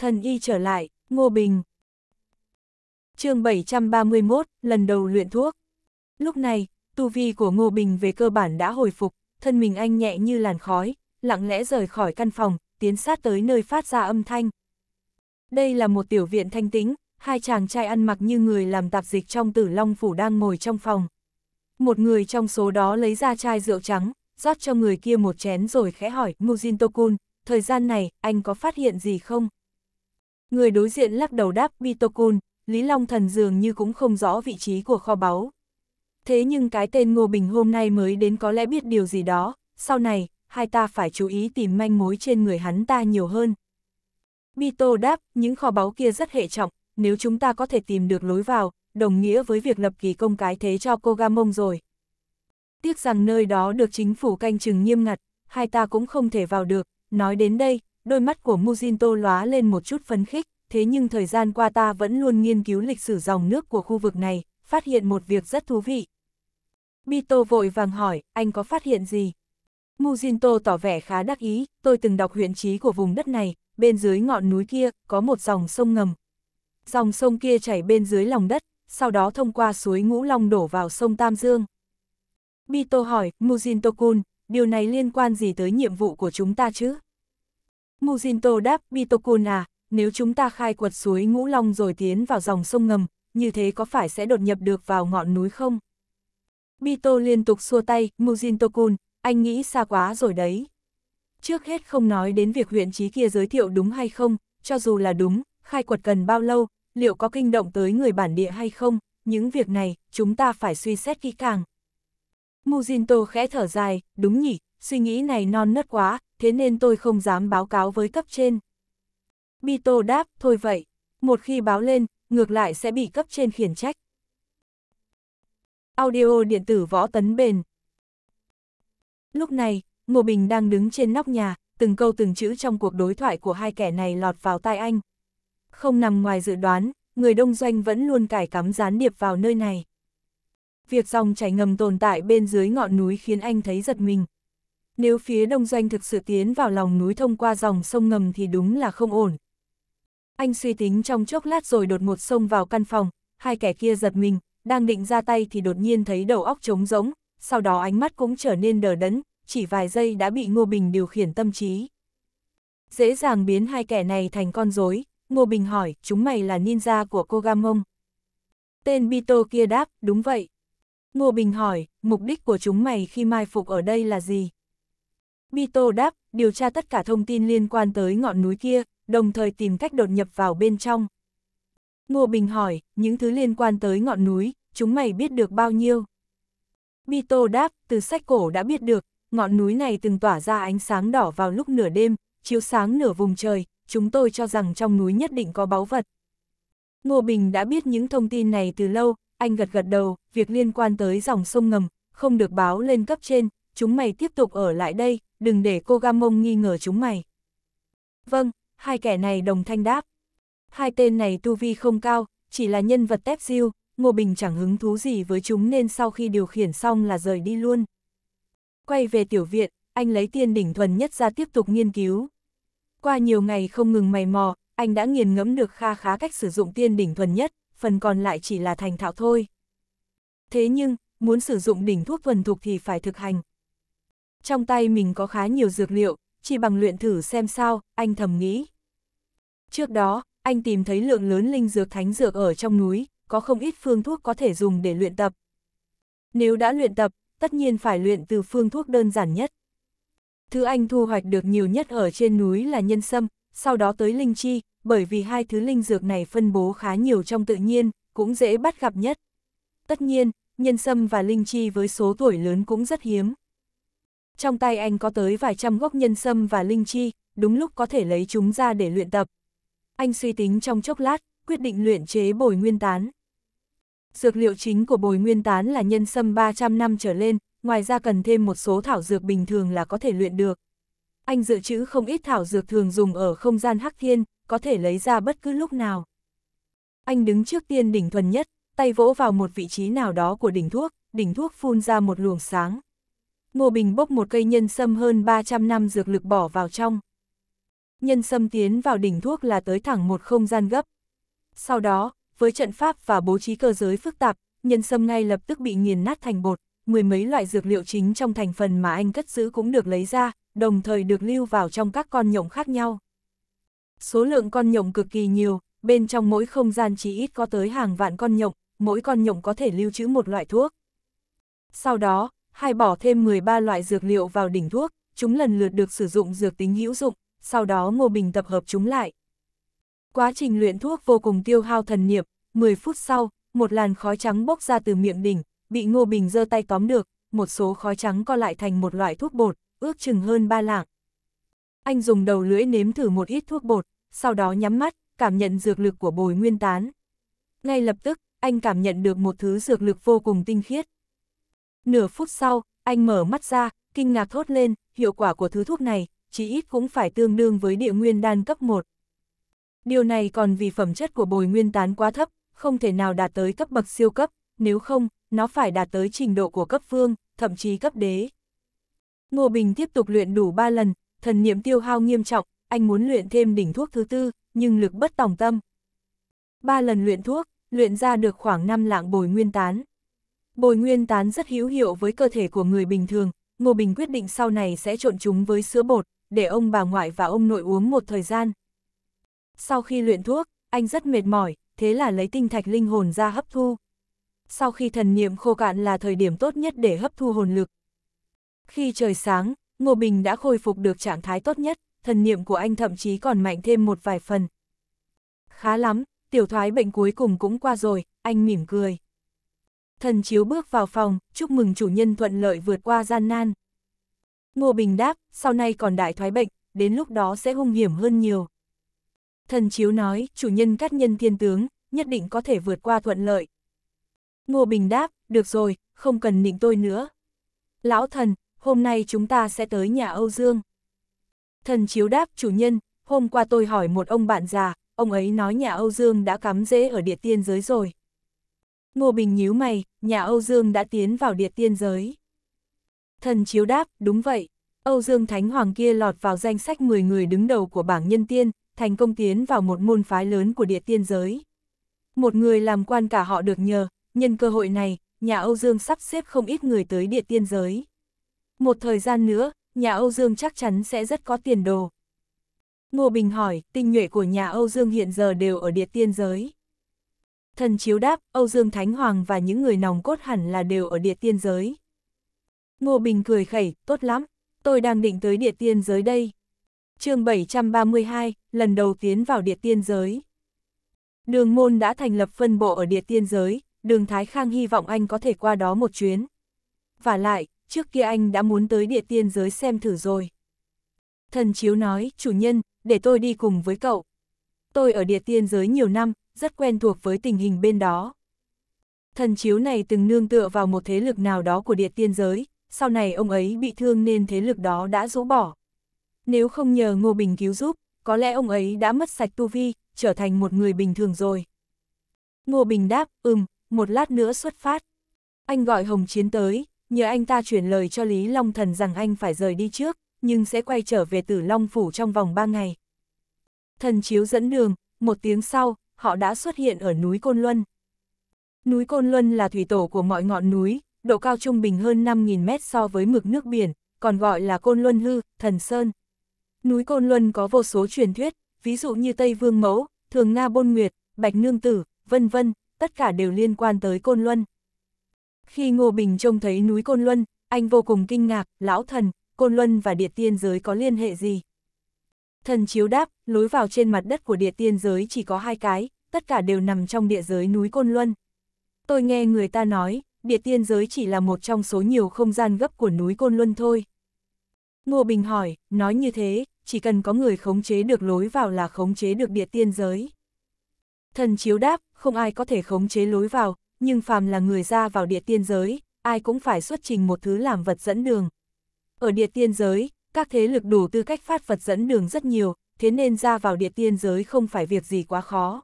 Thần y trở lại, Ngô Bình. chương 731, lần đầu luyện thuốc. Lúc này, tu vi của Ngô Bình về cơ bản đã hồi phục, thân mình anh nhẹ như làn khói, lặng lẽ rời khỏi căn phòng, tiến sát tới nơi phát ra âm thanh. Đây là một tiểu viện thanh tĩnh, hai chàng trai ăn mặc như người làm tạp dịch trong tử long phủ đang ngồi trong phòng. Một người trong số đó lấy ra chai rượu trắng, rót cho người kia một chén rồi khẽ hỏi, Mujin Tokun, thời gian này, anh có phát hiện gì không? Người đối diện lắc đầu đáp Bitokun, Lý Long Thần dường như cũng không rõ vị trí của kho báu. Thế nhưng cái tên Ngô Bình hôm nay mới đến có lẽ biết điều gì đó, sau này, hai ta phải chú ý tìm manh mối trên người hắn ta nhiều hơn. Bito đáp, những kho báu kia rất hệ trọng, nếu chúng ta có thể tìm được lối vào, đồng nghĩa với việc lập kỳ công cái thế cho cô Gamong rồi. Tiếc rằng nơi đó được chính phủ canh chừng nghiêm ngặt, hai ta cũng không thể vào được, nói đến đây, đôi mắt của Mujinto lóa lên một chút phấn khích, thế nhưng thời gian qua ta vẫn luôn nghiên cứu lịch sử dòng nước của khu vực này, phát hiện một việc rất thú vị. Bito vội vàng hỏi, anh có phát hiện gì? Mujinto tỏ vẻ khá đắc ý, tôi từng đọc huyện trí của vùng đất này, bên dưới ngọn núi kia, có một dòng sông ngầm. Dòng sông kia chảy bên dưới lòng đất, sau đó thông qua suối Ngũ Long đổ vào sông Tam Dương. Bito hỏi, Mujinto-kun, điều này liên quan gì tới nhiệm vụ của chúng ta chứ? Mujinto đáp, Bitokun à, nếu chúng ta khai quật suối Ngũ Long rồi tiến vào dòng sông ngầm, như thế có phải sẽ đột nhập được vào ngọn núi không? Bito liên tục xua tay, Mujinto-kun, anh nghĩ xa quá rồi đấy. Trước hết không nói đến việc huyện trí kia giới thiệu đúng hay không, cho dù là đúng, khai quật cần bao lâu, liệu có kinh động tới người bản địa hay không, những việc này, chúng ta phải suy xét kỹ càng. Mujinto khẽ thở dài, đúng nhỉ, suy nghĩ này non nớt quá, thế nên tôi không dám báo cáo với cấp trên. Bito đáp, thôi vậy, một khi báo lên, ngược lại sẽ bị cấp trên khiển trách. Audio điện tử võ tấn bền. Lúc này, Ngô Bình đang đứng trên nóc nhà, từng câu từng chữ trong cuộc đối thoại của hai kẻ này lọt vào tai anh. Không nằm ngoài dự đoán, người đông doanh vẫn luôn cải cắm gián điệp vào nơi này. Việc dòng chảy ngầm tồn tại bên dưới ngọn núi khiến anh thấy giật mình. Nếu phía đông doanh thực sự tiến vào lòng núi thông qua dòng sông ngầm thì đúng là không ổn. Anh suy tính trong chốc lát rồi đột ngột xông vào căn phòng, hai kẻ kia giật mình, đang định ra tay thì đột nhiên thấy đầu óc trống rỗng, sau đó ánh mắt cũng trở nên đờ đẫn, chỉ vài giây đã bị Ngô Bình điều khiển tâm trí. Dễ dàng biến hai kẻ này thành con rối, Ngô Bình hỏi, chúng mày là ninja của cô Gamong. Tên Bito kia đáp, đúng vậy. Ngô Bình hỏi, mục đích của chúng mày khi mai phục ở đây là gì? Bito đáp, điều tra tất cả thông tin liên quan tới ngọn núi kia, đồng thời tìm cách đột nhập vào bên trong. Ngô Bình hỏi, những thứ liên quan tới ngọn núi, chúng mày biết được bao nhiêu? Bito đáp, từ sách cổ đã biết được, ngọn núi này từng tỏa ra ánh sáng đỏ vào lúc nửa đêm, chiếu sáng nửa vùng trời, chúng tôi cho rằng trong núi nhất định có báu vật. Ngô Bình đã biết những thông tin này từ lâu, anh gật gật đầu, việc liên quan tới dòng sông ngầm, không được báo lên cấp trên, chúng mày tiếp tục ở lại đây, đừng để cô Gamong nghi ngờ chúng mày. Vâng, hai kẻ này đồng thanh đáp. Hai tên này tu vi không cao, chỉ là nhân vật tép diêu, Ngô Bình chẳng hứng thú gì với chúng nên sau khi điều khiển xong là rời đi luôn. Quay về tiểu viện, anh lấy tiên đỉnh thuần nhất ra tiếp tục nghiên cứu. Qua nhiều ngày không ngừng mày mò, anh đã nghiền ngẫm được kha khá cách sử dụng tiên đỉnh thuần nhất, phần còn lại chỉ là thành thạo thôi. Thế nhưng, muốn sử dụng đỉnh thuốc thuần thục thì phải thực hành. Trong tay mình có khá nhiều dược liệu, chỉ bằng luyện thử xem sao, anh thầm nghĩ. Trước đó, anh tìm thấy lượng lớn linh dược thánh dược ở trong núi, có không ít phương thuốc có thể dùng để luyện tập. Nếu đã luyện tập, tất nhiên phải luyện từ phương thuốc đơn giản nhất. Thứ anh thu hoạch được nhiều nhất ở trên núi là nhân sâm, sau đó tới linh chi, bởi vì hai thứ linh dược này phân bố khá nhiều trong tự nhiên, cũng dễ bắt gặp nhất. Tất nhiên, nhân sâm và linh chi với số tuổi lớn cũng rất hiếm. Trong tay anh có tới vài trăm gốc nhân sâm và linh chi, đúng lúc có thể lấy chúng ra để luyện tập. Anh suy tính trong chốc lát, quyết định luyện chế bồi nguyên tán. Dược liệu chính của bồi nguyên tán là nhân sâm 300 năm trở lên, ngoài ra cần thêm một số thảo dược bình thường là có thể luyện được. Anh dự trữ không ít thảo dược thường dùng ở không gian hắc thiên, có thể lấy ra bất cứ lúc nào. Anh đứng trước tiên đỉnh thuần nhất, tay vỗ vào một vị trí nào đó của đỉnh thuốc, đỉnh thuốc phun ra một luồng sáng. Ngô Bình bốc một cây nhân sâm hơn 300 năm dược lực bỏ vào trong. nhân sâm tiến vào đỉnh thuốc là tới thẳng một không gian gấp. Sau đó, với trận pháp và bố trí cơ giới phức tạp, nhân sâm ngay lập tức bị nghiền nát thành bột, mười mấy loại dược liệu chính trong thành phần mà anh cất giữ cũng được lấy ra, đồng thời được lưu vào trong các con nhộng khác nhau. Số lượng con nhộng cực kỳ nhiều, bên trong mỗi không gian chỉ ít có tới hàng vạn con nhộng, mỗi con nhộng có thể lưu trữ một loại thuốc. Sau đó, hai bỏ thêm 13 loại dược liệu vào đỉnh thuốc, chúng lần lượt được sử dụng dược tính hữu dụng, sau đó Ngô Bình tập hợp chúng lại. Quá trình luyện thuốc vô cùng tiêu hao thần niệm, 10 phút sau, một làn khói trắng bốc ra từ miệng đỉnh, bị Ngô Bình giơ tay tóm được, một số khói trắng co lại thành một loại thuốc bột, ước chừng hơn ba lạng. Anh dùng đầu lưỡi nếm thử một ít thuốc bột, sau đó nhắm mắt, cảm nhận dược lực của bồi nguyên tán. Ngay lập tức, anh cảm nhận được một thứ dược lực vô cùng tinh khiết. Nửa phút sau, anh mở mắt ra, kinh ngạc thốt lên, hiệu quả của thứ thuốc này, chỉ ít cũng phải tương đương với địa nguyên đan cấp 1. Điều này còn vì phẩm chất của bồi nguyên tán quá thấp, không thể nào đạt tới cấp bậc siêu cấp, nếu không, nó phải đạt tới trình độ của cấp vương, thậm chí cấp đế. Ngô Bình tiếp tục luyện đủ 3 lần, thần niệm tiêu hao nghiêm trọng, anh muốn luyện thêm đỉnh thuốc thứ tư, nhưng lực bất tòng tâm. Ba lần luyện thuốc, luyện ra được khoảng 5 lạng bồi nguyên tán. Bồi nguyên tán rất hữu hiệu với cơ thể của người bình thường, Ngô Bình quyết định sau này sẽ trộn chúng với sữa bột, để ông bà ngoại và ông nội uống một thời gian. Sau khi luyện thuốc, anh rất mệt mỏi, thế là lấy tinh thạch linh hồn ra hấp thu. Sau khi thần niệm khô cạn là thời điểm tốt nhất để hấp thu hồn lực. Khi trời sáng, Ngô Bình đã khôi phục được trạng thái tốt nhất, thần niệm của anh thậm chí còn mạnh thêm một vài phần. Khá lắm, tiểu thoái bệnh cuối cùng cũng qua rồi, anh mỉm cười. Thần chiếu bước vào phòng, chúc mừng chủ nhân thuận lợi vượt qua gian nan. Ngô Bình đáp, sau này còn đại thoái bệnh, đến lúc đó sẽ hung hiểm hơn nhiều. Thần chiếu nói, chủ nhân cắt nhân thiên tướng, nhất định có thể vượt qua thuận lợi. Ngô Bình đáp, được rồi, không cần nịnh tôi nữa. Lão thần, hôm nay chúng ta sẽ tới nhà Âu Dương. Thần chiếu đáp, chủ nhân, hôm qua tôi hỏi một ông bạn già, ông ấy nói nhà Âu Dương đã cắm rễ ở địa tiên giới rồi. Ngô Bình nhíu mày, nhà Âu Dương đã tiến vào địa tiên giới. Thần chiếu đáp, đúng vậy. Âu Dương Thánh Hoàng kia lọt vào danh sách 10 người đứng đầu của bảng nhân tiên, thành công tiến vào một môn phái lớn của địa tiên giới. Một người làm quan cả họ được nhờ, nhân cơ hội này, nhà Âu Dương sắp xếp không ít người tới địa tiên giới. Một thời gian nữa, nhà Âu Dương chắc chắn sẽ rất có tiền đồ. Ngô Bình hỏi, tinh nhuệ của nhà Âu Dương hiện giờ đều ở địa tiên giới. Thần chiếu đáp, Âu Dương Thánh Hoàng và những người nòng cốt hẳn là đều ở địa tiên giới. Ngô Bình cười khẩy, tốt lắm, tôi đang định tới địa tiên giới đây. chương 732, lần đầu tiến vào địa tiên giới. Đường môn đã thành lập phân bộ ở địa tiên giới, đường Thái Khang hy vọng anh có thể qua đó một chuyến. Và lại, trước kia anh đã muốn tới địa tiên giới xem thử rồi. Thần Chiếu nói, chủ nhân, để tôi đi cùng với cậu. Tôi ở địa tiên giới nhiều năm, rất quen thuộc với tình hình bên đó. Thần Chiếu này từng nương tựa vào một thế lực nào đó của địa tiên giới, sau này ông ấy bị thương nên thế lực đó đã rũ bỏ. Nếu không nhờ Ngô Bình cứu giúp, có lẽ ông ấy đã mất sạch tu vi, trở thành một người bình thường rồi. Ngô Bình đáp, ừm, một lát nữa xuất phát. Anh gọi Hồng Chiến tới, nhờ anh ta chuyển lời cho Lý Long Thần rằng anh phải rời đi trước, nhưng sẽ quay trở về tử Long Phủ trong vòng 3 ngày. Thần chiếu dẫn đường, một tiếng sau, họ đã xuất hiện ở núi Côn Luân. Núi Côn Luân là thủy tổ của mọi ngọn núi, độ cao trung bình hơn 5.000 mét so với mực nước biển, còn gọi là Côn Luân Hư, Thần Sơn. Núi Côn Luân có vô số truyền thuyết, ví dụ như Tây Vương Mẫu, Thường Nga Bôn Nguyệt, Bạch Nương Tử, vân vân, tất cả đều liên quan tới Côn Luân. Khi Ngô Bình trông thấy núi Côn Luân, anh vô cùng kinh ngạc, lão thần, Côn Luân và địa tiên giới có liên hệ gì? Thần chiếu đáp, lối vào trên mặt đất của địa tiên giới chỉ có hai cái, tất cả đều nằm trong địa giới núi Côn Luân. Tôi nghe người ta nói, địa tiên giới chỉ là một trong số nhiều không gian gấp của núi Côn Luân thôi. Ngô Bình hỏi, nói như thế, chỉ cần có người khống chế được lối vào là khống chế được địa tiên giới. Thần chiếu đáp, không ai có thể khống chế lối vào, nhưng phàm là người ra vào địa tiên giới, ai cũng phải xuất trình một thứ làm vật dẫn đường. Ở địa tiên giới, các thế lực đủ tư cách phát vật dẫn đường rất nhiều, thế nên ra vào địa tiên giới không phải việc gì quá khó.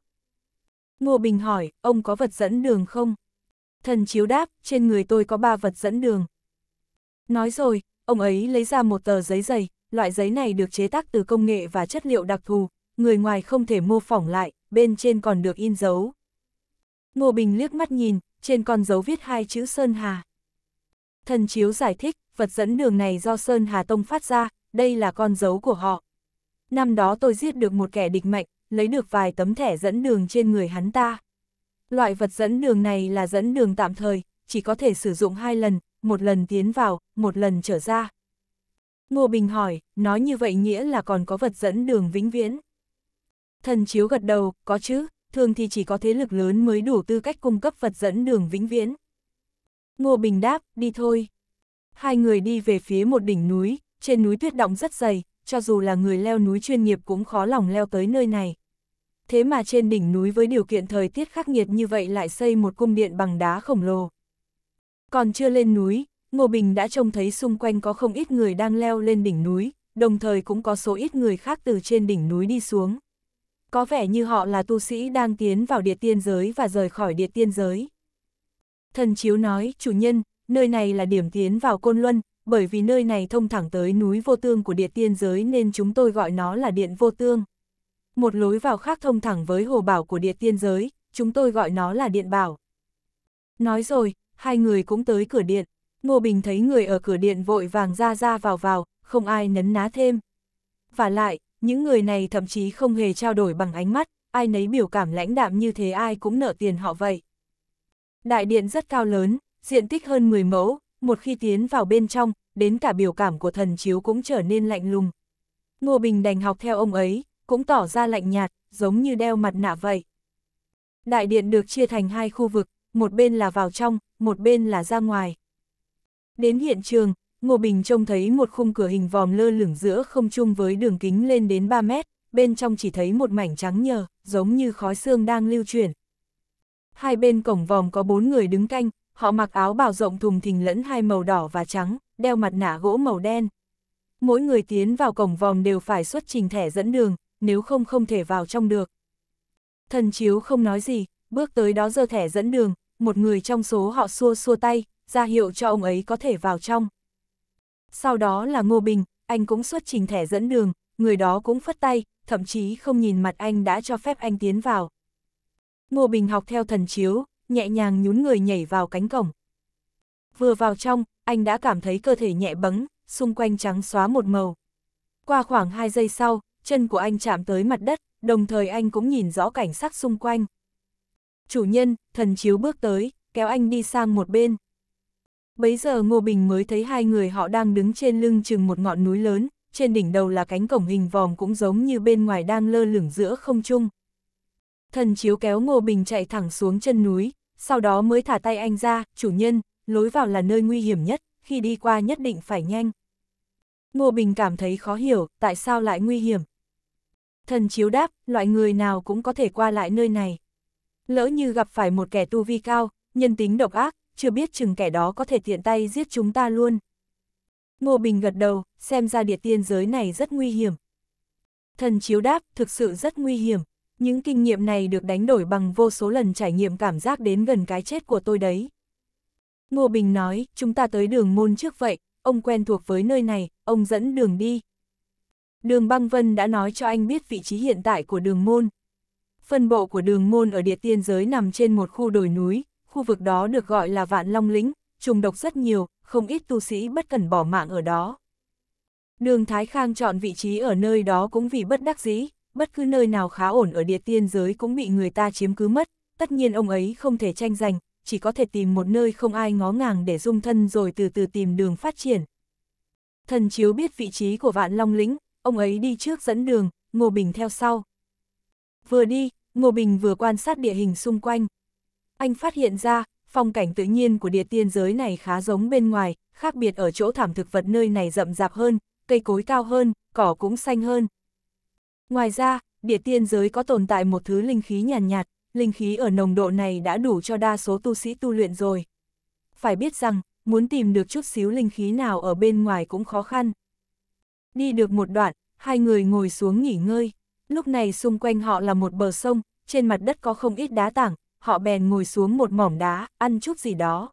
Ngô Bình hỏi, ông có vật dẫn đường không? Thần chiếu đáp, trên người tôi có ba vật dẫn đường. Nói rồi, ông ấy lấy ra một tờ giấy dày, loại giấy này được chế tác từ công nghệ và chất liệu đặc thù, người ngoài không thể mô phỏng lại, bên trên còn được in dấu. Ngô Bình liếc mắt nhìn, trên con dấu viết hai chữ Sơn Hà. Thần Chiếu giải thích, vật dẫn đường này do Sơn Hà Tông phát ra, đây là con dấu của họ. Năm đó tôi giết được một kẻ địch mạnh, lấy được vài tấm thẻ dẫn đường trên người hắn ta. Loại vật dẫn đường này là dẫn đường tạm thời, chỉ có thể sử dụng hai lần, một lần tiến vào, một lần trở ra. Ngô Bình hỏi, nói như vậy nghĩa là còn có vật dẫn đường vĩnh viễn. Thần chiếu gật đầu, có chứ, thường thì chỉ có thế lực lớn mới đủ tư cách cung cấp vật dẫn đường vĩnh viễn. Ngô Bình đáp, đi thôi. Hai người đi về phía một đỉnh núi, trên núi tuyết động rất dày, cho dù là người leo núi chuyên nghiệp cũng khó lòng leo tới nơi này. Thế mà trên đỉnh núi với điều kiện thời tiết khắc nghiệt như vậy lại xây một cung điện bằng đá khổng lồ. Còn chưa lên núi, Ngô Bình đã trông thấy xung quanh có không ít người đang leo lên đỉnh núi, đồng thời cũng có số ít người khác từ trên đỉnh núi đi xuống. Có vẻ như họ là tu sĩ đang tiến vào địa tiên giới và rời khỏi địa tiên giới. Thần Chiếu nói, chủ nhân, nơi này là điểm tiến vào Côn Luân, bởi vì nơi này thông thẳng tới núi vô tương của địa tiên giới nên chúng tôi gọi nó là điện vô tương. Một lối vào khác thông thẳng với hồ bảo của địa tiên giới, chúng tôi gọi nó là điện bảo. Nói rồi, hai người cũng tới cửa điện. Ngô Bình thấy người ở cửa điện vội vàng ra ra vào vào, không ai nấn ná thêm. Và lại, những người này thậm chí không hề trao đổi bằng ánh mắt, ai nấy biểu cảm lãnh đạm như thế ai cũng nợ tiền họ vậy. Đại điện rất cao lớn, diện tích hơn 10 mẫu, một khi tiến vào bên trong, đến cả biểu cảm của thần chiếu cũng trở nên lạnh lùng. Ngô Bình đành học theo ông ấy, cũng tỏ ra lạnh nhạt, giống như đeo mặt nạ vậy. Đại điện được chia thành hai khu vực, một bên là vào trong, một bên là ra ngoài. Đến hiện trường, Ngô Bình trông thấy một khung cửa hình vòm lơ lửng giữa không chung với đường kính lên đến 3 mét, bên trong chỉ thấy một mảnh trắng nhờ, giống như khói xương đang lưu chuyển. Hai bên cổng vòm có bốn người đứng canh, họ mặc áo bào rộng thùng thình lẫn hai màu đỏ và trắng, đeo mặt nạ gỗ màu đen. Mỗi người tiến vào cổng vòm đều phải xuất trình thẻ dẫn đường, nếu không không thể vào trong được. Thần chiếu không nói gì, bước tới đó giơ thẻ dẫn đường, một người trong số họ xua xua tay, ra hiệu cho ông ấy có thể vào trong. Sau đó là Ngô Bình, anh cũng xuất trình thẻ dẫn đường, người đó cũng phất tay, thậm chí không nhìn mặt anh đã cho phép anh tiến vào. Ngô Bình học theo thần chiếu, nhẹ nhàng nhún người nhảy vào cánh cổng. Vừa vào trong, anh đã cảm thấy cơ thể nhẹ bấng, xung quanh trắng xóa một màu. Qua khoảng 2 giây sau, chân của anh chạm tới mặt đất, đồng thời anh cũng nhìn rõ cảnh sắc xung quanh. Chủ nhân, thần chiếu bước tới, kéo anh đi sang một bên. Bấy giờ Ngô Bình mới thấy hai người họ đang đứng trên lưng chừng một ngọn núi lớn, trên đỉnh đầu là cánh cổng hình vòm cũng giống như bên ngoài đang lơ lửng giữa không trung. Thần chiếu kéo Ngô Bình chạy thẳng xuống chân núi, sau đó mới thả tay anh ra, chủ nhân, lối vào là nơi nguy hiểm nhất, khi đi qua nhất định phải nhanh. Ngô Bình cảm thấy khó hiểu, tại sao lại nguy hiểm. Thần chiếu đáp, loại người nào cũng có thể qua lại nơi này. Lỡ như gặp phải một kẻ tu vi cao, nhân tính độc ác, chưa biết chừng kẻ đó có thể tiện tay giết chúng ta luôn. Ngô Bình gật đầu, xem ra địa tiên giới này rất nguy hiểm. Thần chiếu đáp, thực sự rất nguy hiểm. Những kinh nghiệm này được đánh đổi bằng vô số lần trải nghiệm cảm giác đến gần cái chết của tôi đấy. Ngô Bình nói, chúng ta tới đường môn trước vậy, ông quen thuộc với nơi này, ông dẫn đường đi. Đường băng vân đã nói cho anh biết vị trí hiện tại của đường môn. Phân bộ của đường môn ở địa tiên giới nằm trên một khu đồi núi, khu vực đó được gọi là Vạn Long Lĩnh, trùng độc rất nhiều, không ít tu sĩ bất cần bỏ mạng ở đó. Đường Thái Khang chọn vị trí ở nơi đó cũng vì bất đắc dĩ, bất cứ nơi nào khá ổn ở địa tiên giới cũng bị người ta chiếm cứ mất, tất nhiên ông ấy không thể tranh giành, chỉ có thể tìm một nơi không ai ngó ngàng để dung thân rồi từ từ tìm đường phát triển. Thần chiếu biết vị trí của vạn long lĩnh, ông ấy đi trước dẫn đường, Ngô Bình theo sau. Vừa đi, Ngô Bình vừa quan sát địa hình xung quanh. Anh phát hiện ra, phong cảnh tự nhiên của địa tiên giới này khá giống bên ngoài, khác biệt ở chỗ thảm thực vật nơi này rậm rạp hơn, cây cối cao hơn, cỏ cũng xanh hơn. Ngoài ra, địa tiên giới có tồn tại một thứ linh khí nhàn nhạt, nhạt, linh khí ở nồng độ này đã đủ cho đa số tu sĩ tu luyện rồi. Phải biết rằng, muốn tìm được chút xíu linh khí nào ở bên ngoài cũng khó khăn. Đi được một đoạn, hai người ngồi xuống nghỉ ngơi. Lúc này xung quanh họ là một bờ sông, trên mặt đất có không ít đá tảng, họ bèn ngồi xuống một mỏm đá, ăn chút gì đó.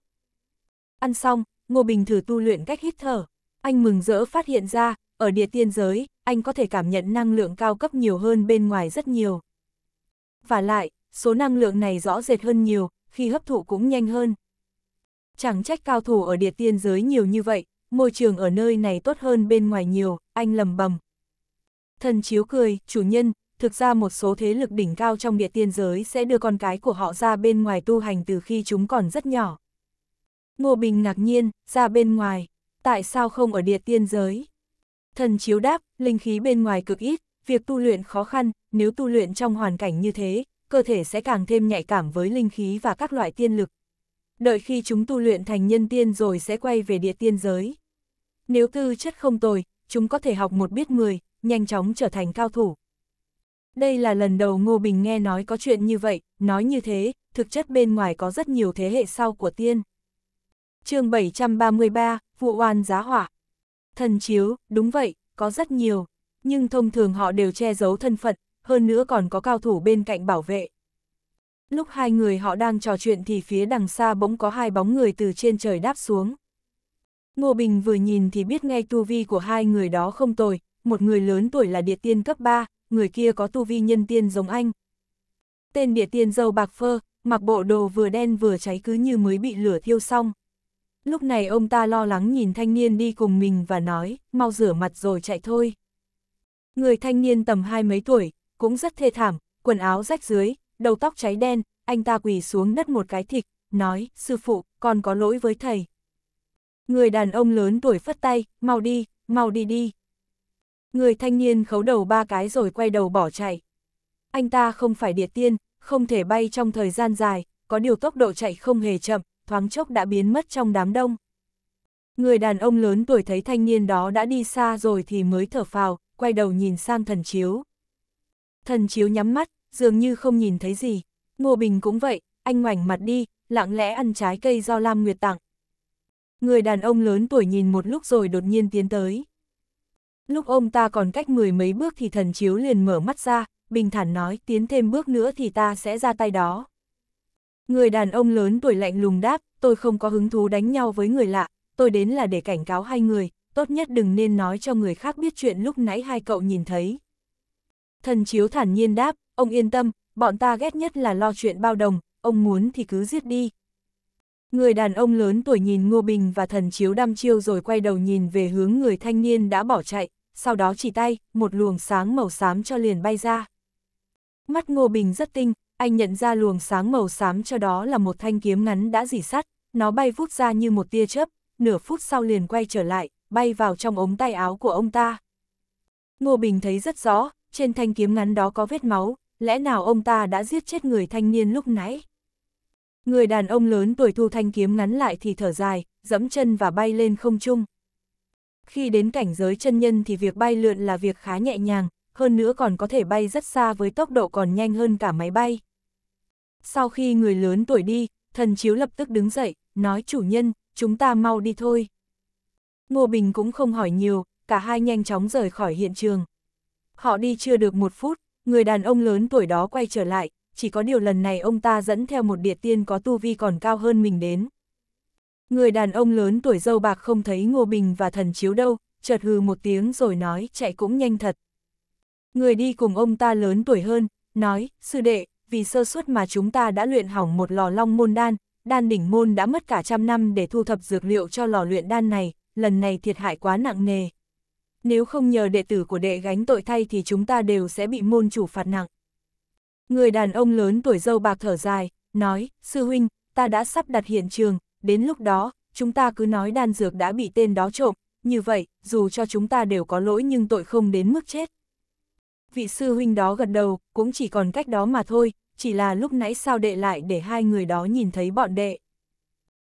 Ăn xong, Ngô Bình thử tu luyện cách hít thở. Anh mừng rỡ phát hiện ra, ở địa tiên giới, anh có thể cảm nhận năng lượng cao cấp nhiều hơn bên ngoài rất nhiều. Và lại, số năng lượng này rõ rệt hơn nhiều, khi hấp thụ cũng nhanh hơn. Chẳng trách cao thủ ở địa tiên giới nhiều như vậy, môi trường ở nơi này tốt hơn bên ngoài nhiều, anh lầm bầm. Thần chiếu cười, chủ nhân, thực ra một số thế lực đỉnh cao trong địa tiên giới sẽ đưa con cái của họ ra bên ngoài tu hành từ khi chúng còn rất nhỏ. Ngô Bình ngạc nhiên, ra bên ngoài, tại sao không ở địa tiên giới? Thần chiếu đáp, linh khí bên ngoài cực ít, việc tu luyện khó khăn, nếu tu luyện trong hoàn cảnh như thế, cơ thể sẽ càng thêm nhạy cảm với linh khí và các loại tiên lực. Đợi khi chúng tu luyện thành nhân tiên rồi sẽ quay về địa tiên giới. Nếu tư chất không tồi, chúng có thể học một biết mười, nhanh chóng trở thành cao thủ. Đây là lần đầu Ngô Bình nghe nói có chuyện như vậy, nói như thế, thực chất bên ngoài có rất nhiều thế hệ sau của tiên. chương 733, vụ oan giá hỏa Thần chiếu, đúng vậy, có rất nhiều, nhưng thông thường họ đều che giấu thân phận, hơn nữa còn có cao thủ bên cạnh bảo vệ. Lúc hai người họ đang trò chuyện thì phía đằng xa bỗng có hai bóng người từ trên trời đáp xuống. Ngô Bình vừa nhìn thì biết ngay tu vi của hai người đó không tồi, một người lớn tuổi là địa tiên cấp 3, người kia có tu vi nhân tiên giống anh. Tên địa tiên dâu bạc phơ, mặc bộ đồ vừa đen vừa cháy cứ như mới bị lửa thiêu xong. Lúc này ông ta lo lắng nhìn thanh niên đi cùng mình và nói, mau rửa mặt rồi chạy thôi. Người thanh niên tầm hai mấy tuổi, cũng rất thê thảm, quần áo rách dưới, đầu tóc cháy đen, anh ta quỳ xuống đất một cái thịt, nói, sư phụ, con có lỗi với thầy. Người đàn ông lớn tuổi phất tay, mau đi, mau đi đi. Người thanh niên khấu đầu ba cái rồi quay đầu bỏ chạy. Anh ta không phải địa tiên, không thể bay trong thời gian dài, có điều tốc độ chạy không hề chậm, thoáng chốc đã biến mất trong đám đông. Người đàn ông lớn tuổi thấy thanh niên đó đã đi xa rồi thì mới thở phào, quay đầu nhìn sang thần chiếu. Thần chiếu nhắm mắt, dường như không nhìn thấy gì. Ngô Bình cũng vậy, anh ngoảnh mặt đi, lặng lẽ ăn trái cây do Lam Nguyệt tặng. Người đàn ông lớn tuổi nhìn một lúc rồi đột nhiên tiến tới. Lúc ông ta còn cách mười mấy bước thì thần chiếu liền mở mắt ra, bình thản nói tiến thêm bước nữa thì ta sẽ ra tay đó. Người đàn ông lớn tuổi lạnh lùng đáp, tôi không có hứng thú đánh nhau với người lạ, tôi đến là để cảnh cáo hai người, tốt nhất đừng nên nói cho người khác biết chuyện lúc nãy hai cậu nhìn thấy. Thần chiếu thản nhiên đáp, ông yên tâm, bọn ta ghét nhất là lo chuyện bao đồng, ông muốn thì cứ giết đi. Người đàn ông lớn tuổi nhìn Ngô Bình và thần chiếu đăm chiêu rồi quay đầu nhìn về hướng người thanh niên đã bỏ chạy, sau đó chỉ tay, một luồng sáng màu xám cho liền bay ra. Mắt Ngô Bình rất tinh, anh nhận ra luồng sáng màu xám cho đó là một thanh kiếm ngắn đã dỉ sắt, nó bay vút ra như một tia chớp, nửa phút sau liền quay trở lại, bay vào trong ống tay áo của ông ta. Ngô Bình thấy rất rõ, trên thanh kiếm ngắn đó có vết máu, lẽ nào ông ta đã giết chết người thanh niên lúc nãy? Người đàn ông lớn tuổi thu thanh kiếm ngắn lại thì thở dài, dẫm chân và bay lên không trung. Khi đến cảnh giới chân nhân thì việc bay lượn là việc khá nhẹ nhàng, hơn nữa còn có thể bay rất xa với tốc độ còn nhanh hơn cả máy bay. Sau khi người lớn tuổi đi, thần chiếu lập tức đứng dậy, nói chủ nhân, chúng ta mau đi thôi. Ngô Bình cũng không hỏi nhiều, cả hai nhanh chóng rời khỏi hiện trường. Họ đi chưa được một phút, người đàn ông lớn tuổi đó quay trở lại, chỉ có điều lần này ông ta dẫn theo một địa tiên có tu vi còn cao hơn mình đến. Người đàn ông lớn tuổi dâu bạc không thấy Ngô Bình và thần chiếu đâu, chợt hừ một tiếng rồi nói chạy cũng nhanh thật. Người đi cùng ông ta lớn tuổi hơn, nói, sư đệ, vì sơ suất mà chúng ta đã luyện hỏng một lò long môn đan, đan đỉnh môn đã mất cả trăm năm để thu thập dược liệu cho lò luyện đan này, lần này thiệt hại quá nặng nề. Nếu không nhờ đệ tử của đệ gánh tội thay thì chúng ta đều sẽ bị môn chủ phạt nặng. Người đàn ông lớn tuổi dâu bạc thở dài, nói, sư huynh, ta đã sắp đặt hiện trường, đến lúc đó, chúng ta cứ nói đan dược đã bị tên đó trộm, như vậy, dù cho chúng ta đều có lỗi nhưng tội không đến mức chết. Vị sư huynh đó gật đầu, cũng chỉ còn cách đó mà thôi, chỉ là lúc nãy sao đệ lại để hai người đó nhìn thấy bọn đệ.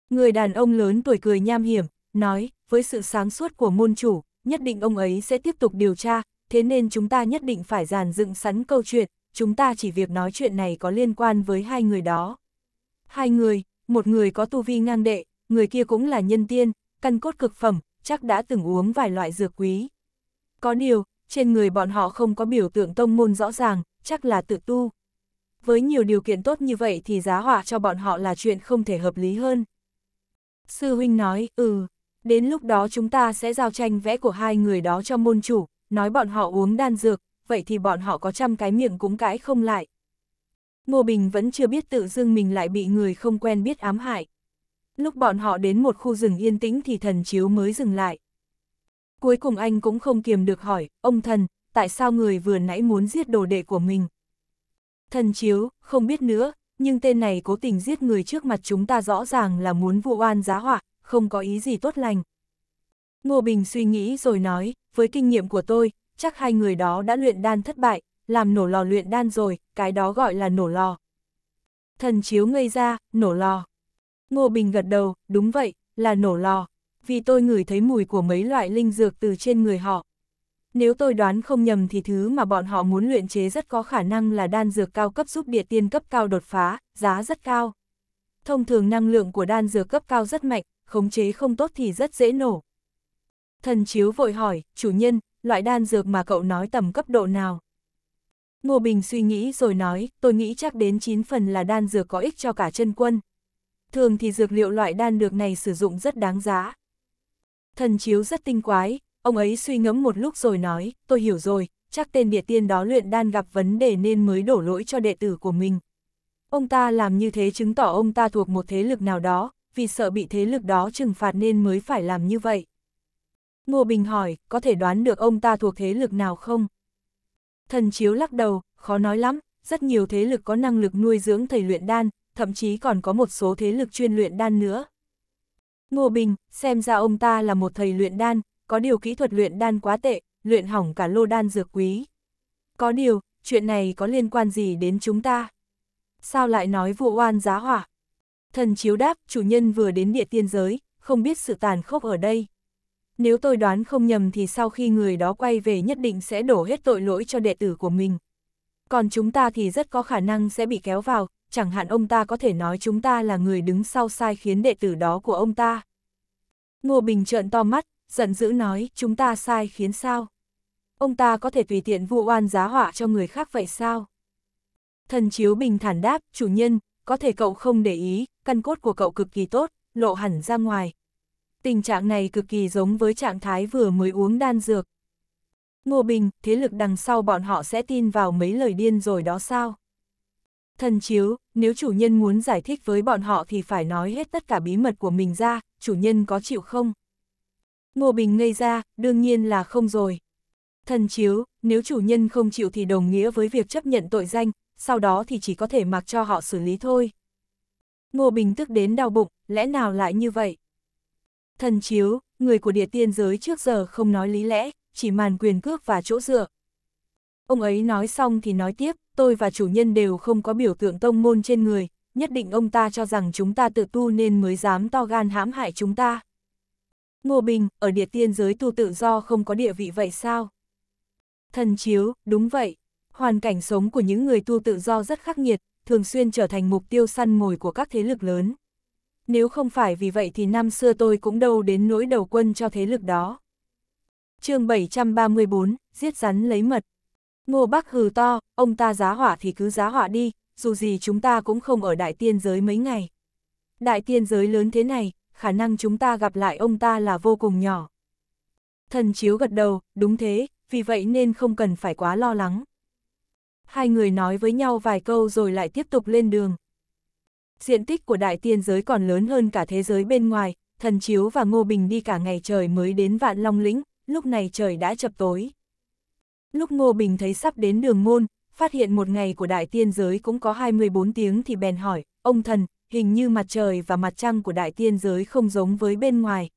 Người đàn ông lớn tuổi cười nham hiểm, nói, với sự sáng suốt của môn chủ, nhất định ông ấy sẽ tiếp tục điều tra, thế nên chúng ta nhất định phải giàn dựng sẵn câu chuyện, chúng ta chỉ việc nói chuyện này có liên quan với hai người đó. Hai người, một người có tu vi ngang đệ, người kia cũng là nhân tiên, căn cốt cực phẩm, chắc đã từng uống vài loại dược quý. Có điều, trên người bọn họ không có biểu tượng tông môn rõ ràng, chắc là tự tu. Với nhiều điều kiện tốt như vậy thì giá họa cho bọn họ là chuyện không thể hợp lý hơn. Sư huynh nói, ừ, Đến lúc đó chúng ta sẽ giao tranh vẽ của hai người đó cho môn chủ, nói bọn họ uống đan dược, vậy thì bọn họ có trăm cái miệng cũng cãi không lại. Ngô Bình vẫn chưa biết tự dưng mình lại bị người không quen biết ám hại. Lúc bọn họ đến một khu rừng yên tĩnh thì thần chiếu mới dừng lại. Cuối cùng anh cũng không kiềm được hỏi, ông thần, tại sao người vừa nãy muốn giết đồ đệ của mình? Thần chiếu, không biết nữa, nhưng tên này cố tình giết người trước mặt chúng ta rõ ràng là muốn vụ oan giá họa, không có ý gì tốt lành. Ngô Bình suy nghĩ rồi nói, với kinh nghiệm của tôi, chắc hai người đó đã luyện đan thất bại, làm nổ lò luyện đan rồi, cái đó gọi là nổ lò. Thần chiếu ngây ra, nổ lò. Ngô Bình gật đầu, đúng vậy, là nổ lò, vì tôi ngửi thấy mùi của mấy loại linh dược từ trên người họ. Nếu tôi đoán không nhầm thì thứ mà bọn họ muốn luyện chế rất có khả năng là đan dược cao cấp giúp địa tiên cấp cao đột phá, giá rất cao. Thông thường năng lượng của đan dược cấp cao rất mạnh, khống chế không tốt thì rất dễ nổ. Thần chiếu vội hỏi, chủ nhân, loại đan dược mà cậu nói tầm cấp độ nào? Ngô Bình suy nghĩ rồi nói, tôi nghĩ chắc đến 9 phần là đan dược có ích cho cả chân quân. Thường thì dược liệu loại đan dược này sử dụng rất đáng giá. Thần chiếu rất tinh quái, ông ấy suy ngẫm một lúc rồi nói, tôi hiểu rồi, chắc tên địa tiên đó luyện đan gặp vấn đề nên mới đổ lỗi cho đệ tử của mình. Ông ta làm như thế chứng tỏ ông ta thuộc một thế lực nào đó, vì sợ bị thế lực đó trừng phạt nên mới phải làm như vậy. Ngô Bình hỏi, có thể đoán được ông ta thuộc thế lực nào không? Thần Chiếu lắc đầu, khó nói lắm, rất nhiều thế lực có năng lực nuôi dưỡng thầy luyện đan, thậm chí còn có một số thế lực chuyên luyện đan nữa. Ngô Bình, xem ra ông ta là một thầy luyện đan, có điều kỹ thuật luyện đan quá tệ, luyện hỏng cả lô đan dược quý. Có điều, chuyện này có liên quan gì đến chúng ta? Sao lại nói vụ oan giá hỏa? Thần chiếu đáp, chủ nhân vừa đến địa tiên giới, không biết sự tàn khốc ở đây. Nếu tôi đoán không nhầm thì sau khi người đó quay về nhất định sẽ đổ hết tội lỗi cho đệ tử của mình. Còn chúng ta thì rất có khả năng sẽ bị kéo vào, chẳng hạn ông ta có thể nói chúng ta là người đứng sau sai khiến đệ tử đó của ông ta. Ngô Bình trợn to mắt, giận dữ nói, chúng ta sai khiến sao? Ông ta có thể tùy tiện vu oan giá họa cho người khác vậy sao? Thần Chiếu bình thản đáp, chủ nhân, có thể cậu không để ý, căn cốt của cậu cực kỳ tốt, lộ hẳn ra ngoài. Tình trạng này cực kỳ giống với trạng thái vừa mới uống đan dược. Ngô Bình, thế lực đằng sau bọn họ sẽ tin vào mấy lời điên rồi đó sao? Thần chiếu, nếu chủ nhân muốn giải thích với bọn họ thì phải nói hết tất cả bí mật của mình ra, chủ nhân có chịu không? Ngô Bình ngây ra, đương nhiên là không rồi. Thần chiếu, nếu chủ nhân không chịu thì đồng nghĩa với việc chấp nhận tội danh, sau đó thì chỉ có thể mặc cho họ xử lý thôi. Ngô Bình tức đến đau bụng, lẽ nào lại như vậy? Thần chiếu, người của địa tiên giới trước giờ không nói lý lẽ, chỉ màn quyền cước và chỗ dựa. Ông ấy nói xong thì nói tiếp, tôi và chủ nhân đều không có biểu tượng tông môn trên người, nhất định ông ta cho rằng chúng ta tự tu nên mới dám to gan hãm hại chúng ta. Ngô Bình, ở địa tiên giới tu tự do không có địa vị vậy sao? Thần chiếu, đúng vậy. Hoàn cảnh sống của những người tu tự do rất khắc nghiệt, thường xuyên trở thành mục tiêu săn mồi của các thế lực lớn. Nếu không phải vì vậy thì năm xưa tôi cũng đâu đến nỗi đầu quân cho thế lực đó. chương 734, giết rắn lấy mật. Ngô Bắc hừ to, ông ta giá hỏa thì cứ giá hỏa đi, dù gì chúng ta cũng không ở đại tiên giới mấy ngày. Đại tiên giới lớn thế này, khả năng chúng ta gặp lại ông ta là vô cùng nhỏ. Thần chiếu gật đầu, đúng thế, vì vậy nên không cần phải quá lo lắng. Hai người nói với nhau vài câu rồi lại tiếp tục lên đường. Diện tích của đại tiên giới còn lớn hơn cả thế giới bên ngoài, thần chiếu và Ngô Bình đi cả ngày trời mới đến vạn long lĩnh, lúc này trời đã chập tối. Lúc Ngô Bình thấy sắp đến đường môn, phát hiện một ngày của đại tiên giới cũng có 24 tiếng thì bèn hỏi, ông thần, hình như mặt trời và mặt trăng của đại tiên giới không giống với bên ngoài.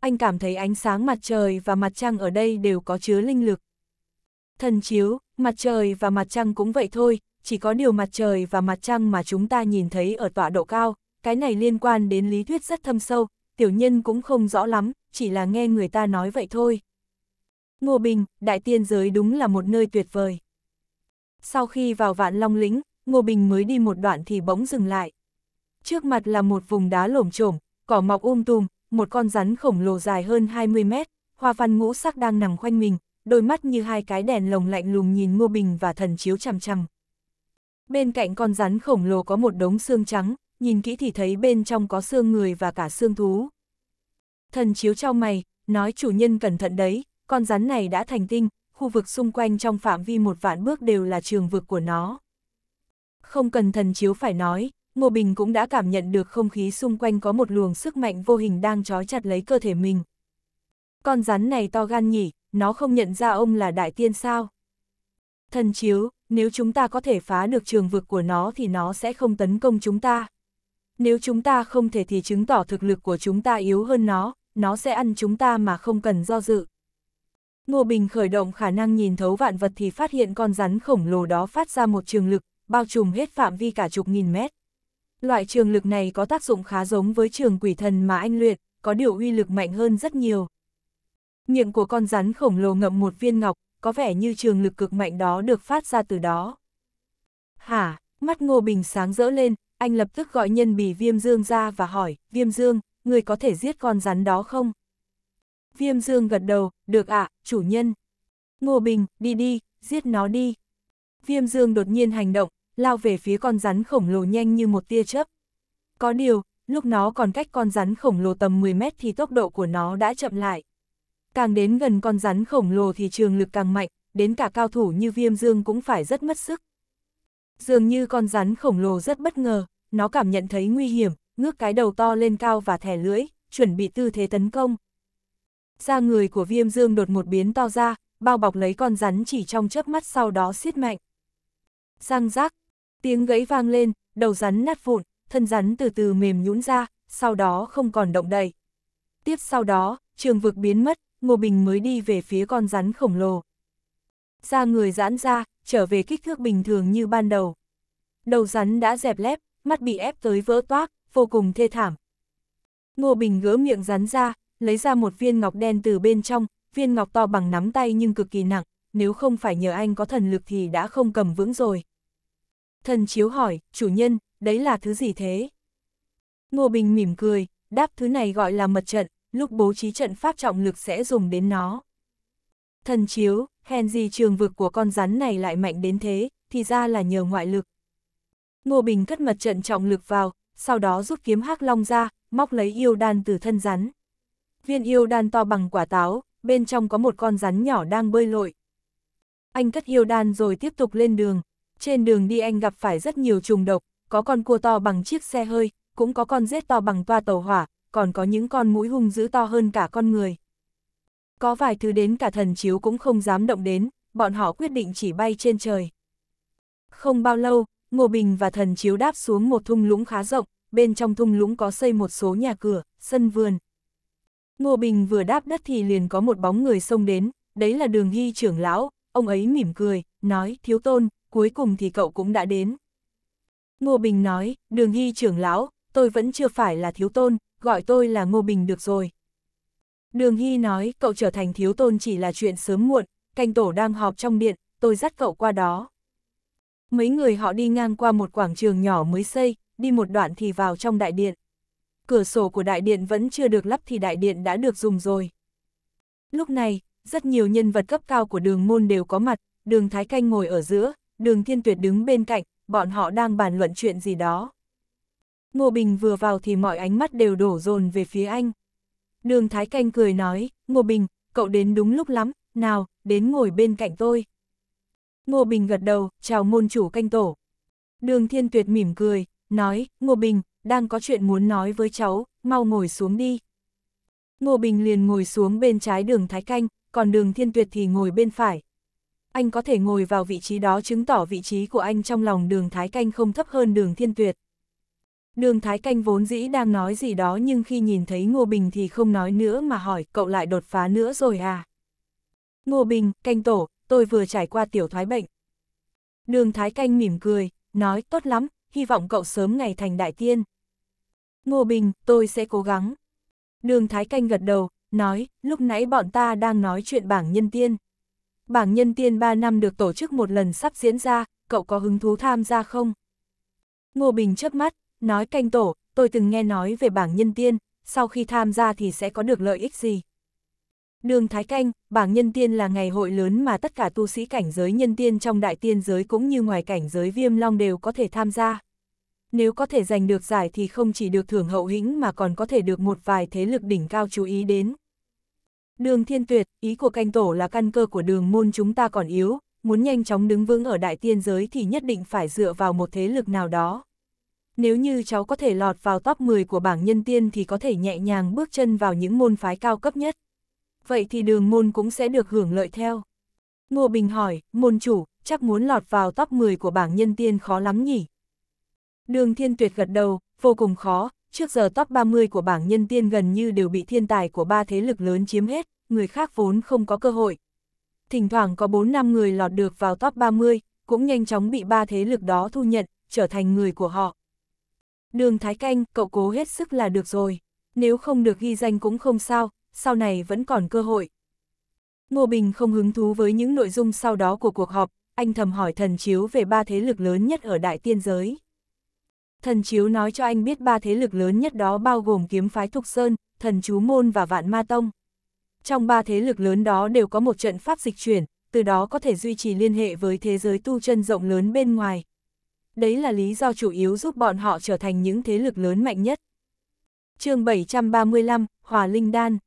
Anh cảm thấy ánh sáng mặt trời và mặt trăng ở đây đều có chứa linh lực. Thần chiếu, mặt trời và mặt trăng cũng vậy thôi, chỉ có điều mặt trời và mặt trăng mà chúng ta nhìn thấy ở tọa độ cao, cái này liên quan đến lý thuyết rất thâm sâu, tiểu nhân cũng không rõ lắm, chỉ là nghe người ta nói vậy thôi. Ngô Bình, đại tiên giới đúng là một nơi tuyệt vời. Sau khi vào vạn long lĩnh, Ngô Bình mới đi một đoạn thì bỗng dừng lại. Trước mặt là một vùng đá lổm trổm, cỏ mọc um tùm, một con rắn khổng lồ dài hơn 20 mét, hoa văn ngũ sắc đang nằm khoanh mình, đôi mắt như hai cái đèn lồng lạnh lùng nhìn Ngô Bình và thần chiếu chằm chằm. Bên cạnh con rắn khổng lồ có một đống xương trắng, nhìn kỹ thì thấy bên trong có xương người và cả xương thú. Thần chiếu trao mày, nói chủ nhân cẩn thận đấy, con rắn này đã thành tinh, khu vực xung quanh trong phạm vi một vạn bước đều là trường vực của nó. Không cần thần chiếu phải nói, Ngô Bình cũng đã cảm nhận được không khí xung quanh có một luồng sức mạnh vô hình đang trói chặt lấy cơ thể mình. Con rắn này to gan nhỉ, nó không nhận ra ông là đại tiên sao. Thần chiếu, nếu chúng ta có thể phá được trường vực của nó thì nó sẽ không tấn công chúng ta. Nếu chúng ta không thể thì chứng tỏ thực lực của chúng ta yếu hơn nó, nó sẽ ăn chúng ta mà không cần do dự. Ngô Bình khởi động khả năng nhìn thấu vạn vật thì phát hiện con rắn khổng lồ đó phát ra một trường lực, bao trùm hết phạm vi cả chục nghìn mét. Loại trường lực này có tác dụng khá giống với trường quỷ thần mà anh luyện, có điều uy lực mạnh hơn rất nhiều. Miệng của con rắn khổng lồ ngậm một viên ngọc, có vẻ như trường lực cực mạnh đó được phát ra từ đó. Hả, mắt Ngô Bình sáng rỡ lên, anh lập tức gọi nhân bì Viêm Dương ra và hỏi, Viêm Dương, người có thể giết con rắn đó không? Viêm Dương gật đầu, được ạ, chủ nhân. Ngô Bình, đi đi, giết nó đi. Viêm Dương đột nhiên hành động, lao về phía con rắn khổng lồ nhanh như một tia chớp. Có điều, lúc nó còn cách con rắn khổng lồ tầm 10 mét thì tốc độ của nó đã chậm lại. Càng đến gần con rắn khổng lồ thì trường lực càng mạnh, đến cả cao thủ như viêm dương cũng phải rất mất sức. Dường như con rắn khổng lồ rất bất ngờ, nó cảm nhận thấy nguy hiểm, ngước cái đầu to lên cao và thẻ lưỡi, chuẩn bị tư thế tấn công. Da người của viêm dương đột một biến to ra, bao bọc lấy con rắn chỉ trong chớp mắt sau đó siết mạnh. Răng rác, tiếng gãy vang lên, đầu rắn nát vụn, thân rắn từ từ mềm nhũn ra, sau đó không còn động đậy. Tiếp sau đó, trường vực biến mất, Ngô Bình mới đi về phía con rắn khổng lồ. Da người giãn ra, trở về kích thước bình thường như ban đầu. Đầu rắn đã dẹp lép, mắt bị ép tới vỡ toác, vô cùng thê thảm. Ngô Bình gỡ miệng rắn ra, lấy ra một viên ngọc đen từ bên trong, viên ngọc to bằng nắm tay nhưng cực kỳ nặng, nếu không phải nhờ anh có thần lực thì đã không cầm vững rồi. Thần chiếu hỏi, chủ nhân, đấy là thứ gì thế? Ngô Bình mỉm cười, đáp thứ này gọi là mật trận, lúc bố trí trận pháp trọng lực sẽ dùng đến nó. Thần chiếu, hèn gì trường vực của con rắn này lại mạnh đến thế, thì ra là nhờ ngoại lực. Ngô Bình cất mật trận trọng lực vào, sau đó rút kiếm hắc long ra, móc lấy yêu đan từ thân rắn. Viên yêu đan to bằng quả táo, bên trong có một con rắn nhỏ đang bơi lội. Anh cất yêu đan rồi tiếp tục lên đường. Trên đường đi anh gặp phải rất nhiều trùng độc, có con cua to bằng chiếc xe hơi, cũng có con rết to bằng toa tàu hỏa, còn có những con mũi hung dữ to hơn cả con người. Có vài thứ đến cả thần chiếu cũng không dám động đến, bọn họ quyết định chỉ bay trên trời. Không bao lâu, Ngô Bình và thần chiếu đáp xuống một thung lũng khá rộng, bên trong thung lũng có xây một số nhà cửa, sân vườn. Ngô Bình vừa đáp đất thì liền có một bóng người xông đến, đấy là đường hy trưởng lão, ông ấy mỉm cười, nói, thiếu tôn, cuối cùng thì cậu cũng đã đến. Ngô Bình nói, đường hy trưởng lão, tôi vẫn chưa phải là thiếu tôn, gọi tôi là Ngô Bình được rồi. Đường Hy nói, cậu trở thành thiếu tôn chỉ là chuyện sớm muộn, canh tổ đang họp trong điện, tôi dắt cậu qua đó. Mấy người họ đi ngang qua một quảng trường nhỏ mới xây, đi một đoạn thì vào trong đại điện. Cửa sổ của đại điện vẫn chưa được lắp thì đại điện đã được dùng rồi. Lúc này, rất nhiều nhân vật cấp cao của đường môn đều có mặt, đường Thái Canh ngồi ở giữa, đường Thiên Tuyệt đứng bên cạnh, bọn họ đang bàn luận chuyện gì đó. Ngô Bình vừa vào thì mọi ánh mắt đều đổ dồn về phía anh. Đường Thái Canh cười nói, Ngô Bình, cậu đến đúng lúc lắm, nào, đến ngồi bên cạnh tôi. Ngô Bình gật đầu, chào môn chủ canh tổ. Đường Thiên Tuyệt mỉm cười, nói, Ngô Bình, đang có chuyện muốn nói với cháu, mau ngồi xuống đi. Ngô Bình liền ngồi xuống bên trái đường Thái Canh, còn đường Thiên Tuyệt thì ngồi bên phải. Anh có thể ngồi vào vị trí đó chứng tỏ vị trí của anh trong lòng đường Thái Canh không thấp hơn đường Thiên Tuyệt. Đường Thái Canh vốn dĩ đang nói gì đó nhưng khi nhìn thấy Ngô Bình thì không nói nữa mà hỏi cậu lại đột phá nữa rồi à? Ngô Bình, canh tổ, tôi vừa trải qua tiểu thoái bệnh. Đường Thái Canh mỉm cười, nói tốt lắm, hy vọng cậu sớm ngày thành đại tiên. Ngô Bình, tôi sẽ cố gắng. Đường Thái Canh gật đầu, nói, lúc nãy bọn ta đang nói chuyện bảng nhân tiên. Bảng nhân tiên 3 năm được tổ chức một lần sắp diễn ra, cậu có hứng thú tham gia không? Ngô Bình chớp mắt, nói canh tổ, tôi từng nghe nói về bảng nhân tiên, sau khi tham gia thì sẽ có được lợi ích gì. Đường Thái Canh, bảng nhân tiên là ngày hội lớn mà tất cả tu sĩ cảnh giới nhân tiên trong đại tiên giới cũng như ngoài cảnh giới viêm long đều có thể tham gia. Nếu có thể giành được giải thì không chỉ được thưởng hậu hĩnh mà còn có thể được một vài thế lực đỉnh cao chú ý đến. Đường thiên tuyệt, ý của canh tổ là căn cơ của đường môn chúng ta còn yếu, muốn nhanh chóng đứng vững ở đại tiên giới thì nhất định phải dựa vào một thế lực nào đó. Nếu như cháu có thể lọt vào top 10 của bảng nhân tiên thì có thể nhẹ nhàng bước chân vào những môn phái cao cấp nhất. Vậy thì đường môn cũng sẽ được hưởng lợi theo. Ngô Bình hỏi, môn chủ, chắc muốn lọt vào top 10 của bảng nhân tiên khó lắm nhỉ? Đường Thiên Tuyệt gật đầu, vô cùng khó, trước giờ top 30 của bảng nhân tiên gần như đều bị thiên tài của ba thế lực lớn chiếm hết, người khác vốn không có cơ hội. Thỉnh thoảng có 4 năm người lọt được vào top 30, cũng nhanh chóng bị ba thế lực đó thu nhận, trở thành người của họ. Đường Thái Canh, cậu cố hết sức là được rồi, nếu không được ghi danh cũng không sao, sau này vẫn còn cơ hội. Ngô Bình không hứng thú với những nội dung sau đó của cuộc họp, anh thầm hỏi thần chiếu về ba thế lực lớn nhất ở đại tiên giới. Thần chiếu nói cho anh biết ba thế lực lớn nhất đó bao gồm kiếm phái Thục Sơn, thần chú môn và vạn ma tông. Trong ba thế lực lớn đó đều có một trận pháp dịch chuyển, từ đó có thể duy trì liên hệ với thế giới tu chân rộng lớn bên ngoài. Đấy là lý do chủ yếu giúp bọn họ trở thành những thế lực lớn mạnh nhất. chương 735, Hòa Linh Đan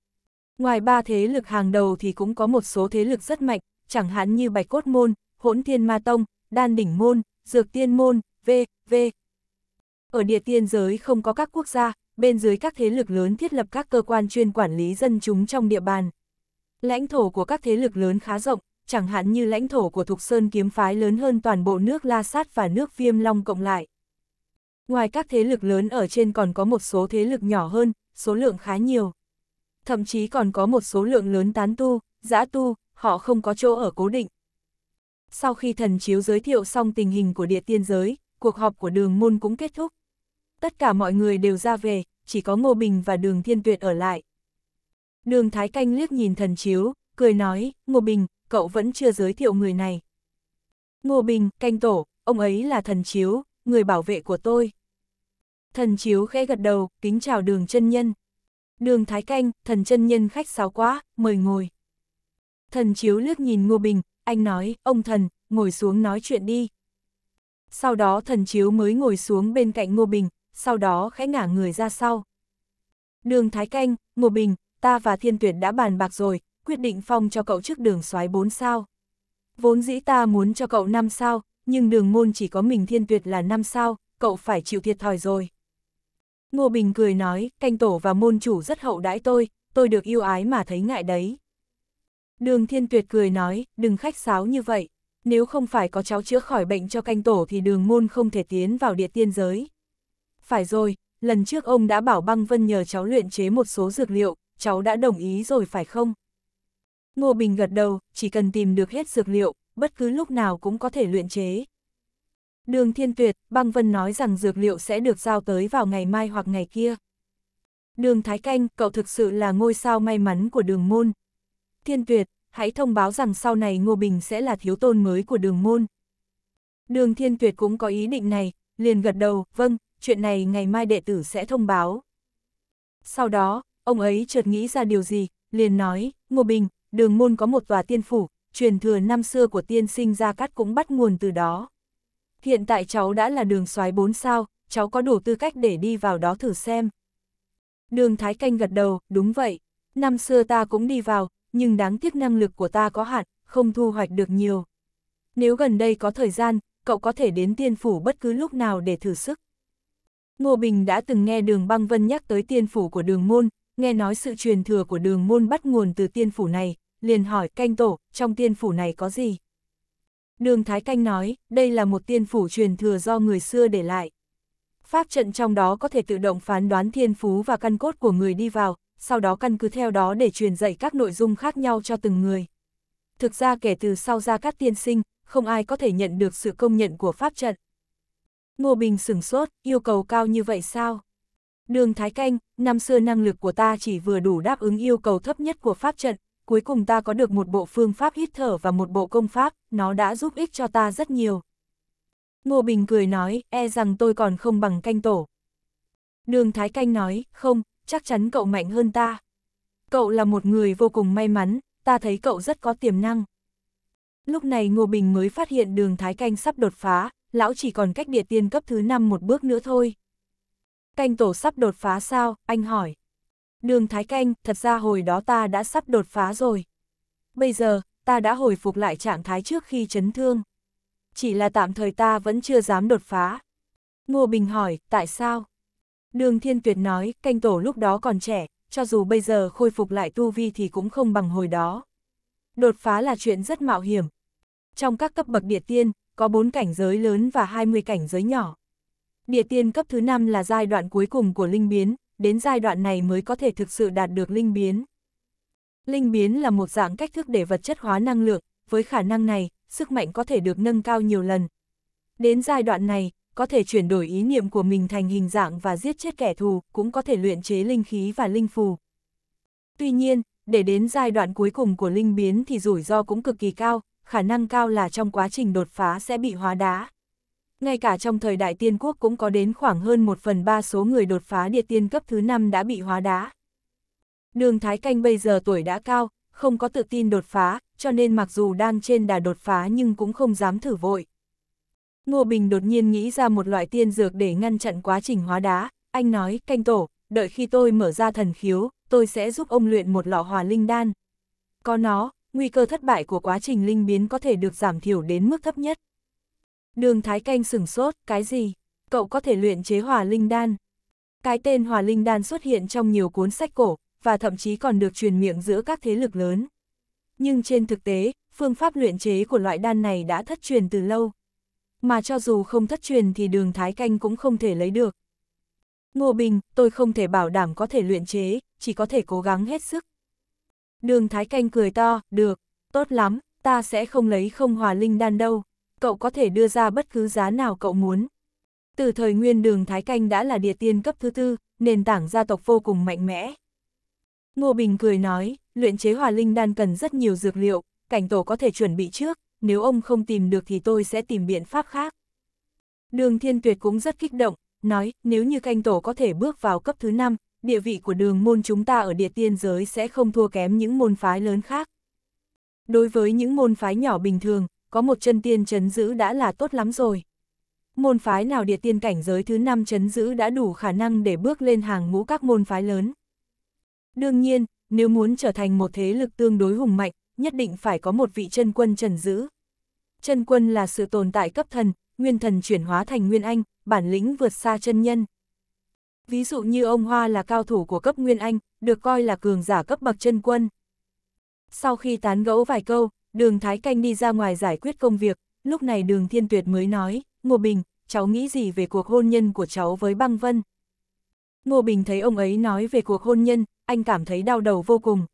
Ngoài ba thế lực hàng đầu thì cũng có một số thế lực rất mạnh, chẳng hạn như Bạch Cốt Môn, Hỗn Thiên Ma Tông, Đan Đỉnh Môn, Dược Tiên Môn, V, V. Ở địa tiên giới không có các quốc gia, bên dưới các thế lực lớn thiết lập các cơ quan chuyên quản lý dân chúng trong địa bàn. Lãnh thổ của các thế lực lớn khá rộng, chẳng hạn như lãnh thổ của Thục Sơn kiếm phái lớn hơn toàn bộ nước La Sát và nước Viêm Long cộng lại. Ngoài các thế lực lớn ở trên còn có một số thế lực nhỏ hơn, số lượng khá nhiều. Thậm chí còn có một số lượng lớn tán tu, giã tu, họ không có chỗ ở cố định. Sau khi thần chiếu giới thiệu xong tình hình của địa tiên giới, cuộc họp của đường môn cũng kết thúc. Tất cả mọi người đều ra về, chỉ có Ngô Bình và đường Thiên Tuyệt ở lại. Đường Thái Canh liếc nhìn thần chiếu, cười nói, Ngô Bình, cậu vẫn chưa giới thiệu người này. Ngô Bình, canh tổ, ông ấy là thần chiếu, người bảo vệ của tôi. Thần chiếu khẽ gật đầu, kính chào đường chân nhân. Đường Thái Canh, thần chân nhân khách sáo quá, mời ngồi. Thần chiếu liếc nhìn Ngô Bình, anh nói, ông thần, ngồi xuống nói chuyện đi. Sau đó thần chiếu mới ngồi xuống bên cạnh Ngô Bình, sau đó khẽ ngả người ra sau. Đường Thái Canh, Ngô Bình, ta và Thiên Tuyệt đã bàn bạc rồi, quyết định phong cho cậu trước đường soái 4 sao. Vốn dĩ ta muốn cho cậu 5 sao, nhưng đường môn chỉ có mình Thiên Tuyệt là 5 sao, cậu phải chịu thiệt thòi rồi. Ngô Bình cười nói, canh tổ và môn chủ rất hậu đãi tôi, tôi được yêu ái mà thấy ngại đấy. Đường Thiên Tuyệt cười nói, đừng khách sáo như vậy, nếu không phải có cháu chữa khỏi bệnh cho canh tổ thì đường môn không thể tiến vào địa tiên giới. Phải rồi, lần trước ông đã bảo băng vân nhờ cháu luyện chế một số dược liệu, cháu đã đồng ý rồi phải không? Ngô Bình gật đầu, chỉ cần tìm được hết dược liệu, bất cứ lúc nào cũng có thể luyện chế. Đường Thiên Tuyệt, băng vân nói rằng dược liệu sẽ được giao tới vào ngày mai hoặc ngày kia. Đường Thái Canh, cậu thực sự là ngôi sao may mắn của đường môn. Thiên Tuyệt, hãy thông báo rằng sau này Ngô Bình sẽ là thiếu tôn mới của đường môn. Đường Thiên Tuyệt cũng có ý định này, liền gật đầu, vâng, chuyện này ngày mai đệ tử sẽ thông báo. Sau đó, ông ấy chợt nghĩ ra điều gì, liền nói, Ngô Bình, đường môn có một tòa tiên phủ, truyền thừa năm xưa của tiên sinh Gia Cát cũng bắt nguồn từ đó. Hiện tại cháu đã là đường soái 4 sao, cháu có đủ tư cách để đi vào đó thử xem. Đường Thái Canh gật đầu, đúng vậy, năm xưa ta cũng đi vào, nhưng đáng tiếc năng lực của ta có hạn, không thu hoạch được nhiều. Nếu gần đây có thời gian, cậu có thể đến tiên phủ bất cứ lúc nào để thử sức. Ngô Bình đã từng nghe đường băng vân nhắc tới tiên phủ của đường môn, nghe nói sự truyền thừa của đường môn bắt nguồn từ tiên phủ này, liền hỏi canh tổ, trong tiên phủ này có gì? Đường Thái Canh nói, đây là một tiên phủ truyền thừa do người xưa để lại. Pháp trận trong đó có thể tự động phán đoán thiên phú và căn cốt của người đi vào, sau đó căn cứ theo đó để truyền dạy các nội dung khác nhau cho từng người. Thực ra kể từ sau ra các tiên sinh, không ai có thể nhận được sự công nhận của pháp trận. Ngô Bình sửng sốt, yêu cầu cao như vậy sao? Đường Thái Canh, năm xưa năng lực của ta chỉ vừa đủ đáp ứng yêu cầu thấp nhất của pháp trận, cuối cùng ta có được một bộ phương pháp hít thở và một bộ công pháp, nó đã giúp ích cho ta rất nhiều. Ngô Bình cười nói, e rằng tôi còn không bằng canh tổ. Đường Thái Canh nói, không, chắc chắn cậu mạnh hơn ta. Cậu là một người vô cùng may mắn, ta thấy cậu rất có tiềm năng. Lúc này Ngô Bình mới phát hiện đường Thái Canh sắp đột phá, lão chỉ còn cách địa tiên cấp thứ 5 một bước nữa thôi. Canh tổ sắp đột phá sao, anh hỏi. Đường Thái Canh, thật ra hồi đó ta đã sắp đột phá rồi. Bây giờ, ta đã hồi phục lại trạng thái trước khi chấn thương. Chỉ là tạm thời ta vẫn chưa dám đột phá. Ngô Bình hỏi, tại sao? Đường Thiên Tuyệt nói, canh tổ lúc đó còn trẻ, cho dù bây giờ khôi phục lại tu vi thì cũng không bằng hồi đó. Đột phá là chuyện rất mạo hiểm. Trong các cấp bậc địa tiên, có 4 cảnh giới lớn và 20 cảnh giới nhỏ. Địa tiên cấp thứ 5 là giai đoạn cuối cùng của linh biến, đến giai đoạn này mới có thể thực sự đạt được linh biến. Linh biến là một dạng cách thức để vật chất hóa năng lượng, với khả năng này, sức mạnh có thể được nâng cao nhiều lần. Đến giai đoạn này, có thể chuyển đổi ý niệm của mình thành hình dạng và giết chết kẻ thù, cũng có thể luyện chế linh khí và linh phù. Tuy nhiên, để đến giai đoạn cuối cùng của linh biến thì rủi ro cũng cực kỳ cao, khả năng cao là trong quá trình đột phá sẽ bị hóa đá. Ngay cả trong thời đại tiên quốc cũng có đến khoảng hơn 1 phần 3 số người đột phá địa tiên cấp thứ 5 đã bị hóa đá. Đường Thái Canh bây giờ tuổi đã cao, không có tự tin đột phá, cho nên mặc dù đang trên đà đột phá nhưng cũng không dám thử vội. Ngô Bình đột nhiên nghĩ ra một loại tiên dược để ngăn chặn quá trình hóa đá, anh nói, canh tổ, đợi khi tôi mở ra thần khiếu, tôi sẽ giúp ông luyện một lọ hòa linh đan. Có nó, nguy cơ thất bại của quá trình linh biến có thể được giảm thiểu đến mức thấp nhất. Đường Thái Canh sửng sốt, cái gì? Cậu có thể luyện chế hòa linh đan. Cái tên hòa linh đan xuất hiện trong nhiều cuốn sách cổ, và thậm chí còn được truyền miệng giữa các thế lực lớn. Nhưng trên thực tế, phương pháp luyện chế của loại đan này đã thất truyền từ lâu. Mà cho dù không thất truyền thì đường Thái Canh cũng không thể lấy được. Ngô Bình, tôi không thể bảo đảm có thể luyện chế, chỉ có thể cố gắng hết sức. Đường Thái Canh cười to, được, tốt lắm, ta sẽ không lấy không hòa linh đan đâu, cậu có thể đưa ra bất cứ giá nào cậu muốn. Từ thời nguyên đường Thái Canh đã là địa tiên cấp thứ tư, nền tảng gia tộc vô cùng mạnh mẽ. Ngô Bình cười nói, luyện chế hòa linh đan cần rất nhiều dược liệu, cảnh tổ có thể chuẩn bị trước, nếu ông không tìm được thì tôi sẽ tìm biện pháp khác. Đường Thiên Tuyệt cũng rất kích động, nói, nếu như canh tổ có thể bước vào cấp thứ 5, địa vị của đường môn chúng ta ở địa tiên giới sẽ không thua kém những môn phái lớn khác. Đối với những môn phái nhỏ bình thường, có một chân tiên chấn giữ đã là tốt lắm rồi. Môn phái nào địa tiên cảnh giới thứ 5 chấn giữ đã đủ khả năng để bước lên hàng ngũ các môn phái lớn. Đương nhiên, nếu muốn trở thành một thế lực tương đối hùng mạnh, nhất định phải có một vị chân quân trần giữ. Chân quân là sự tồn tại cấp thần, nguyên thần chuyển hóa thành nguyên anh, bản lĩnh vượt xa chân nhân. Ví dụ như ông Hoa là cao thủ của cấp nguyên anh, được coi là cường giả cấp bậc chân quân. Sau khi tán gẫu vài câu, đường Thái Canh đi ra ngoài giải quyết công việc, lúc này đường Thiên Tuyệt mới nói, Ngô Bình, cháu nghĩ gì về cuộc hôn nhân của cháu với băng vân? Ngô Bình thấy ông ấy nói về cuộc hôn nhân, anh cảm thấy đau đầu vô cùng.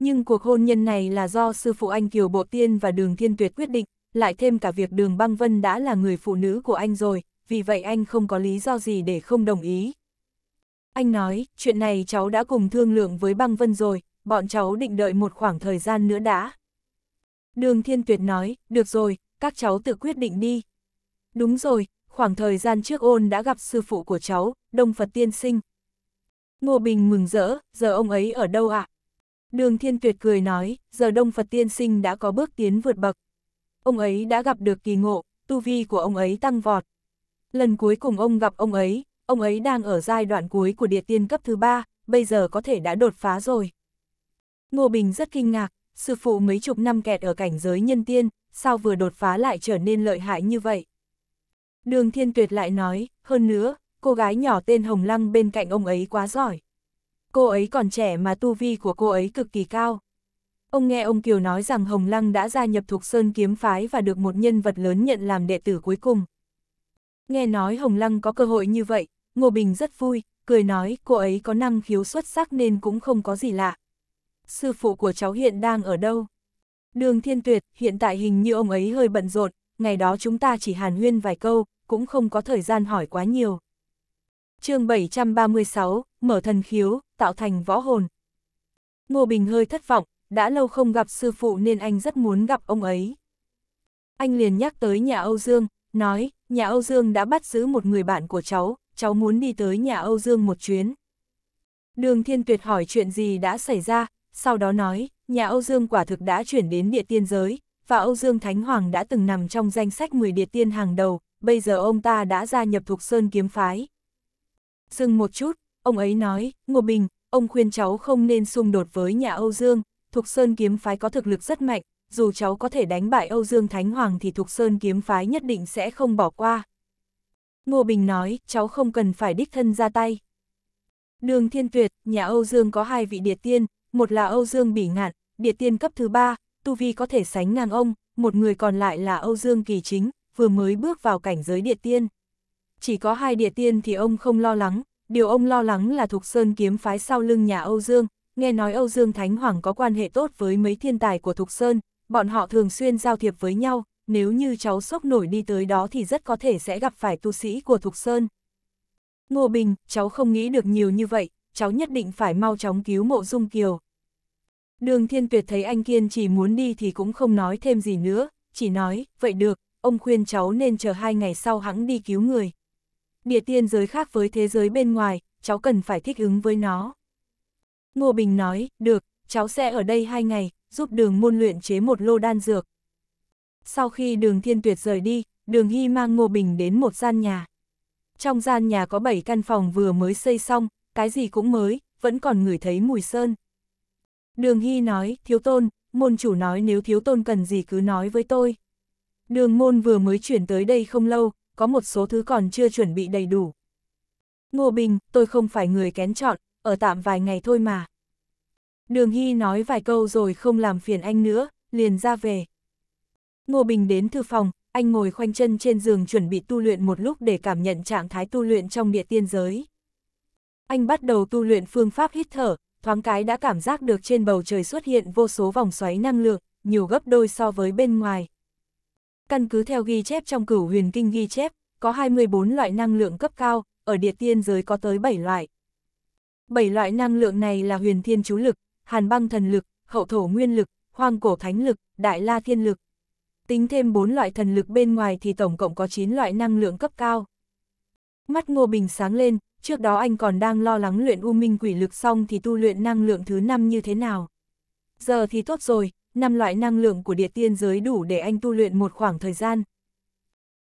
Nhưng cuộc hôn nhân này là do sư phụ anh Kiều Bộ Tiên và đường Thiên Tuyệt quyết định, lại thêm cả việc đường băng vân đã là người phụ nữ của anh rồi, vì vậy anh không có lý do gì để không đồng ý. Anh nói, chuyện này cháu đã cùng thương lượng với băng vân rồi, bọn cháu định đợi một khoảng thời gian nữa đã. Đường Thiên Tuyệt nói, được rồi, các cháu tự quyết định đi. Đúng rồi, khoảng thời gian trước ôn đã gặp sư phụ của cháu, Đông Phật Tiên Sinh. Ngô Bình mừng rỡ, giờ ông ấy ở đâu ạ? À? Đường Thiên Tuyệt cười nói, giờ Đông Phật Tiên Sinh đã có bước tiến vượt bậc. Ông ấy đã gặp được kỳ ngộ, tu vi của ông ấy tăng vọt. Lần cuối cùng ông gặp ông ấy, ông ấy đang ở giai đoạn cuối của địa tiên cấp thứ ba, bây giờ có thể đã đột phá rồi. Ngô Bình rất kinh ngạc, sư phụ mấy chục năm kẹt ở cảnh giới nhân tiên, sao vừa đột phá lại trở nên lợi hại như vậy? Đường Thiên Tuyệt lại nói, hơn nữa, cô gái nhỏ tên Hồng Lăng bên cạnh ông ấy quá giỏi. Cô ấy còn trẻ mà tu vi của cô ấy cực kỳ cao. Ông nghe ông Kiều nói rằng Hồng Lăng đã gia nhập Thục Sơn Kiếm Phái và được một nhân vật lớn nhận làm đệ tử cuối cùng. Nghe nói Hồng Lăng có cơ hội như vậy, Ngô Bình rất vui, cười nói cô ấy có năng khiếu xuất sắc nên cũng không có gì lạ. Sư phụ của cháu hiện đang ở đâu? Đường Thiên Tuyệt, hiện tại hình như ông ấy hơi bận rộn, ngày đó chúng ta chỉ hàn huyên vài câu, cũng không có thời gian hỏi quá nhiều. chương 736, mở thần khiếu, tạo thành võ hồn. Ngô Bình hơi thất vọng, đã lâu không gặp sư phụ nên anh rất muốn gặp ông ấy. Anh liền nhắc tới nhà Âu Dương, nói, nhà Âu Dương đã bắt giữ một người bạn của cháu, cháu muốn đi tới nhà Âu Dương một chuyến. Đường Thiên Tuyệt hỏi chuyện gì đã xảy ra, sau đó nói, nhà Âu Dương quả thực đã chuyển đến địa tiên giới, và Âu Dương Thánh Hoàng đã từng nằm trong danh sách 10 địa tiên hàng đầu, bây giờ ông ta đã gia nhập Thục Sơn kiếm phái. Dừng một chút, ông ấy nói, Ngô Bình, ông khuyên cháu không nên xung đột với nhà Âu Dương, Thục Sơn kiếm phái có thực lực rất mạnh, dù cháu có thể đánh bại Âu Dương Thánh Hoàng thì Thục Sơn kiếm phái nhất định sẽ không bỏ qua. Ngô Bình nói, cháu không cần phải đích thân ra tay. Đường Thiên Tuyệt, nhà Âu Dương có hai vị địa tiên, một là Âu Dương Bỉ Ngạn, địa tiên cấp thứ ba, tu vi có thể sánh ngang ông, một người còn lại là Âu Dương Kỳ Chính, vừa mới bước vào cảnh giới địa tiên. Chỉ có hai địa tiên thì ông không lo lắng, điều ông lo lắng là Thục Sơn kiếm phái sau lưng nhà Âu Dương, nghe nói Âu Dương Thánh Hoàng có quan hệ tốt với mấy thiên tài của Thục Sơn, bọn họ thường xuyên giao thiệp với nhau, nếu như cháu sốc nổi đi tới đó thì rất có thể sẽ gặp phải tu sĩ của Thục Sơn. Ngô Bình, cháu không nghĩ được nhiều như vậy, cháu nhất định phải mau chóng cứu mộ Dung Kiều. Đường Thiên Tuyệt thấy anh Kiên chỉ muốn đi thì cũng không nói thêm gì nữa, chỉ nói, vậy được, ông khuyên cháu nên chờ hai ngày sau hãng đi cứu người. Địa tiên giới khác với thế giới bên ngoài, cháu cần phải thích ứng với nó. Ngô Bình nói, được, cháu sẽ ở đây hai ngày, giúp đường môn luyện chế một lô đan dược. Sau khi đường thiên tuyệt rời đi, đường hy mang Ngô Bình đến một gian nhà. Trong gian nhà có 7 căn phòng vừa mới xây xong, cái gì cũng mới, vẫn còn ngửi thấy mùi sơn. Đường hy nói, thiếu tôn, môn chủ nói nếu thiếu tôn cần gì cứ nói với tôi. Đường môn vừa mới chuyển tới đây không lâu, có một số thứ còn chưa chuẩn bị đầy đủ. Ngô Bình, tôi không phải người kén chọn, ở tạm vài ngày thôi mà. Đường Hy nói vài câu rồi không làm phiền anh nữa, liền ra về. Ngô Bình đến thư phòng, anh ngồi khoanh chân trên giường chuẩn bị tu luyện một lúc để cảm nhận trạng thái tu luyện trong địa tiên giới. Anh bắt đầu tu luyện phương pháp hít thở, thoáng cái đã cảm giác được trên bầu trời xuất hiện vô số vòng xoáy năng lượng, nhiều gấp đôi so với bên ngoài. Căn cứ theo ghi chép trong cửu huyền kinh ghi chép, có 24 loại năng lượng cấp cao, ở địa tiên giới có tới 7 loại. 7 loại năng lượng này là huyền thiên chú lực, hàn băng thần lực, hậu thổ nguyên lực, hoang cổ thánh lực, đại la thiên lực. Tính thêm 4 loại thần lực bên ngoài thì tổng cộng có 9 loại năng lượng cấp cao. Mắt Ngô Bình sáng lên, trước đó anh còn đang lo lắng luyện u minh quỷ lực xong thì tu luyện năng lượng thứ 5 như thế nào. Giờ thì tốt rồi, năm loại năng lượng của địa tiên giới đủ để anh tu luyện một khoảng thời gian.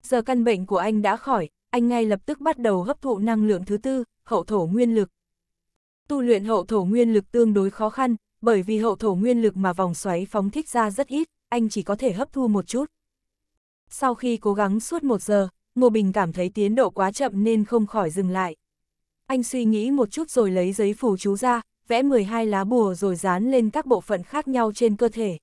Giờ căn bệnh của anh đã khỏi, anh ngay lập tức bắt đầu hấp thụ năng lượng thứ tư, hậu thổ nguyên lực. Tu luyện hậu thổ nguyên lực tương đối khó khăn, bởi vì hậu thổ nguyên lực mà vòng xoáy phóng thích ra rất ít, anh chỉ có thể hấp thu một chút. Sau khi cố gắng suốt một giờ, Ngô Bình cảm thấy tiến độ quá chậm nên không khỏi dừng lại. Anh suy nghĩ một chút rồi lấy giấy phù chú ra, vẽ 12 lá bùa rồi dán lên các bộ phận khác nhau trên cơ thể.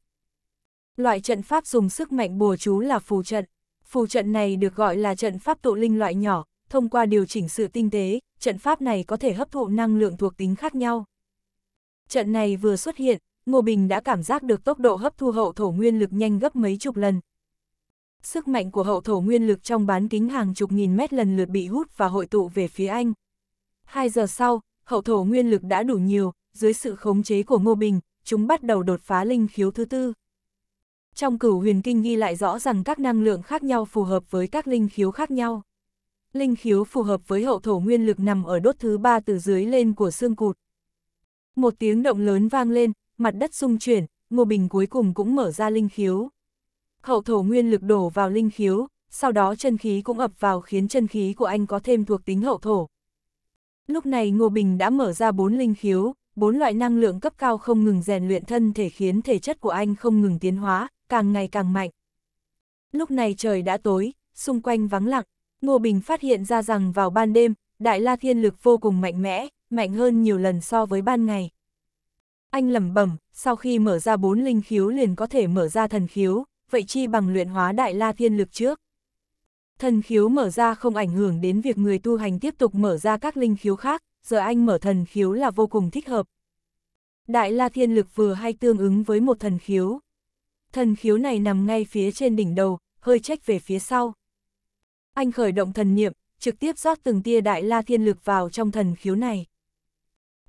Loại trận pháp dùng sức mạnh bùa chú là phù trận. Phù trận này được gọi là trận pháp tụ linh loại nhỏ, thông qua điều chỉnh sự tinh tế, trận pháp này có thể hấp thụ năng lượng thuộc tính khác nhau. Trận này vừa xuất hiện, Ngô Bình đã cảm giác được tốc độ hấp thu hậu thổ nguyên lực nhanh gấp mấy chục lần. Sức mạnh của hậu thổ nguyên lực trong bán kính hàng chục nghìn mét lần lượt bị hút và hội tụ về phía anh. Hai giờ sau, hậu thổ nguyên lực đã đủ nhiều, dưới sự khống chế của Ngô Bình, chúng bắt đầu đột phá linh khiếu thứ tư. Trong cửu huyền kinh ghi lại rõ rằng các năng lượng khác nhau phù hợp với các linh khiếu khác nhau. Linh khiếu phù hợp với hậu thổ nguyên lực nằm ở đốt thứ ba từ dưới lên của xương cụt. Một tiếng động lớn vang lên, mặt đất rung chuyển, Ngô Bình cuối cùng cũng mở ra linh khiếu. Hậu thổ nguyên lực đổ vào linh khiếu, sau đó chân khí cũng ập vào khiến chân khí của anh có thêm thuộc tính hậu thổ. Lúc này Ngô Bình đã mở ra bốn linh khiếu, bốn loại năng lượng cấp cao không ngừng rèn luyện thân thể khiến thể chất của anh không ngừng tiến hóa, càng ngày càng mạnh. Lúc này trời đã tối, xung quanh vắng lặng, Ngô Bình phát hiện ra rằng vào ban đêm, Đại La Thiên Lực vô cùng mạnh mẽ, mạnh hơn nhiều lần so với ban ngày. Anh lẩm bẩm, sau khi mở ra bốn linh khiếu liền có thể mở ra thần khiếu, vậy chi bằng luyện hóa Đại La Thiên Lực trước. Thần khiếu mở ra không ảnh hưởng đến việc người tu hành tiếp tục mở ra các linh khiếu khác, giờ anh mở thần khiếu là vô cùng thích hợp. Đại La Thiên Lực vừa hay tương ứng với một thần khiếu. Thần khiếu này nằm ngay phía trên đỉnh đầu, hơi trách về phía sau. Anh khởi động thần niệm, trực tiếp rót từng tia Đại La Thiên Lực vào trong thần khiếu này.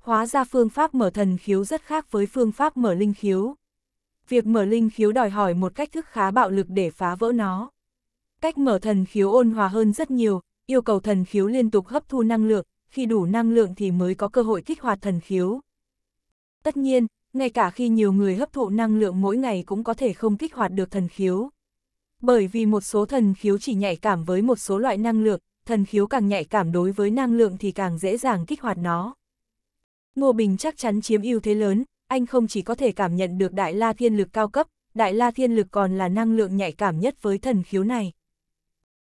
Hóa ra phương pháp mở thần khiếu rất khác với phương pháp mở linh khiếu. Việc mở linh khiếu đòi hỏi một cách thức khá bạo lực để phá vỡ nó. Cách mở thần khiếu ôn hòa hơn rất nhiều, yêu cầu thần khiếu liên tục hấp thu năng lượng, khi đủ năng lượng thì mới có cơ hội kích hoạt thần khiếu. Tất nhiên, ngay cả khi nhiều người hấp thụ năng lượng mỗi ngày cũng có thể không kích hoạt được thần khiếu. Bởi vì một số thần khiếu chỉ nhạy cảm với một số loại năng lượng, thần khiếu càng nhạy cảm đối với năng lượng thì càng dễ dàng kích hoạt nó. Ngô Bình chắc chắn chiếm ưu thế lớn, anh không chỉ có thể cảm nhận được Đại La Thiên Lực cao cấp, Đại La Thiên Lực còn là năng lượng nhạy cảm nhất với thần khiếu này.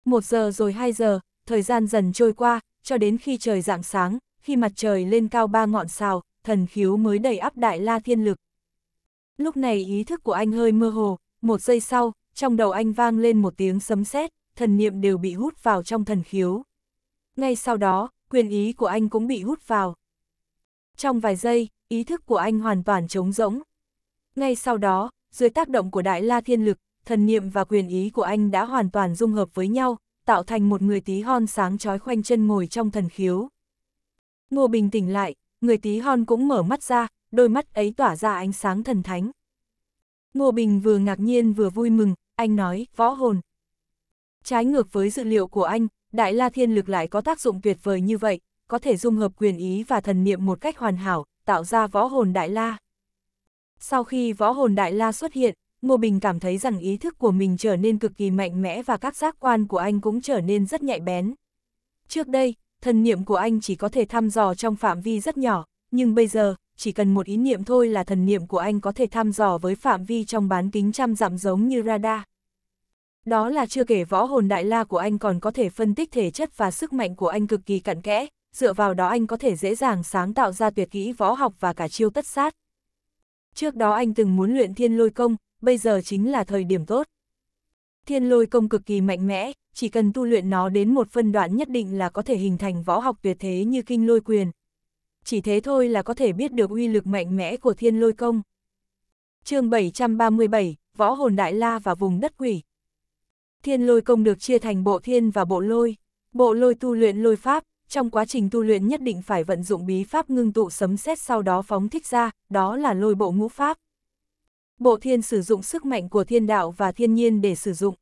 Một giờ rồi hai giờ, thời gian dần trôi qua, cho đến khi trời rạng sáng, khi mặt trời lên cao ba ngọn sao, thần khiếu mới đầy áp Đại La Thiên Lực. Lúc này ý thức của anh hơi mơ hồ, một giây sau, trong đầu anh vang lên một tiếng sấm sét, thần niệm đều bị hút vào trong thần khiếu. Ngay sau đó, quyền ý của anh cũng bị hút vào. Trong vài giây, ý thức của anh hoàn toàn trống rỗng. Ngay sau đó, dưới tác động của Đại La Thiên Lực, thần niệm và quyền ý của anh đã hoàn toàn dung hợp với nhau, tạo thành một người tí hon sáng chói khoanh chân ngồi trong thần khiếu. Ngô Bình tỉnh lại, người tí hon cũng mở mắt ra, đôi mắt ấy tỏa ra ánh sáng thần thánh. Ngô Bình vừa ngạc nhiên vừa vui mừng, anh nói, võ hồn. Trái ngược với dự liệu của anh, Đại La Thiên Lực lại có tác dụng tuyệt vời như vậy, có thể dung hợp quyền ý và thần niệm một cách hoàn hảo, tạo ra võ hồn Đại La. Sau khi võ hồn Đại La xuất hiện, Ngô Bình cảm thấy rằng ý thức của mình trở nên cực kỳ mạnh mẽ và các giác quan của anh cũng trở nên rất nhạy bén. Trước đây, thần niệm của anh chỉ có thể thăm dò trong phạm vi rất nhỏ, nhưng bây giờ, chỉ cần một ý niệm thôi là thần niệm của anh có thể thăm dò với phạm vi trong bán kính trăm dặm giống như radar. Đó là chưa kể võ hồn đại la của anh còn có thể phân tích thể chất và sức mạnh của anh cực kỳ cặn kẽ, dựa vào đó anh có thể dễ dàng sáng tạo ra tuyệt kỹ võ học và cả chiêu tất sát. Trước đó anh từng muốn luyện thiên lôi công, bây giờ chính là thời điểm tốt. Thiên lôi công cực kỳ mạnh mẽ, chỉ cần tu luyện nó đến một phân đoạn nhất định là có thể hình thành võ học tuyệt thế như kinh lôi quyền. Chỉ thế thôi là có thể biết được uy lực mạnh mẽ của thiên lôi công. chương 737, Võ hồn Đại La và vùng đất quỷ. Thiên lôi công được chia thành bộ thiên và bộ lôi. Bộ lôi tu luyện lôi pháp, trong quá trình tu luyện nhất định phải vận dụng bí pháp ngưng tụ sấm sét sau đó phóng thích ra, đó là lôi bộ ngũ pháp. Bộ thiên sử dụng sức mạnh của thiên đạo và thiên nhiên để sử dụng.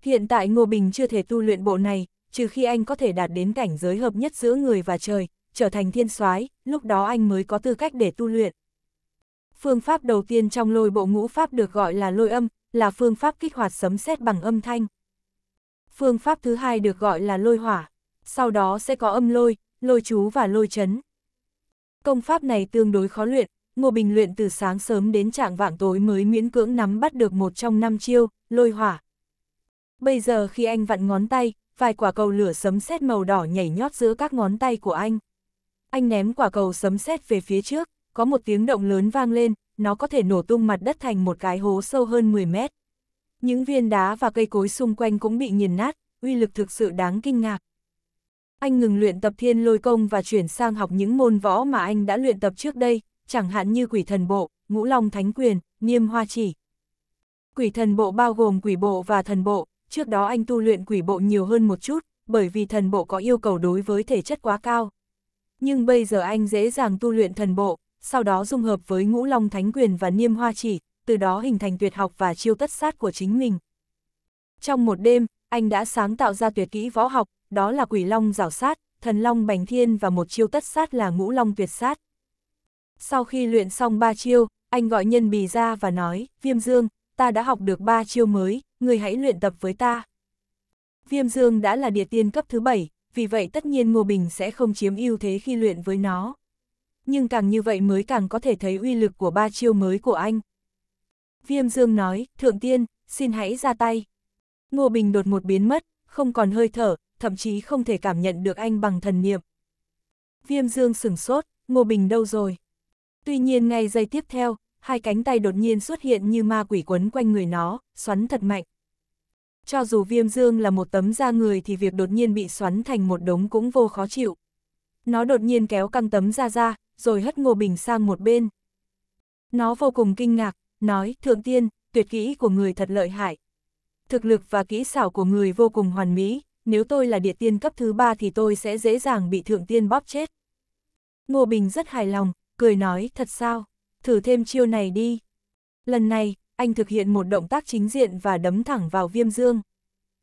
Hiện tại Ngô Bình chưa thể tu luyện bộ này, trừ khi anh có thể đạt đến cảnh giới hợp nhất giữa người và trời, trở thành thiên soái, lúc đó anh mới có tư cách để tu luyện. Phương pháp đầu tiên trong lôi bộ ngũ pháp được gọi là lôi âm, là phương pháp kích hoạt sấm sét bằng âm thanh. Phương pháp thứ hai được gọi là lôi hỏa, sau đó sẽ có âm lôi, lôi chú và lôi chấn. Công pháp này tương đối khó luyện, Ngô Bình luyện từ sáng sớm đến trạng vạng tối mới miễn cưỡng nắm bắt được một trong năm chiêu, lôi hỏa. Bây giờ khi anh vặn ngón tay, vài quả cầu lửa sấm sét màu đỏ nhảy nhót giữa các ngón tay của anh. Anh ném quả cầu sấm sét về phía trước, có một tiếng động lớn vang lên, nó có thể nổ tung mặt đất thành một cái hố sâu hơn 10 mét. Những viên đá và cây cối xung quanh cũng bị nghiền nát, uy lực thực sự đáng kinh ngạc. Anh ngừng luyện tập thiên lôi công và chuyển sang học những môn võ mà anh đã luyện tập trước đây, chẳng hạn như quỷ thần bộ, ngũ long thánh quyền, niêm hoa chỉ. Quỷ thần bộ bao gồm quỷ bộ và thần bộ, trước đó anh tu luyện quỷ bộ nhiều hơn một chút, bởi vì thần bộ có yêu cầu đối với thể chất quá cao. Nhưng bây giờ anh dễ dàng tu luyện thần bộ, sau đó dung hợp với ngũ long thánh quyền và niêm hoa chỉ, từ đó hình thành tuyệt học và chiêu tất sát của chính mình. Trong một đêm, anh đã sáng tạo ra tuyệt kỹ võ học, đó là quỷ long rào sát, thần long bành thiên và một chiêu tất sát là ngũ long tuyệt sát. Sau khi luyện xong ba chiêu, anh gọi nhân bì ra và nói, Viêm Dương, ta đã học được ba chiêu mới, người hãy luyện tập với ta. Viêm Dương đã là địa tiên cấp thứ bảy, vì vậy tất nhiên Ngô Bình sẽ không chiếm ưu thế khi luyện với nó. Nhưng càng như vậy mới càng có thể thấy uy lực của ba chiêu mới của anh. Viêm Dương nói, Thượng Tiên, xin hãy ra tay. Ngô Bình đột một biến mất, không còn hơi thở, thậm chí không thể cảm nhận được anh bằng thần niệm. Viêm Dương sửng sốt, Ngô Bình đâu rồi? Tuy nhiên ngay giây tiếp theo, hai cánh tay đột nhiên xuất hiện như ma quỷ quấn quanh người nó, xoắn thật mạnh. Cho dù viêm dương là một tấm da người thì việc đột nhiên bị xoắn thành một đống cũng vô khó chịu. Nó đột nhiên kéo căng tấm da ra, rồi hất Ngô Bình sang một bên. Nó vô cùng kinh ngạc, nói, Thượng Tiên, tuyệt kỹ của người thật lợi hại. Thực lực và kỹ xảo của người vô cùng hoàn mỹ, nếu tôi là địa tiên cấp thứ ba thì tôi sẽ dễ dàng bị Thượng Tiên bóp chết. Ngô Bình rất hài lòng, cười nói, thật sao, thử thêm chiêu này đi. Lần này, anh thực hiện một động tác chính diện và đấm thẳng vào viêm dương.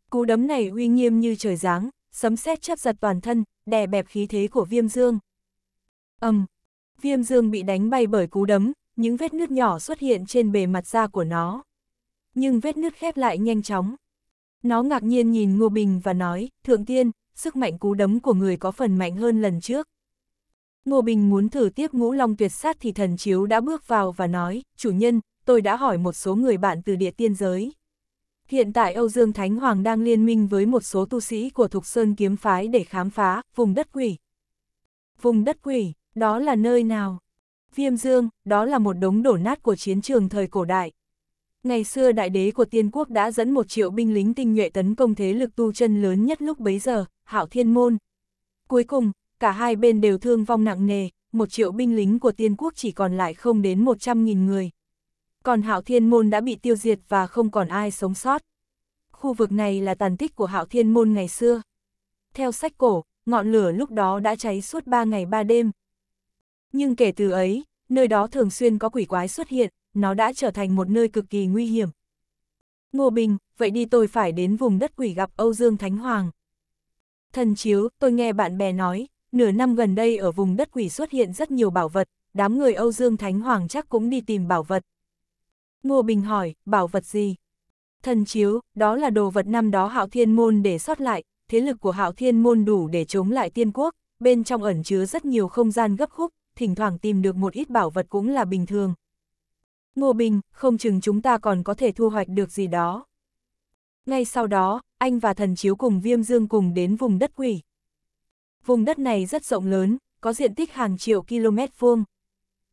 Cú đấm này uy nghiêm như trời giáng, sấm sét chấp giật toàn thân, đè bẹp khí thế của viêm dương. ầm, um, viêm dương bị đánh bay bởi cú đấm, những vết nứt nhỏ xuất hiện trên bề mặt da của nó. Nhưng vết nứt khép lại nhanh chóng, nó ngạc nhiên nhìn Ngô Bình và nói, Thượng Tiên, sức mạnh cú đấm của người có phần mạnh hơn lần trước. Ngô Bình muốn thử tiếp ngũ long tuyệt sát thì thần chiếu đã bước vào và nói, chủ nhân, tôi đã hỏi một số người bạn từ địa tiên giới. Hiện tại Âu Dương Thánh Hoàng đang liên minh với một số tu sĩ của Thục Sơn kiếm phái để khám phá vùng đất quỷ. Vùng đất quỷ, đó là nơi nào? Viêm Dương, đó là một đống đổ nát của chiến trường thời cổ đại. Ngày xưa đại đế của tiên quốc đã dẫn một triệu binh lính tinh nhuệ tấn công thế lực tu chân lớn nhất lúc bấy giờ, Hạo Thiên Môn. Cuối cùng, cả hai bên đều thương vong nặng nề, một triệu binh lính của tiên quốc chỉ còn lại không đến 100.000 người. Còn Hạo Thiên Môn đã bị tiêu diệt và không còn ai sống sót. Khu vực này là tàn tích của Hạo Thiên Môn ngày xưa. Theo sách cổ, ngọn lửa lúc đó đã cháy suốt 3 ngày 3 đêm. Nhưng kể từ ấy, nơi đó thường xuyên có quỷ quái xuất hiện, nó đã trở thành một nơi cực kỳ nguy hiểm. Ngô Bình, vậy đi tôi phải đến vùng đất quỷ gặp Âu Dương Thánh Hoàng. Thần chiếu, tôi nghe bạn bè nói, nửa năm gần đây ở vùng đất quỷ xuất hiện rất nhiều bảo vật, đám người Âu Dương Thánh Hoàng chắc cũng đi tìm bảo vật. Ngô Bình hỏi, bảo vật gì? Thần chiếu, đó là đồ vật năm đó Hạo Thiên Môn để sót lại, thế lực của Hạo Thiên Môn đủ để chống lại tiên quốc, bên trong ẩn chứa rất nhiều không gian gấp khúc, thỉnh thoảng tìm được một ít bảo vật cũng là bình thường. Ngô Bình, không chừng chúng ta còn có thể thu hoạch được gì đó. Ngay sau đó, anh và thần chiếu cùng Viêm Dương cùng đến vùng đất quỷ. Vùng đất này rất rộng lớn, có diện tích hàng triệu km vuông.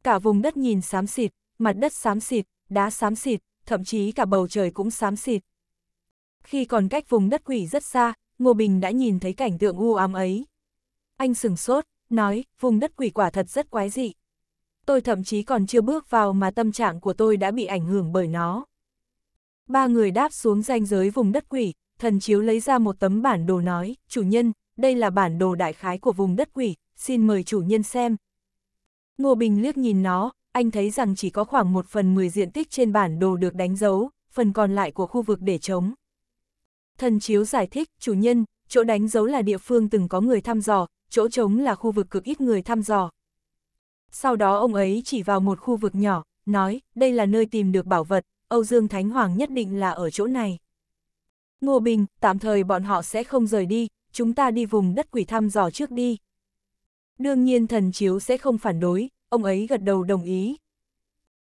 Cả vùng đất nhìn xám xịt, mặt đất xám xịt, đá xám xịt, thậm chí cả bầu trời cũng xám xịt. Khi còn cách vùng đất quỷ rất xa, Ngô Bình đã nhìn thấy cảnh tượng u ám ấy. Anh sừng sốt, nói, vùng đất quỷ quả thật rất quái dị. Tôi thậm chí còn chưa bước vào mà tâm trạng của tôi đã bị ảnh hưởng bởi nó. Ba người đáp xuống ranh giới vùng đất quỷ, thần chiếu lấy ra một tấm bản đồ nói, chủ nhân, đây là bản đồ đại khái của vùng đất quỷ, xin mời chủ nhân xem. Ngô Bình liếc nhìn nó, anh thấy rằng chỉ có khoảng một phần 10 diện tích trên bản đồ được đánh dấu, phần còn lại của khu vực để trống. Thần Chiếu giải thích, chủ nhân, chỗ đánh dấu là địa phương từng có người thăm dò, chỗ trống là khu vực cực ít người thăm dò. Sau đó ông ấy chỉ vào một khu vực nhỏ, nói, đây là nơi tìm được bảo vật, Âu Dương Thánh Hoàng nhất định là ở chỗ này. Ngô Bình, tạm thời bọn họ sẽ không rời đi, chúng ta đi vùng đất quỷ thăm dò trước đi. Đương nhiên thần chiếu sẽ không phản đối, ông ấy gật đầu đồng ý.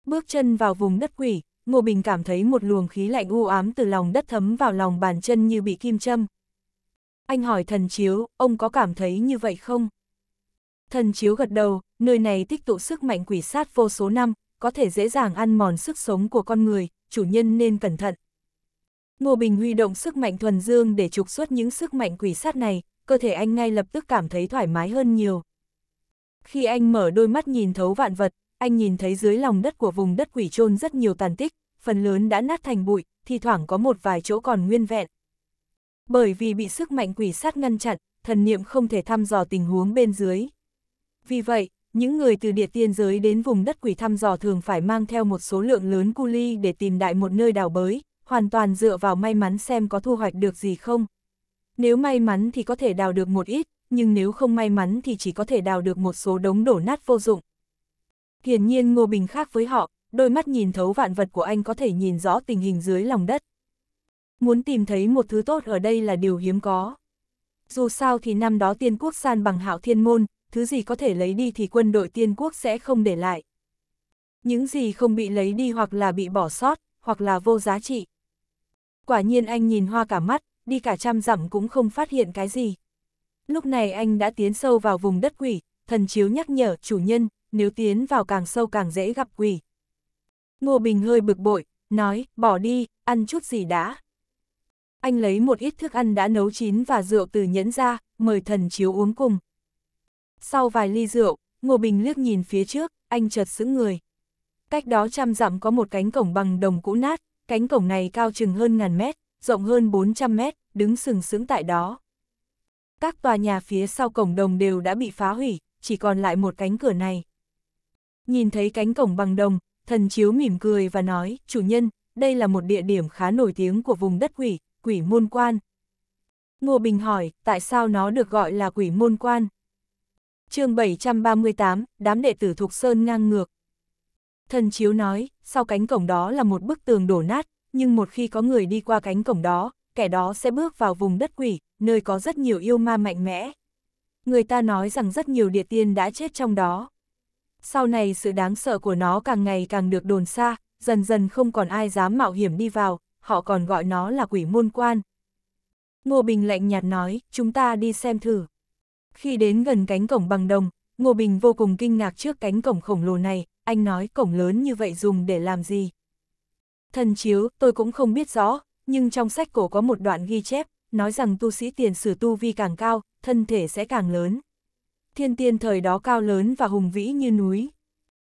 Bước chân vào vùng đất quỷ, Ngô Bình cảm thấy một luồng khí lạnh u ám từ lòng đất thấm vào lòng bàn chân như bị kim châm. Anh hỏi thần chiếu, ông có cảm thấy như vậy không? Thần chiếu gật đầu, nơi này tích tụ sức mạnh quỷ sát vô số năm, có thể dễ dàng ăn mòn sức sống của con người, chủ nhân nên cẩn thận. Ngô Bình huy động sức mạnh thuần dương để trục xuất những sức mạnh quỷ sát này, cơ thể anh ngay lập tức cảm thấy thoải mái hơn nhiều. Khi anh mở đôi mắt nhìn thấu vạn vật, anh nhìn thấy dưới lòng đất của vùng đất quỷ trôn rất nhiều tàn tích, phần lớn đã nát thành bụi, thi thoảng có một vài chỗ còn nguyên vẹn. Bởi vì bị sức mạnh quỷ sát ngăn chặn, thần niệm không thể thăm dò tình huống bên dưới. Vì vậy, những người từ địa tiên giới đến vùng đất quỷ thăm dò thường phải mang theo một số lượng lớn cu ly để tìm đại một nơi đào bới, hoàn toàn dựa vào may mắn xem có thu hoạch được gì không. Nếu may mắn thì có thể đào được một ít, nhưng nếu không may mắn thì chỉ có thể đào được một số đống đổ nát vô dụng. Hiển nhiên Ngô Bình khác với họ, đôi mắt nhìn thấu vạn vật của anh có thể nhìn rõ tình hình dưới lòng đất. Muốn tìm thấy một thứ tốt ở đây là điều hiếm có. Dù sao thì năm đó tiên quốc san bằng hạo thiên môn, thứ gì có thể lấy đi thì quân đội tiên quốc sẽ không để lại. Những gì không bị lấy đi hoặc là bị bỏ sót, hoặc là vô giá trị. Quả nhiên anh nhìn hoa cả mắt, đi cả trăm dặm cũng không phát hiện cái gì. Lúc này anh đã tiến sâu vào vùng đất quỷ, thần chiếu nhắc nhở chủ nhân, nếu tiến vào càng sâu càng dễ gặp quỷ. Ngô Bình hơi bực bội, nói, bỏ đi, ăn chút gì đã. Anh lấy một ít thức ăn đã nấu chín và rượu từ nhẫn ra, mời thần chiếu uống cùng. Sau vài ly rượu, Ngô Bình liếc nhìn phía trước, anh chợt sững người. Cách đó trăm dặm có một cánh cổng bằng đồng cũ nát, cánh cổng này cao chừng hơn ngàn mét, rộng hơn 400 mét, đứng sừng sững tại đó. Các tòa nhà phía sau cổng đồng đều đã bị phá hủy, chỉ còn lại một cánh cửa này. Nhìn thấy cánh cổng bằng đồng, thần chiếu mỉm cười và nói, chủ nhân, đây là một địa điểm khá nổi tiếng của vùng đất quỷ, quỷ môn quan. Ngô Bình hỏi, tại sao nó được gọi là quỷ môn quan? Chương 738, đám đệ tử thuộc Sơn ngang ngược. Thần Chiếu nói, sau cánh cổng đó là một bức tường đổ nát, nhưng một khi có người đi qua cánh cổng đó, kẻ đó sẽ bước vào vùng đất quỷ, nơi có rất nhiều yêu ma mạnh mẽ. Người ta nói rằng rất nhiều địa tiên đã chết trong đó. Sau này sự đáng sợ của nó càng ngày càng được đồn xa, dần dần không còn ai dám mạo hiểm đi vào, họ còn gọi nó là quỷ môn quan. Ngô Bình lạnh nhạt nói, chúng ta đi xem thử. Khi đến gần cánh cổng bằng đồng, Ngô Bình vô cùng kinh ngạc trước cánh cổng khổng lồ này, anh nói cổng lớn như vậy dùng để làm gì? Thần chiếu, tôi cũng không biết rõ, nhưng trong sách cổ có một đoạn ghi chép, nói rằng tu sĩ tiền sử tu vi càng cao, thân thể sẽ càng lớn. Thiên tiên thời đó cao lớn và hùng vĩ như núi.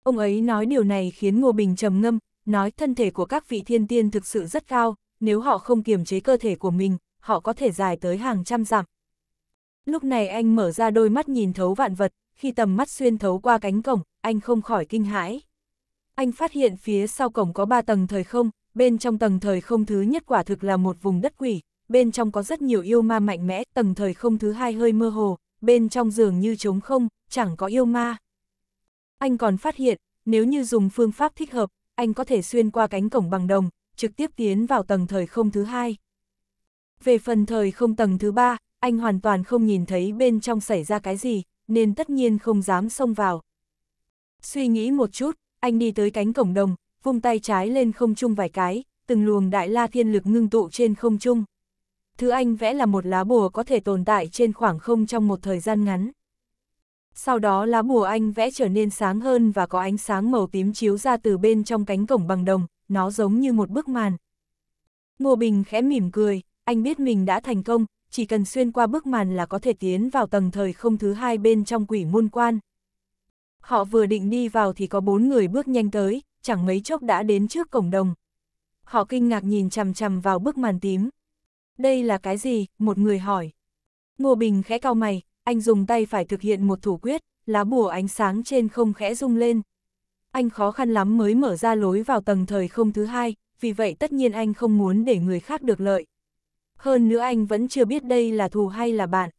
Ông ấy nói điều này khiến Ngô Bình trầm ngâm, nói thân thể của các vị thiên tiên thực sự rất cao, nếu họ không kiềm chế cơ thể của mình, họ có thể dài tới hàng trăm dặm. Lúc này anh mở ra đôi mắt nhìn thấu vạn vật, khi tầm mắt xuyên thấu qua cánh cổng, anh không khỏi kinh hãi. Anh phát hiện phía sau cổng có ba tầng thời không, bên trong tầng thời không thứ nhất quả thực là một vùng đất quỷ, bên trong có rất nhiều yêu ma mạnh mẽ, tầng thời không thứ hai hơi mơ hồ, bên trong giường như trống không, chẳng có yêu ma. Anh còn phát hiện, nếu như dùng phương pháp thích hợp, anh có thể xuyên qua cánh cổng bằng đồng, trực tiếp tiến vào tầng thời không thứ hai. Về phần thời không tầng thứ ba, anh hoàn toàn không nhìn thấy bên trong xảy ra cái gì, nên tất nhiên không dám xông vào. Suy nghĩ một chút, anh đi tới cánh cổng đồng, vung tay trái lên không trung vài cái, từng luồng đại la thiên lực ngưng tụ trên không trung. Thứ anh vẽ là một lá bùa có thể tồn tại trên khoảng không trong một thời gian ngắn. Sau đó lá bùa anh vẽ trở nên sáng hơn và có ánh sáng màu tím chiếu ra từ bên trong cánh cổng bằng đồng, nó giống như một bức màn. Ngô Bình khẽ mỉm cười, anh biết mình đã thành công, chỉ cần xuyên qua bức màn là có thể tiến vào tầng thời không thứ hai bên trong quỷ môn quan. Họ vừa định đi vào thì có bốn người bước nhanh tới, chẳng mấy chốc đã đến trước cổng đồng. Họ kinh ngạc nhìn chằm chằm vào bức màn tím. Đây là cái gì? Một người hỏi. Ngô Bình khẽ cau mày, anh dùng tay phải thực hiện một thủ quyết, lá bùa ánh sáng trên không khẽ rung lên. Anh khó khăn lắm mới mở ra lối vào tầng thời không thứ hai, vì vậy tất nhiên anh không muốn để người khác được lợi. Hơn nữa anh vẫn chưa biết đây là thù hay là bạn.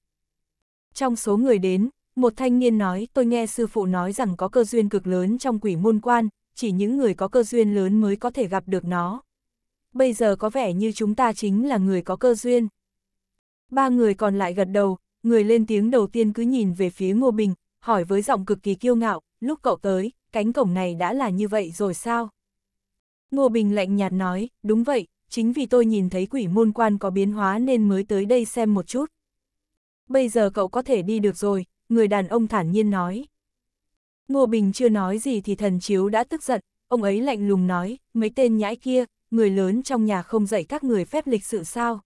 Trong số người đến, một thanh niên nói tôi nghe sư phụ nói rằng có cơ duyên cực lớn trong quỷ môn quan, chỉ những người có cơ duyên lớn mới có thể gặp được nó. Bây giờ có vẻ như chúng ta chính là người có cơ duyên. Ba người còn lại gật đầu, người lên tiếng đầu tiên cứ nhìn về phía Ngô Bình, hỏi với giọng cực kỳ kiêu ngạo, lúc cậu tới, cánh cổng này đã là như vậy rồi sao? Ngô Bình lạnh nhạt nói, đúng vậy, chính vì tôi nhìn thấy quỷ môn quan có biến hóa nên mới tới đây xem một chút. Bây giờ cậu có thể đi được rồi, người đàn ông thản nhiên nói. Ngô Bình chưa nói gì thì thần chiếu đã tức giận, ông ấy lạnh lùng nói, mấy tên nhãi kia, người lớn trong nhà không dạy các người phép lịch sự sao.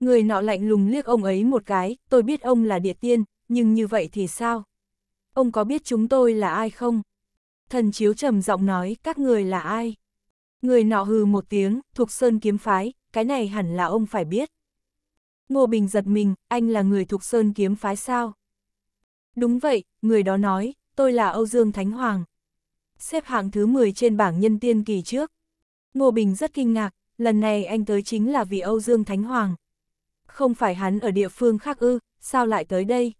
Người nọ lạnh lùng liếc ông ấy một cái, tôi biết ông là địa tiên, nhưng như vậy thì sao? Ông có biết chúng tôi là ai không? Thần chiếu trầm giọng nói, các người là ai? Người nọ hừ một tiếng, thuộc sơn kiếm phái, cái này hẳn là ông phải biết. Ngô Bình giật mình, anh là người thuộc sơn kiếm phái sao? Đúng vậy, người đó nói, tôi là Âu Dương Thánh Hoàng. Xếp hạng thứ 10 trên bảng nhân tiên kỳ trước. Ngô Bình rất kinh ngạc, lần này anh tới chính là vì Âu Dương Thánh Hoàng. Không phải hắn ở địa phương khác ư, sao lại tới đây?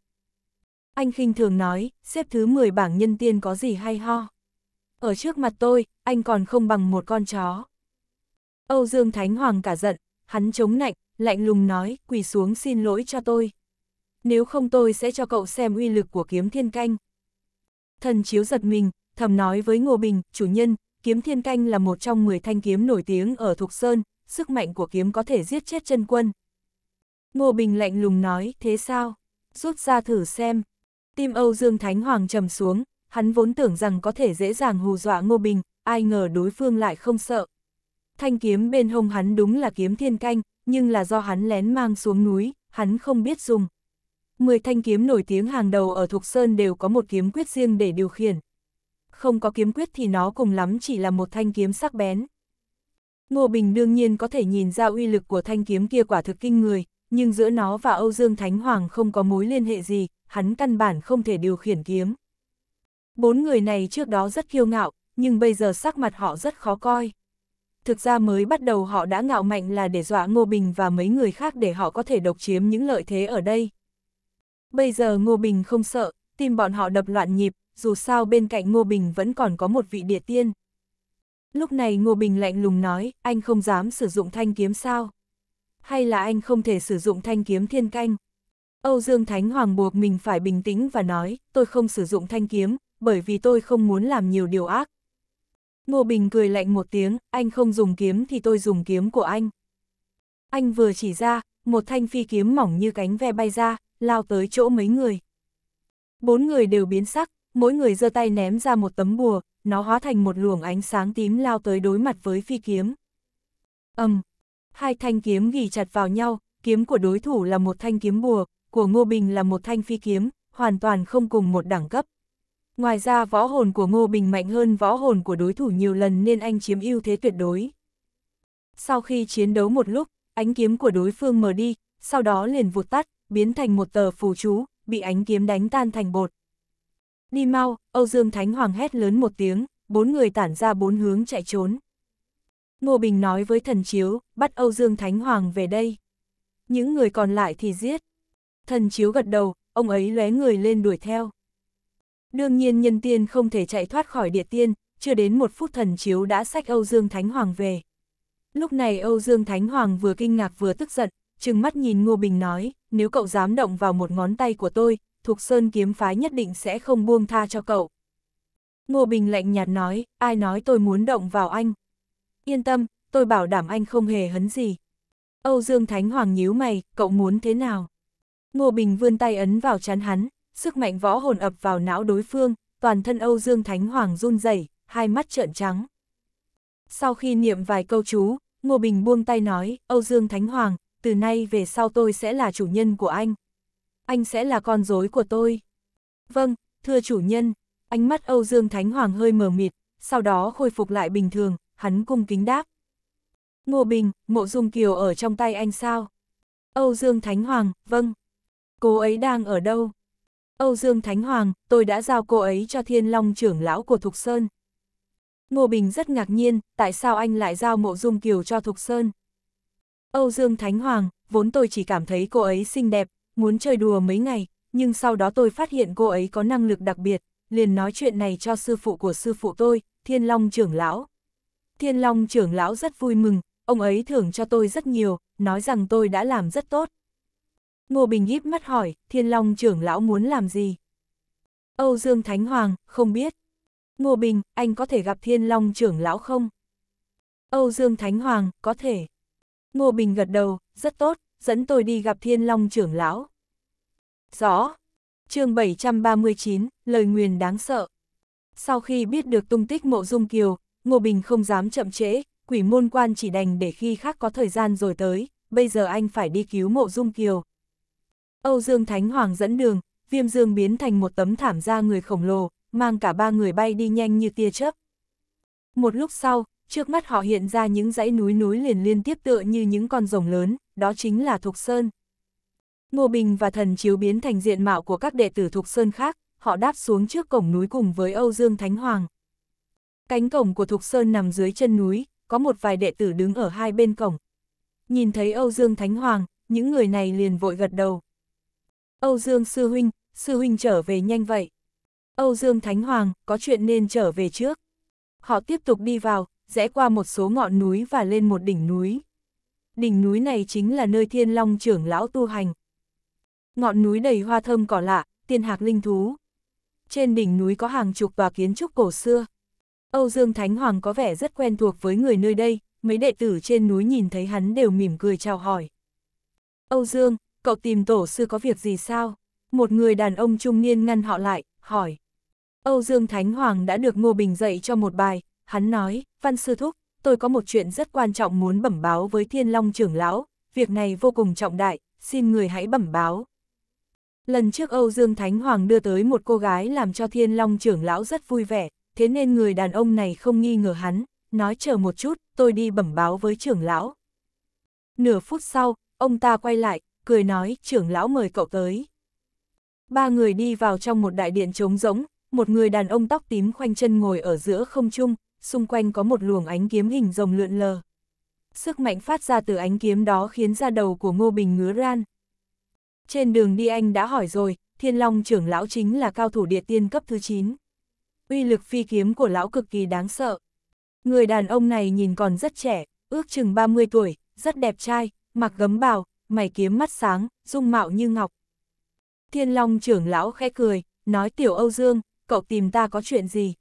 Anh khinh thường nói, xếp thứ 10 bảng nhân tiên có gì hay ho? Ở trước mặt tôi, anh còn không bằng một con chó. Âu Dương Thánh Hoàng cả giận, hắn chống nạnh, lạnh lùng nói, quỳ xuống xin lỗi cho tôi. Nếu không tôi sẽ cho cậu xem uy lực của kiếm thiên canh. Thần chiếu giật mình, thầm nói với Ngô Bình, chủ nhân, kiếm thiên canh là một trong 10 thanh kiếm nổi tiếng ở Thục Sơn, sức mạnh của kiếm có thể giết chết chân quân. Ngô Bình lạnh lùng nói, thế sao? Rút ra thử xem. Tim Âu Dương Thánh Hoàng trầm xuống, hắn vốn tưởng rằng có thể dễ dàng hù dọa Ngô Bình, ai ngờ đối phương lại không sợ. Thanh kiếm bên hông hắn đúng là kiếm thiên canh, nhưng là do hắn lén mang xuống núi, hắn không biết dùng. Mười thanh kiếm nổi tiếng hàng đầu ở Thục Sơn đều có một kiếm quyết riêng để điều khiển. Không có kiếm quyết thì nó cùng lắm chỉ là một thanh kiếm sắc bén. Ngô Bình đương nhiên có thể nhìn ra uy lực của thanh kiếm kia quả thực kinh người, nhưng giữa nó và Âu Dương Thánh Hoàng không có mối liên hệ gì, hắn căn bản không thể điều khiển kiếm. Bốn người này trước đó rất kiêu ngạo, nhưng bây giờ sắc mặt họ rất khó coi. Thực ra mới bắt đầu họ đã ngạo mạnh là để dọa Ngô Bình và mấy người khác để họ có thể độc chiếm những lợi thế ở đây. Bây giờ Ngô Bình không sợ, tim bọn họ đập loạn nhịp, dù sao bên cạnh Ngô Bình vẫn còn có một vị địa tiên. Lúc này Ngô Bình lạnh lùng nói, anh không dám sử dụng thanh kiếm sao. Hay là anh không thể sử dụng thanh kiếm thiên canh? Âu Dương Thánh Hoàng buộc mình phải bình tĩnh và nói, tôi không sử dụng thanh kiếm, bởi vì tôi không muốn làm nhiều điều ác. Ngô Bình cười lạnh một tiếng, anh không dùng kiếm thì tôi dùng kiếm của anh. Anh vừa chỉ ra, một thanh phi kiếm mỏng như cánh ve bay ra, lao tới chỗ mấy người. Bốn người đều biến sắc, mỗi người giơ tay ném ra một tấm bùa, nó hóa thành một luồng ánh sáng tím lao tới đối mặt với phi kiếm. ầm, um, hai thanh kiếm ghi chặt vào nhau, kiếm của đối thủ là một thanh kiếm bùa, của Ngô Bình là một thanh phi kiếm, hoàn toàn không cùng một đẳng cấp. Ngoài ra võ hồn của Ngô Bình mạnh hơn võ hồn của đối thủ nhiều lần nên anh chiếm ưu thế tuyệt đối. Sau khi chiến đấu một lúc, ánh kiếm của đối phương mở đi, sau đó liền vụt tắt, biến thành một tờ phù chú, bị ánh kiếm đánh tan thành bột. Đi mau, Âu Dương Thánh Hoàng hét lớn một tiếng, bốn người tản ra bốn hướng chạy trốn. Ngô Bình nói với thần chiếu, bắt Âu Dương Thánh Hoàng về đây. Những người còn lại thì giết. Thần chiếu gật đầu, ông ấy lóe người lên đuổi theo. Đương nhiên nhân tiên không thể chạy thoát khỏi địa tiên, chưa đến một phút thần chiếu đã sách Âu Dương Thánh Hoàng về. Lúc này Âu Dương Thánh Hoàng vừa kinh ngạc vừa tức giận, trừng mắt nhìn Ngô Bình nói, nếu cậu dám động vào một ngón tay của tôi, Thục Sơn kiếm phái nhất định sẽ không buông tha cho cậu. Ngô Bình lạnh nhạt nói, ai nói tôi muốn động vào anh. Yên tâm, tôi bảo đảm anh không hề hấn gì. Âu Dương Thánh Hoàng nhíu mày, cậu muốn thế nào? Ngô Bình vươn tay ấn vào chán hắn, sức mạnh võ hồn ập vào não đối phương, toàn thân Âu Dương Thánh Hoàng run rẩy, hai mắt trợn trắng. Sau khi niệm vài câu chú, Ngô Bình buông tay nói, Âu Dương Thánh Hoàng, từ nay về sau tôi sẽ là chủ nhân của anh. Anh sẽ là con rối của tôi. Vâng, thưa chủ nhân, ánh mắt Âu Dương Thánh Hoàng hơi mờ mịt, sau đó khôi phục lại bình thường, hắn cung kính đáp. Ngô Bình, mộ dung kiều ở trong tay anh sao? Âu Dương Thánh Hoàng, vâng. Cô ấy đang ở đâu? Âu Dương Thánh Hoàng, tôi đã giao cô ấy cho thiên long trưởng lão của Thục Sơn. Ngô Bình rất ngạc nhiên, tại sao anh lại giao mộ dung kiều cho Thục Sơn? Âu Dương Thánh Hoàng, vốn tôi chỉ cảm thấy cô ấy xinh đẹp, muốn chơi đùa mấy ngày, nhưng sau đó tôi phát hiện cô ấy có năng lực đặc biệt, liền nói chuyện này cho sư phụ của sư phụ tôi, Thiên Long trưởng lão. Thiên Long trưởng lão rất vui mừng, ông ấy thưởng cho tôi rất nhiều, nói rằng tôi đã làm rất tốt. Ngô Bình híp mắt hỏi, Thiên Long trưởng lão muốn làm gì? Âu Dương Thánh Hoàng, không biết. Ngô Bình, anh có thể gặp Thiên Long trưởng lão không? Âu Dương Thánh Hoàng, có thể. Ngô Bình gật đầu, rất tốt, dẫn tôi đi gặp Thiên Long trưởng lão. Rõ. chương 739, lời nguyền đáng sợ. Sau khi biết được tung tích mộ dung kiều, Ngô Bình không dám chậm trễ, quỷ môn quan chỉ đành để khi khác có thời gian rồi tới, bây giờ anh phải đi cứu mộ dung kiều. Âu Dương Thánh Hoàng dẫn đường, viêm dương biến thành một tấm thảm da người khổng lồ, mang cả ba người bay đi nhanh như tia chớp. Một lúc sau, trước mắt họ hiện ra những dãy núi núi liền liên tiếp tựa như những con rồng lớn, đó chính là Thục Sơn. Ngô Bình và thần chiếu biến thành diện mạo của các đệ tử Thục Sơn khác, họ đáp xuống trước cổng núi cùng với Âu Dương Thánh Hoàng. Cánh cổng của Thục Sơn nằm dưới chân núi, có một vài đệ tử đứng ở hai bên cổng. Nhìn thấy Âu Dương Thánh Hoàng, những người này liền vội gật đầu. Âu Dương Sư Huynh, Sư Huynh trở về nhanh vậy. Âu Dương Thánh Hoàng, có chuyện nên trở về trước. Họ tiếp tục đi vào, rẽ qua một số ngọn núi và lên một đỉnh núi. Đỉnh núi này chính là nơi thiên long trưởng lão tu hành. Ngọn núi đầy hoa thơm cỏ lạ, tiên hạc linh thú. Trên đỉnh núi có hàng chục tòa kiến trúc cổ xưa. Âu Dương Thánh Hoàng có vẻ rất quen thuộc với người nơi đây, mấy đệ tử trên núi nhìn thấy hắn đều mỉm cười chào hỏi. Âu Dương, cậu tìm tổ sư có việc gì sao? Một người đàn ông trung niên ngăn họ lại, hỏi. Âu Dương Thánh Hoàng đã được Ngô Bình dạy cho một bài, hắn nói, Văn Sư Thúc, tôi có một chuyện rất quan trọng muốn bẩm báo với Thiên Long trưởng lão, việc này vô cùng trọng đại, xin người hãy bẩm báo. Lần trước Âu Dương Thánh Hoàng đưa tới một cô gái làm cho Thiên Long trưởng lão rất vui vẻ, thế nên người đàn ông này không nghi ngờ hắn, nói chờ một chút, tôi đi bẩm báo với trưởng lão. Nửa phút sau, ông ta quay lại, cười nói, trưởng lão mời cậu tới. Ba người đi vào trong một đại điện trống rỗng, một người đàn ông tóc tím khoanh chân ngồi ở giữa không trung, xung quanh có một luồng ánh kiếm hình rồng lượn lờ. Sức mạnh phát ra từ ánh kiếm đó khiến da đầu của Ngô Bình ngứa ran. Trên đường đi anh đã hỏi rồi, Thiên Long trưởng lão chính là cao thủ địa tiên cấp thứ 9. Uy lực phi kiếm của lão cực kỳ đáng sợ. Người đàn ông này nhìn còn rất trẻ, ước chừng 30 tuổi, rất đẹp trai, mặc gấm bào, mày kiếm mắt sáng, dung mạo như ngọc. Thiên Long trưởng lão khẽ cười, nói tiểu Âu Dương, cậu tìm ta có chuyện gì?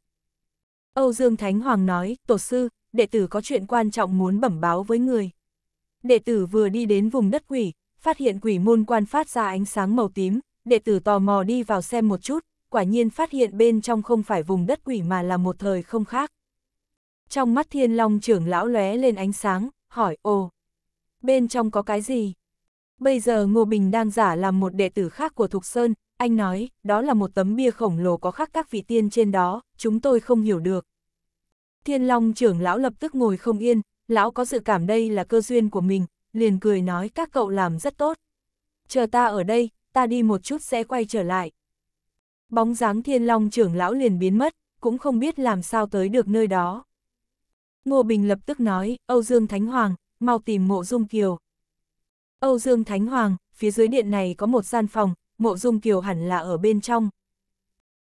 Âu Dương Thánh Hoàng nói, tổ sư, đệ tử có chuyện quan trọng muốn bẩm báo với người. Đệ tử vừa đi đến vùng đất quỷ, phát hiện quỷ môn quan phát ra ánh sáng màu tím, đệ tử tò mò đi vào xem một chút, quả nhiên phát hiện bên trong không phải vùng đất quỷ mà là một thời không khác. Trong mắt thiên long trưởng lão lóe lên ánh sáng, hỏi, ồ, bên trong có cái gì? Bây giờ Ngô Bình đang giả làm một đệ tử khác của Thục Sơn, anh nói, đó là một tấm bia khổng lồ có khắc các vị tiên trên đó, chúng tôi không hiểu được. Thiên Long trưởng lão lập tức ngồi không yên, lão có dự cảm đây là cơ duyên của mình, liền cười nói các cậu làm rất tốt. Chờ ta ở đây, ta đi một chút sẽ quay trở lại. Bóng dáng Thiên Long trưởng lão liền biến mất, cũng không biết làm sao tới được nơi đó. Ngô Bình lập tức nói, Âu Dương Thánh Hoàng, mau tìm mộ dung kiều. Âu Dương Thánh Hoàng, phía dưới điện này có một gian phòng, mộ dung kiều hẳn là ở bên trong.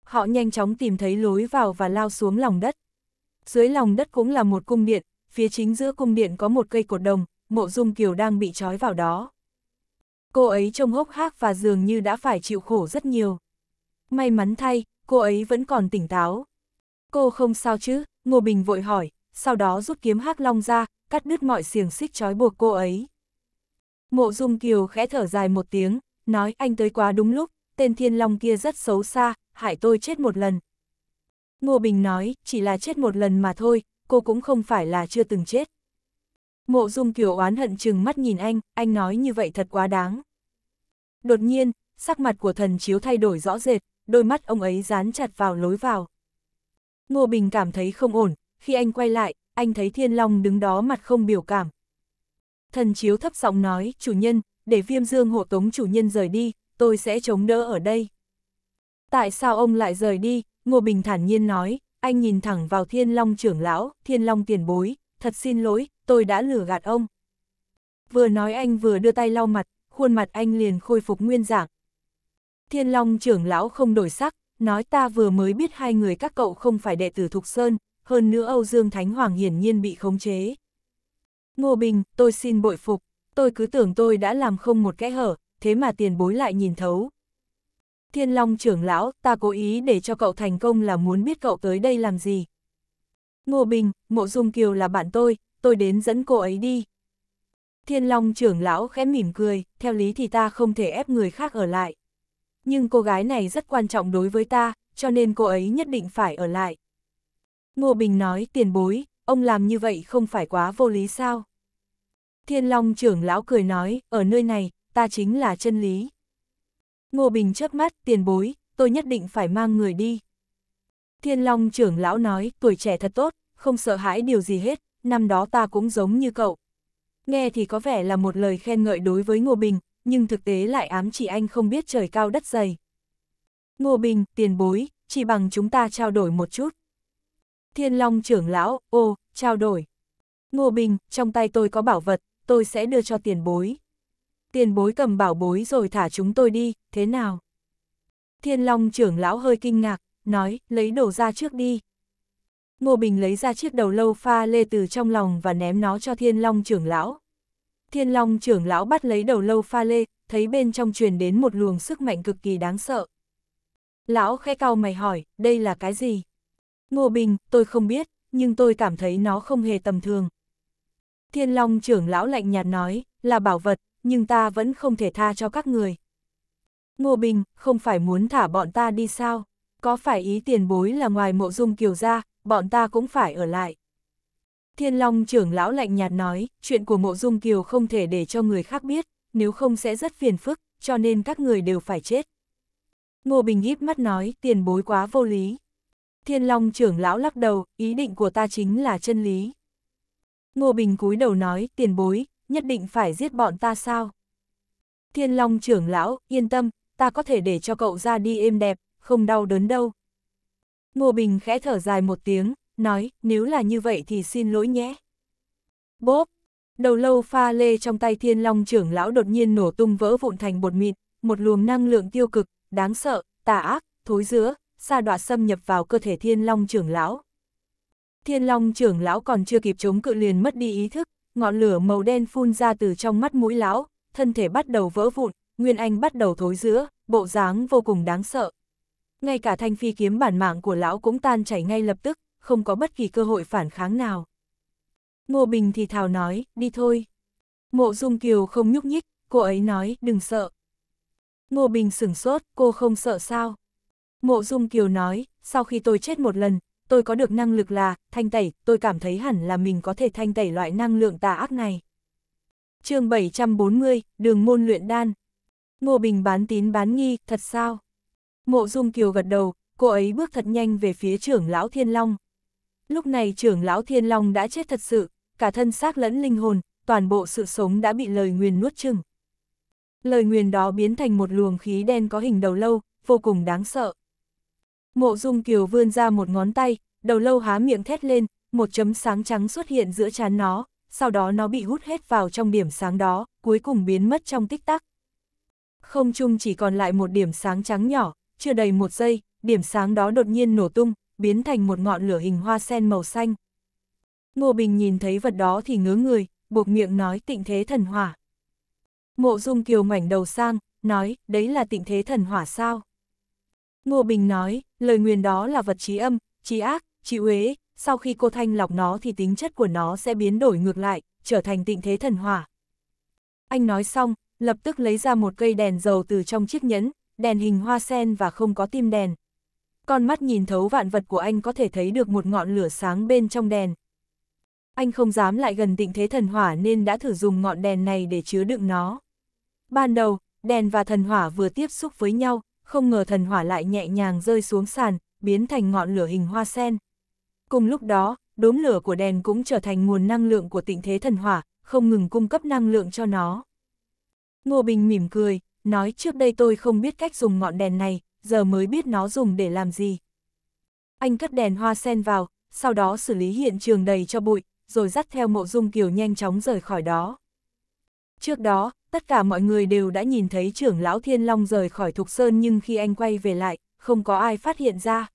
Họ nhanh chóng tìm thấy lối vào và lao xuống lòng đất. Dưới lòng đất cũng là một cung điện, phía chính giữa cung điện có một cây cột đồng, mộ dung kiều đang bị trói vào đó. Cô ấy trông hốc hác và dường như đã phải chịu khổ rất nhiều. May mắn thay, cô ấy vẫn còn tỉnh táo. Cô không sao chứ, Ngô Bình vội hỏi, sau đó rút kiếm hắc long ra, cắt đứt mọi xiềng xích trói buộc cô ấy. Mộ Dung Kiều khẽ thở dài một tiếng, nói anh tới quá đúng lúc, tên thiên long kia rất xấu xa, hại tôi chết một lần. Ngô Bình nói, chỉ là chết một lần mà thôi, cô cũng không phải là chưa từng chết. Mộ Dung Kiều oán hận chừng mắt nhìn anh, anh nói như vậy thật quá đáng. Đột nhiên, sắc mặt của thần chiếu thay đổi rõ rệt, đôi mắt ông ấy dán chặt vào lối vào. Ngô Bình cảm thấy không ổn, khi anh quay lại, anh thấy Thiên Long đứng đó mặt không biểu cảm. Thần chiếu thấp giọng nói, chủ nhân, để viêm dương hộ tống chủ nhân rời đi, tôi sẽ chống đỡ ở đây. Tại sao ông lại rời đi? Ngô Bình thản nhiên nói, anh nhìn thẳng vào Thiên Long trưởng lão, Thiên Long tiền bối, thật xin lỗi, tôi đã lừa gạt ông. Vừa nói anh vừa đưa tay lau mặt, khuôn mặt anh liền khôi phục nguyên dạng. Thiên Long trưởng lão không đổi sắc, nói ta vừa mới biết hai người các cậu không phải đệ tử Thục Sơn, hơn nữa Âu Dương Thánh Hoàng hiển nhiên bị khống chế. Ngô Bình, tôi xin bội phục, tôi cứ tưởng tôi đã làm không một kẽ hở, thế mà tiền bối lại nhìn thấu. Thiên Long trưởng lão, ta cố ý để cho cậu thành công là muốn biết cậu tới đây làm gì. Ngô Bình, Mộ Dung Kiều là bạn tôi, tôi đến dẫn cô ấy đi. Thiên Long trưởng lão khẽ mỉm cười, theo lý thì ta không thể ép người khác ở lại. Nhưng cô gái này rất quan trọng đối với ta, cho nên cô ấy nhất định phải ở lại. Ngô Bình nói, tiền bối, ông làm như vậy không phải quá vô lý sao? Thiên Long trưởng lão cười nói, ở nơi này, ta chính là chân lý. Ngô Bình chớp mắt, tiền bối, tôi nhất định phải mang người đi. Thiên Long trưởng lão nói, tuổi trẻ thật tốt, không sợ hãi điều gì hết, năm đó ta cũng giống như cậu. Nghe thì có vẻ là một lời khen ngợi đối với Ngô Bình, nhưng thực tế lại ám chỉ anh không biết trời cao đất dày. Ngô Bình, tiền bối, chỉ bằng chúng ta trao đổi một chút. Thiên Long trưởng lão, ô, trao đổi. Ngô Bình, trong tay tôi có bảo vật, tôi sẽ đưa cho tiền bối. Tiền bối cầm bảo bối rồi thả chúng tôi đi, thế nào? Thiên Long trưởng lão hơi kinh ngạc, nói, lấy đồ ra trước đi. Ngô Bình lấy ra chiếc đầu lâu pha lê từ trong lòng và ném nó cho Thiên Long trưởng lão. Thiên Long trưởng lão bắt lấy đầu lâu pha lê, thấy bên trong truyền đến một luồng sức mạnh cực kỳ đáng sợ. Lão khẽ cau mày hỏi, đây là cái gì? Ngô Bình, tôi không biết, nhưng tôi cảm thấy nó không hề tầm thường. Thiên Long trưởng lão lạnh nhạt nói, là bảo vật, nhưng ta vẫn không thể tha cho các người. Ngô Bình, không phải muốn thả bọn ta đi sao? Có phải ý tiền bối là ngoài mộ dung kiều ra, bọn ta cũng phải ở lại. Thiên Long trưởng lão lạnh nhạt nói, chuyện của mộ dung kiều không thể để cho người khác biết, nếu không sẽ rất phiền phức, cho nên các người đều phải chết. Ngô Bình híp mắt nói, tiền bối quá vô lý. Thiên Long trưởng lão lắc đầu, ý định của ta chính là chân lý. Ngô Bình cúi đầu nói, tiền bối, nhất định phải giết bọn ta sao? Thiên Long trưởng lão, yên tâm, ta có thể để cho cậu ra đi êm đẹp, không đau đớn đâu. Ngô Bình khẽ thở dài một tiếng, nói, nếu là như vậy thì xin lỗi nhé. Bốp! Đầu lâu pha lê trong tay thiên long trưởng lão đột nhiên nổ tung vỡ vụn thành bột mịn, một luồng năng lượng tiêu cực, đáng sợ, tà ác, thối giữa, xa đoạt xâm nhập vào cơ thể thiên long trưởng lão. Thiên long trưởng lão còn chưa kịp chống cự liền mất đi ý thức, ngọn lửa màu đen phun ra từ trong mắt mũi lão, thân thể bắt đầu vỡ vụn, Nguyên Anh bắt đầu thối giữa, bộ dáng vô cùng đáng sợ. Ngay cả thanh phi kiếm bản mạng của lão cũng tan chảy ngay lập tức, không có bất kỳ cơ hội phản kháng nào. Ngô Bình thì thào nói, đi thôi. Mộ Dung Kiều không nhúc nhích, cô ấy nói, đừng sợ. Ngô Bình sửng sốt, cô không sợ sao? Mộ Dung Kiều nói, sau khi tôi chết một lần, tôi có được năng lực là, thanh tẩy, tôi cảm thấy hẳn là mình có thể thanh tẩy loại năng lượng tà ác này. chương 740, đường môn luyện đan. Ngô Bình bán tín bán nghi, thật sao? Mộ Dung Kiều gật đầu, cô ấy bước thật nhanh về phía trưởng lão Thiên Long. Lúc này trưởng lão Thiên Long đã chết thật sự, cả thân xác lẫn linh hồn, toàn bộ sự sống đã bị lời nguyền nuốt chừng. Lời nguyền đó biến thành một luồng khí đen có hình đầu lâu, vô cùng đáng sợ. Mộ Dung Kiều vươn ra một ngón tay, đầu lâu há miệng thét lên, một chấm sáng trắng xuất hiện giữa trán nó, sau đó nó bị hút hết vào trong điểm sáng đó, cuối cùng biến mất trong tích tắc. Không chung chỉ còn lại một điểm sáng trắng nhỏ, chưa đầy một giây, điểm sáng đó đột nhiên nổ tung, biến thành một ngọn lửa hình hoa sen màu xanh. Ngô Bình nhìn thấy vật đó thì ngớ người, buộc miệng nói tịnh thế thần hỏa. Mộ Dung Kiều ngoảnh đầu sang, nói, đấy là tịnh thế thần hỏa sao? Ngô Bình nói, lời nguyền đó là vật trí âm, trí ác, trí uế, sau khi cô thanh lọc nó thì tính chất của nó sẽ biến đổi ngược lại, trở thành tịnh thế thần hỏa. Anh nói xong, lập tức lấy ra một cây đèn dầu từ trong chiếc nhẫn, đèn hình hoa sen và không có tim đèn. Con mắt nhìn thấu vạn vật của anh có thể thấy được một ngọn lửa sáng bên trong đèn. Anh không dám lại gần tịnh thế thần hỏa nên đã thử dùng ngọn đèn này để chứa đựng nó. Ban đầu, đèn và thần hỏa vừa tiếp xúc với nhau, không ngờ thần hỏa lại nhẹ nhàng rơi xuống sàn, biến thành ngọn lửa hình hoa sen. Cùng lúc đó, đốm lửa của đèn cũng trở thành nguồn năng lượng của tịnh thế thần hỏa, không ngừng cung cấp năng lượng cho nó. Ngô Bình mỉm cười, nói trước đây tôi không biết cách dùng ngọn đèn này, giờ mới biết nó dùng để làm gì. Anh cất đèn hoa sen vào, sau đó xử lý hiện trường đầy cho bụi, rồi dắt theo mộ dung kiều nhanh chóng rời khỏi đó. Trước đó, tất cả mọi người đều đã nhìn thấy trưởng lão Thiên Long rời khỏi Thục Sơn nhưng khi anh quay về lại, không có ai phát hiện ra.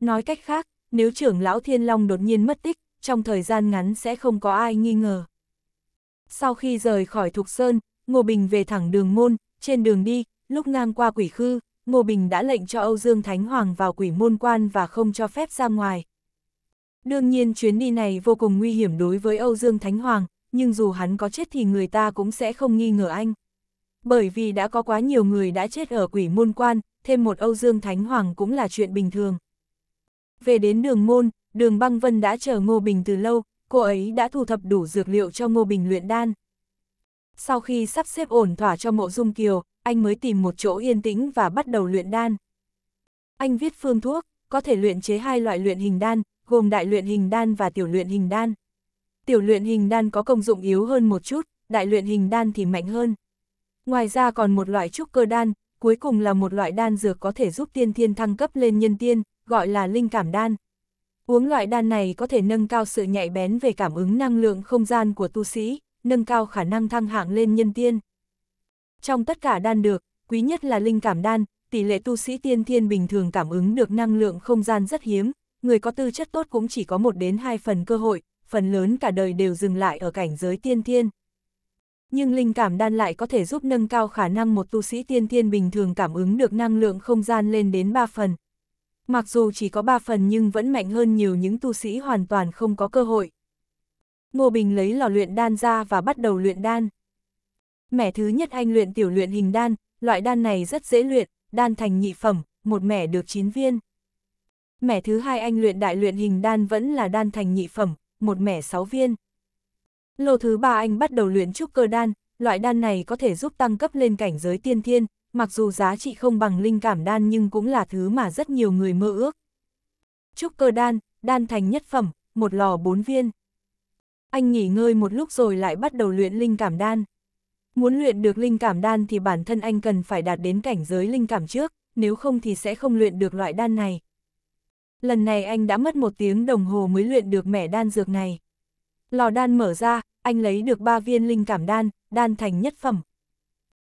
Nói cách khác, nếu trưởng lão Thiên Long đột nhiên mất tích, trong thời gian ngắn sẽ không có ai nghi ngờ. Sau khi rời khỏi Thục Sơn, Ngô Bình về thẳng đường môn, trên đường đi, lúc ngang qua quỷ khư, Ngô Bình đã lệnh cho Âu Dương Thánh Hoàng vào quỷ môn quan và không cho phép ra ngoài. Đương nhiên chuyến đi này vô cùng nguy hiểm đối với Âu Dương Thánh Hoàng, nhưng dù hắn có chết thì người ta cũng sẽ không nghi ngờ anh. Bởi vì đã có quá nhiều người đã chết ở quỷ môn quan, thêm một Âu Dương Thánh Hoàng cũng là chuyện bình thường. Về đến đường môn, đường băng vân đã chờ Ngô Bình từ lâu, cô ấy đã thu thập đủ dược liệu cho Ngô Bình luyện đan. Sau khi sắp xếp ổn thỏa cho mộ dung kiều, anh mới tìm một chỗ yên tĩnh và bắt đầu luyện đan. Anh viết phương thuốc, có thể luyện chế hai loại luyện hình đan, gồm đại luyện hình đan và tiểu luyện hình đan. Tiểu luyện hình đan có công dụng yếu hơn một chút, đại luyện hình đan thì mạnh hơn. Ngoài ra còn một loại trúc cơ đan, cuối cùng là một loại đan dược có thể giúp tiên thiên thăng cấp lên nhân tiên, gọi là linh cảm đan. Uống loại đan này có thể nâng cao sự nhạy bén về cảm ứng năng lượng không gian của tu sĩ, nâng cao khả năng thăng hạng lên nhân tiên. Trong tất cả đan được, quý nhất là linh cảm đan, tỷ lệ tu sĩ tiên thiên bình thường cảm ứng được năng lượng không gian rất hiếm, người có tư chất tốt cũng chỉ có một đến hai phần cơ hội, phần lớn cả đời đều dừng lại ở cảnh giới tiên thiên. Nhưng linh cảm đan lại có thể giúp nâng cao khả năng một tu sĩ tiên thiên bình thường cảm ứng được năng lượng không gian lên đến 3 phần. Mặc dù chỉ có 3 phần nhưng vẫn mạnh hơn nhiều những tu sĩ hoàn toàn không có cơ hội. Ngô Bình lấy lò luyện đan ra và bắt đầu luyện đan. Mẻ thứ nhất anh luyện tiểu luyện hình đan, loại đan này rất dễ luyện, đan thành nhị phẩm, một mẻ được 9 viên. Mẻ thứ hai anh luyện đại luyện hình đan vẫn là đan thành nhị phẩm, một mẻ 6 viên. Lô thứ ba anh bắt đầu luyện trúc cơ đan, loại đan này có thể giúp tăng cấp lên cảnh giới tiên thiên, mặc dù giá trị không bằng linh cảm đan nhưng cũng là thứ mà rất nhiều người mơ ước. Trúc cơ đan, đan thành nhất phẩm, một lò 4 viên. Anh nghỉ ngơi một lúc rồi lại bắt đầu luyện linh cảm đan. Muốn luyện được linh cảm đan thì bản thân anh cần phải đạt đến cảnh giới linh cảm trước, nếu không thì sẽ không luyện được loại đan này. Lần này anh đã mất một tiếng đồng hồ mới luyện được mẻ đan dược này. Lò đan mở ra, anh lấy được ba viên linh cảm đan, đan thành nhất phẩm.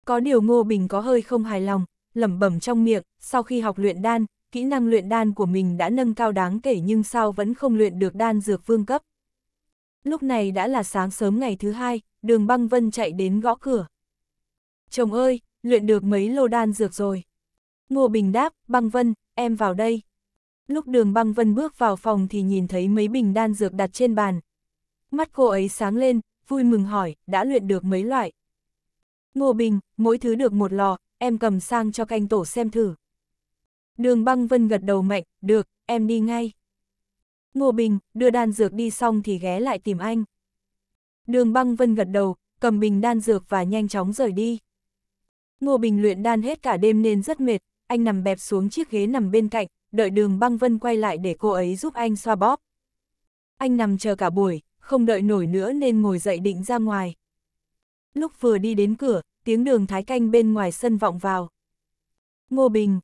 Có điều Ngô Bình có hơi không hài lòng, lẩm bẩm trong miệng, sau khi học luyện đan, kỹ năng luyện đan của mình đã nâng cao đáng kể nhưng sao vẫn không luyện được đan dược vương cấp. Lúc này đã là sáng sớm ngày thứ hai, đường băng vân chạy đến gõ cửa. Chồng ơi, luyện được mấy lô đan dược rồi. Ngô Bình đáp, băng vân, em vào đây. Lúc đường băng vân bước vào phòng thì nhìn thấy mấy bình đan dược đặt trên bàn. Mắt cô ấy sáng lên, vui mừng hỏi, đã luyện được mấy loại. Ngô Bình, mỗi thứ được một lò, em cầm sang cho canh tổ xem thử. Đường băng vân gật đầu mạnh, được, em đi ngay. Ngô Bình, đưa đan dược đi xong thì ghé lại tìm anh. Đường băng vân gật đầu, cầm bình đan dược và nhanh chóng rời đi. Ngô Bình luyện đan hết cả đêm nên rất mệt, anh nằm bẹp xuống chiếc ghế nằm bên cạnh, đợi đường băng vân quay lại để cô ấy giúp anh xoa bóp. Anh nằm chờ cả buổi, không đợi nổi nữa nên ngồi dậy định ra ngoài. Lúc vừa đi đến cửa, tiếng đường thái canh bên ngoài sân vọng vào. Ngô Bình,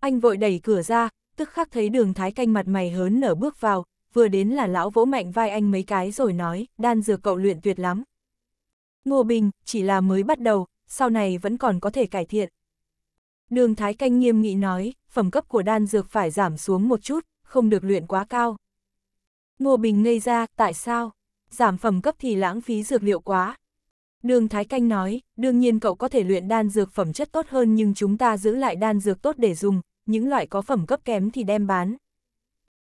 anh vội đẩy cửa ra, tức khắc thấy đường thái canh mặt mày hớn nở bước vào, vừa đến là lão vỗ mạnh vai anh mấy cái rồi nói, đan dược cậu luyện tuyệt lắm. Ngô Bình, chỉ là mới bắt đầu, sau này vẫn còn có thể cải thiện. Đường thái canh nghiêm nghị nói, phẩm cấp của đan dược phải giảm xuống một chút, không được luyện quá cao. Ngô Bình ngây ra, tại sao? Giảm phẩm cấp thì lãng phí dược liệu quá. Đường Thái Canh nói, đương nhiên cậu có thể luyện đan dược phẩm chất tốt hơn nhưng chúng ta giữ lại đan dược tốt để dùng, những loại có phẩm cấp kém thì đem bán.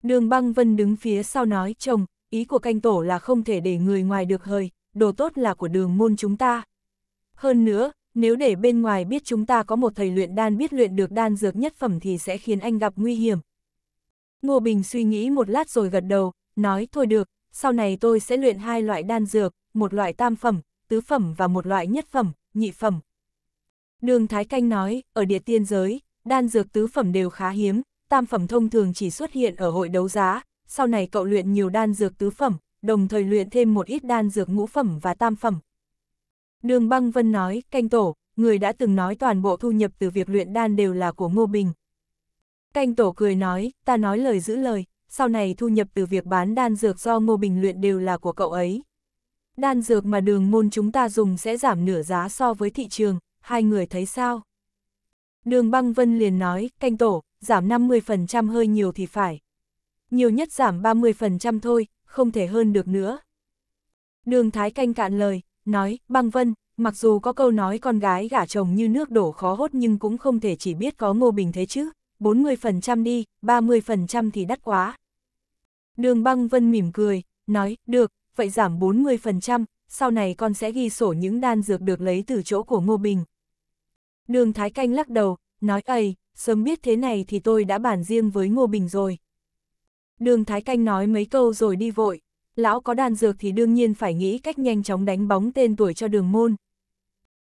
Đường băng vân đứng phía sau nói, chồng, ý của canh tổ là không thể để người ngoài được hời, đồ tốt là của đường môn chúng ta. Hơn nữa, nếu để bên ngoài biết chúng ta có một thầy luyện đan biết luyện được đan dược nhất phẩm thì sẽ khiến anh gặp nguy hiểm. Ngô Bình suy nghĩ một lát rồi gật đầu, nói thôi được, sau này tôi sẽ luyện hai loại đan dược, một loại tam phẩm, tứ phẩm và một loại nhất phẩm, nhị phẩm. Đường Thái Canh nói, ở địa tiên giới, đan dược tứ phẩm đều khá hiếm, tam phẩm thông thường chỉ xuất hiện ở hội đấu giá, sau này cậu luyện nhiều đan dược tứ phẩm, đồng thời luyện thêm một ít đan dược ngũ phẩm và tam phẩm. Đường Băng Vân nói, canh tổ, người đã từng nói toàn bộ thu nhập từ việc luyện đan đều là của Ngô Bình. Canh tổ cười nói, ta nói lời giữ lời, sau này thu nhập từ việc bán đan dược do Ngô Bình luyện đều là của cậu ấy. Đan dược mà đường môn chúng ta dùng sẽ giảm nửa giá so với thị trường, hai người thấy sao? Đường băng vân liền nói, canh tổ, giảm 50% hơi nhiều thì phải. Nhiều nhất giảm 30% thôi, không thể hơn được nữa. Đường thái canh cạn lời, nói, băng vân, mặc dù có câu nói con gái gả chồng như nước đổ khó hốt nhưng cũng không thể chỉ biết có ngô bình thế chứ, 40% đi, 30% thì đắt quá. Đường băng vân mỉm cười, nói, được, vậy giảm 40%, sau này con sẽ ghi sổ những đan dược được lấy từ chỗ của Ngô Bình. Đường Thái Canh lắc đầu, nói ầy, sớm biết thế này thì tôi đã bàn riêng với Ngô Bình rồi. Đường Thái Canh nói mấy câu rồi đi vội, lão có đan dược thì đương nhiên phải nghĩ cách nhanh chóng đánh bóng tên tuổi cho đường môn.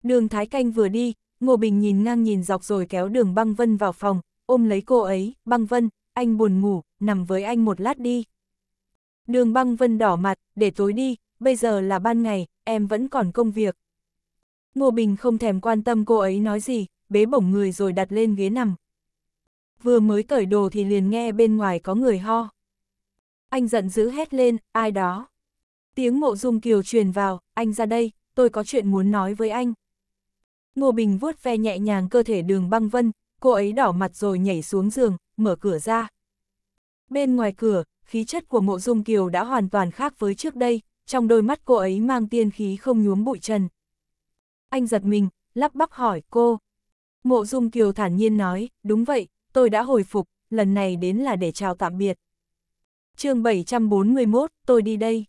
Đường Thái Canh vừa đi, Ngô Bình nhìn ngang nhìn dọc rồi kéo đường băng vân vào phòng, ôm lấy cô ấy, băng vân, anh buồn ngủ, nằm với anh một lát đi. Đường băng vân đỏ mặt, để tối đi, bây giờ là ban ngày, em vẫn còn công việc. Ngô Bình không thèm quan tâm cô ấy nói gì, bế bổng người rồi đặt lên ghế nằm. Vừa mới cởi đồ thì liền nghe bên ngoài có người ho. Anh giận dữ hét lên, ai đó. Tiếng mộ dung kiều truyền vào, anh ra đây, tôi có chuyện muốn nói với anh. Ngô Bình vuốt ve nhẹ nhàng cơ thể đường băng vân, cô ấy đỏ mặt rồi nhảy xuống giường, mở cửa ra. Bên ngoài cửa, khí chất của mộ dung kiều đã hoàn toàn khác với trước đây, trong đôi mắt cô ấy mang tiên khí không nhuốm bụi trần. Anh giật mình, lắp bắp hỏi cô. Mộ dung kiều thản nhiên nói, đúng vậy, tôi đã hồi phục, lần này đến là để chào tạm biệt chương 741, tôi đi đây.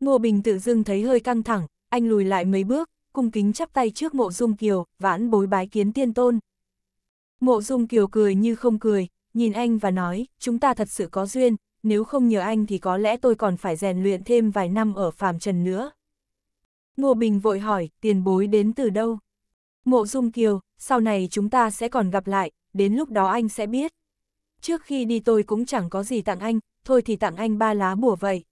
Ngô Bình tự dưng thấy hơi căng thẳng, anh lùi lại mấy bước, cung kính chắp tay trước mộ dung kiều, vãn bối bái kiến tiên tôn. Mộ dung kiều cười như không cười, nhìn anh và nói, chúng ta thật sự có duyên, nếu không nhờ anh thì có lẽ tôi còn phải rèn luyện thêm vài năm ở phàm trần nữa. Ngô Bình vội hỏi, tiền bối đến từ đâu? Mộ Dung Kiều, sau này chúng ta sẽ còn gặp lại, đến lúc đó anh sẽ biết. Trước khi đi tôi cũng chẳng có gì tặng anh, thôi thì tặng anh ba lá bùa vậy.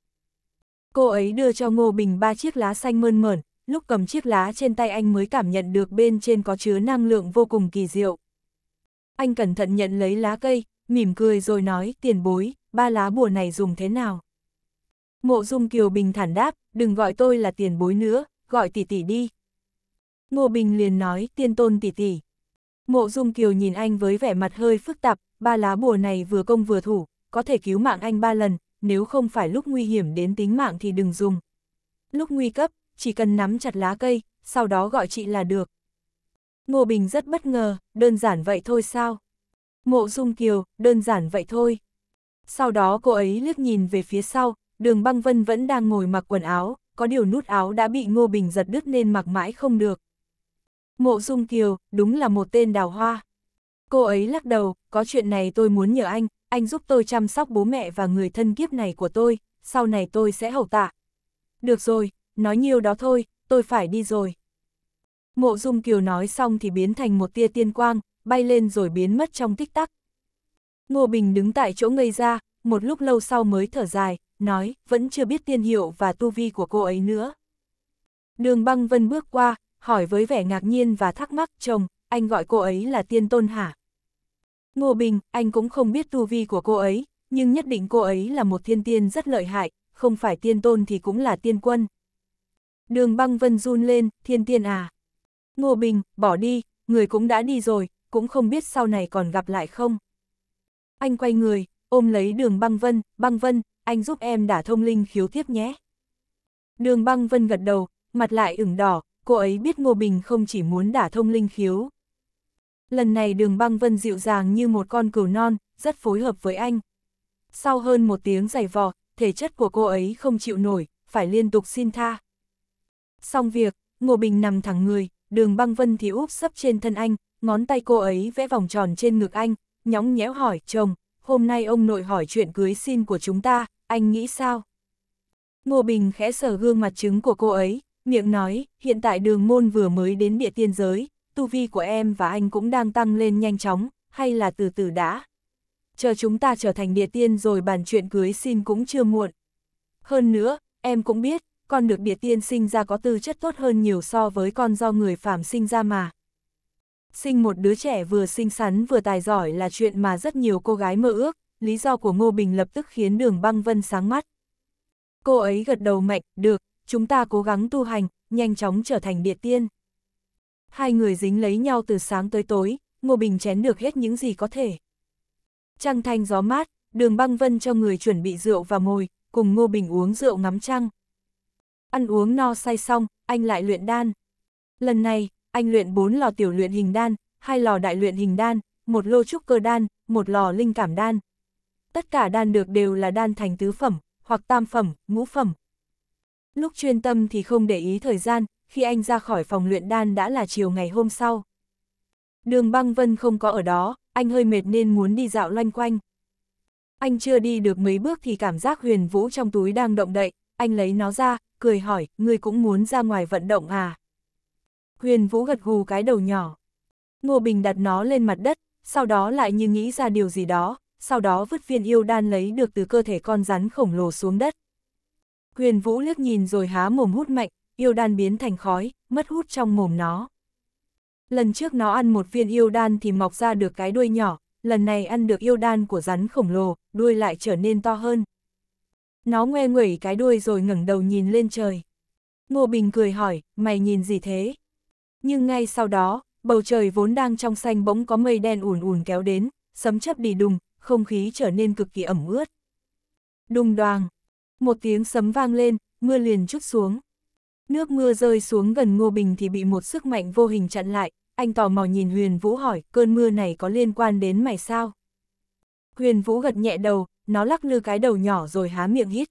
Cô ấy đưa cho Ngô Bình ba chiếc lá xanh mơn mởn, lúc cầm chiếc lá trên tay anh mới cảm nhận được bên trên có chứa năng lượng vô cùng kỳ diệu. Anh cẩn thận nhận lấy lá cây, mỉm cười rồi nói, tiền bối, ba lá bùa này dùng thế nào? Mộ Dung Kiều bình thản đáp, đừng gọi tôi là tiền bối nữa, gọi tỷ tỷ đi. Ngô Bình liền nói, tiên tôn tỷ tỷ. Mộ Dung Kiều nhìn anh với vẻ mặt hơi phức tạp, ba lá bùa này vừa công vừa thủ, có thể cứu mạng anh ba lần, nếu không phải lúc nguy hiểm đến tính mạng thì đừng dùng. Lúc nguy cấp, chỉ cần nắm chặt lá cây, sau đó gọi chị là được. Ngô Bình rất bất ngờ, đơn giản vậy thôi sao? Mộ Dung Kiều, đơn giản vậy thôi. Sau đó cô ấy liếc nhìn về phía sau, đường băng vân vẫn đang ngồi mặc quần áo, có điều nút áo đã bị Ngô Bình giật đứt nên mặc mãi không được. Mộ Dung Kiều, đúng là một tên đào hoa. Cô ấy lắc đầu, có chuyện này tôi muốn nhờ anh, anh giúp tôi chăm sóc bố mẹ và người thân kiếp này của tôi, sau này tôi sẽ hậu tạ. Được rồi, nói nhiều đó thôi, tôi phải đi rồi. Mộ Dung Kiều nói xong thì biến thành một tia tiên quang, bay lên rồi biến mất trong tích tắc. Ngô Bình đứng tại chỗ ngây ra, một lúc lâu sau mới thở dài, nói, vẫn chưa biết tiên hiệu và tu vi của cô ấy nữa. Đường băng vân bước qua, hỏi với vẻ ngạc nhiên và thắc mắc, chồng, anh gọi cô ấy là tiên tôn hả? Ngô Bình, anh cũng không biết tu vi của cô ấy, nhưng nhất định cô ấy là một thiên tiên rất lợi hại, không phải tiên tôn thì cũng là tiên quân. Đường băng vân run lên, thiên tiên à? Ngô Bình, bỏ đi, người cũng đã đi rồi, cũng không biết sau này còn gặp lại không. Anh quay người, ôm lấy đường băng vân, băng vân, anh giúp em đả thông linh khiếu tiếp nhé. Đường băng vân gật đầu, mặt lại ửng đỏ, cô ấy biết Ngô Bình không chỉ muốn đả thông linh khiếu. Lần này đường băng vân dịu dàng như một con cừu non, rất phối hợp với anh. Sau hơn một tiếng giày vò, thể chất của cô ấy không chịu nổi, phải liên tục xin tha. Xong việc, Ngô Bình nằm thẳng người, đường băng vân thì úp sấp trên thân anh, ngón tay cô ấy vẽ vòng tròn trên ngực anh, nhõng nhẽo hỏi, chồng, hôm nay ông nội hỏi chuyện cưới xin của chúng ta, anh nghĩ sao? Ngô Bình khẽ sờ gương mặt trứng của cô ấy, miệng nói, hiện tại đường môn vừa mới đến địa tiên giới, tu vi của em và anh cũng đang tăng lên nhanh chóng, hay là từ từ đã? Chờ chúng ta trở thành địa tiên rồi bàn chuyện cưới xin cũng chưa muộn. Hơn nữa, em cũng biết, con được địa tiên sinh ra có tư chất tốt hơn nhiều so với con do người phàm sinh ra mà. Sinh một đứa trẻ vừa xinh xắn vừa tài giỏi là chuyện mà rất nhiều cô gái mơ ước, lý do của Ngô Bình lập tức khiến đường băng vân sáng mắt. Cô ấy gật đầu mạnh, được, chúng ta cố gắng tu hành, nhanh chóng trở thành địa tiên. Hai người dính lấy nhau từ sáng tới tối, Ngô Bình chén được hết những gì có thể. Trăng thanh gió mát, đường băng vân cho người chuẩn bị rượu và mồi, cùng Ngô Bình uống rượu ngắm trăng. Ăn uống no say xong, anh lại luyện đan. Lần này, anh luyện 4 lò tiểu luyện hình đan, hai lò đại luyện hình đan, một lô trúc cơ đan, một lò linh cảm đan. Tất cả đan được đều là đan thành tứ phẩm, hoặc tam phẩm, ngũ phẩm. Lúc chuyên tâm thì không để ý thời gian, khi anh ra khỏi phòng luyện đan đã là chiều ngày hôm sau. Đường băng vân không có ở đó, anh hơi mệt nên muốn đi dạo loanh quanh. Anh chưa đi được mấy bước thì cảm giác huyền vũ trong túi đang động đậy, anh lấy nó ra, cười hỏi, người cũng muốn ra ngoài vận động à? Huyền Vũ gật gù cái đầu nhỏ. Ngô Bình đặt nó lên mặt đất, sau đó lại như nghĩ ra điều gì đó, sau đó vứt viên yêu đan lấy được từ cơ thể con rắn khổng lồ xuống đất. Huyền Vũ liếc nhìn rồi há mồm hút mạnh, yêu đan biến thành khói, mất hút trong mồm nó. Lần trước nó ăn một viên yêu đan thì mọc ra được cái đuôi nhỏ, lần này ăn được yêu đan của rắn khổng lồ, đuôi lại trở nên to hơn. Nó ngoe nguẩy cái đuôi rồi ngẩng đầu nhìn lên trời. Ngô Bình cười hỏi, mày nhìn gì thế? Nhưng ngay sau đó, bầu trời vốn đang trong xanh bỗng có mây đen ùn ùn kéo đến, sấm chớp đi đùng, không khí trở nên cực kỳ ẩm ướt. Đùng đoàng, một tiếng sấm vang lên, mưa liền chút xuống. Nước mưa rơi xuống gần Ngô Bình thì bị một sức mạnh vô hình chặn lại, anh tò mò nhìn Huyền Vũ hỏi, cơn mưa này có liên quan đến mày sao? Huyền Vũ gật nhẹ đầu, nó lắc lư cái đầu nhỏ rồi há miệng hít.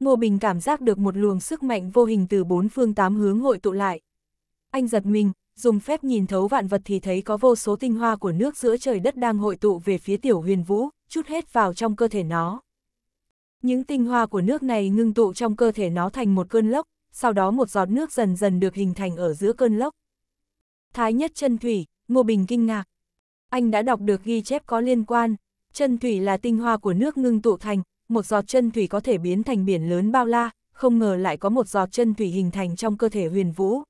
Ngô Bình cảm giác được một luồng sức mạnh vô hình từ bốn phương tám hướng hội tụ lại. Anh giật mình, dùng phép nhìn thấu vạn vật thì thấy có vô số tinh hoa của nước giữa trời đất đang hội tụ về phía tiểu huyền vũ, chút hết vào trong cơ thể nó. Những tinh hoa của nước này ngưng tụ trong cơ thể nó thành một cơn lốc, sau đó một giọt nước dần dần được hình thành ở giữa cơn lốc. Thái nhất chân thủy, Ngô Bình kinh ngạc. Anh đã đọc được ghi chép có liên quan, chân thủy là tinh hoa của nước ngưng tụ thành, một giọt chân thủy có thể biến thành biển lớn bao la, không ngờ lại có một giọt chân thủy hình thành trong cơ thể huyền vũ.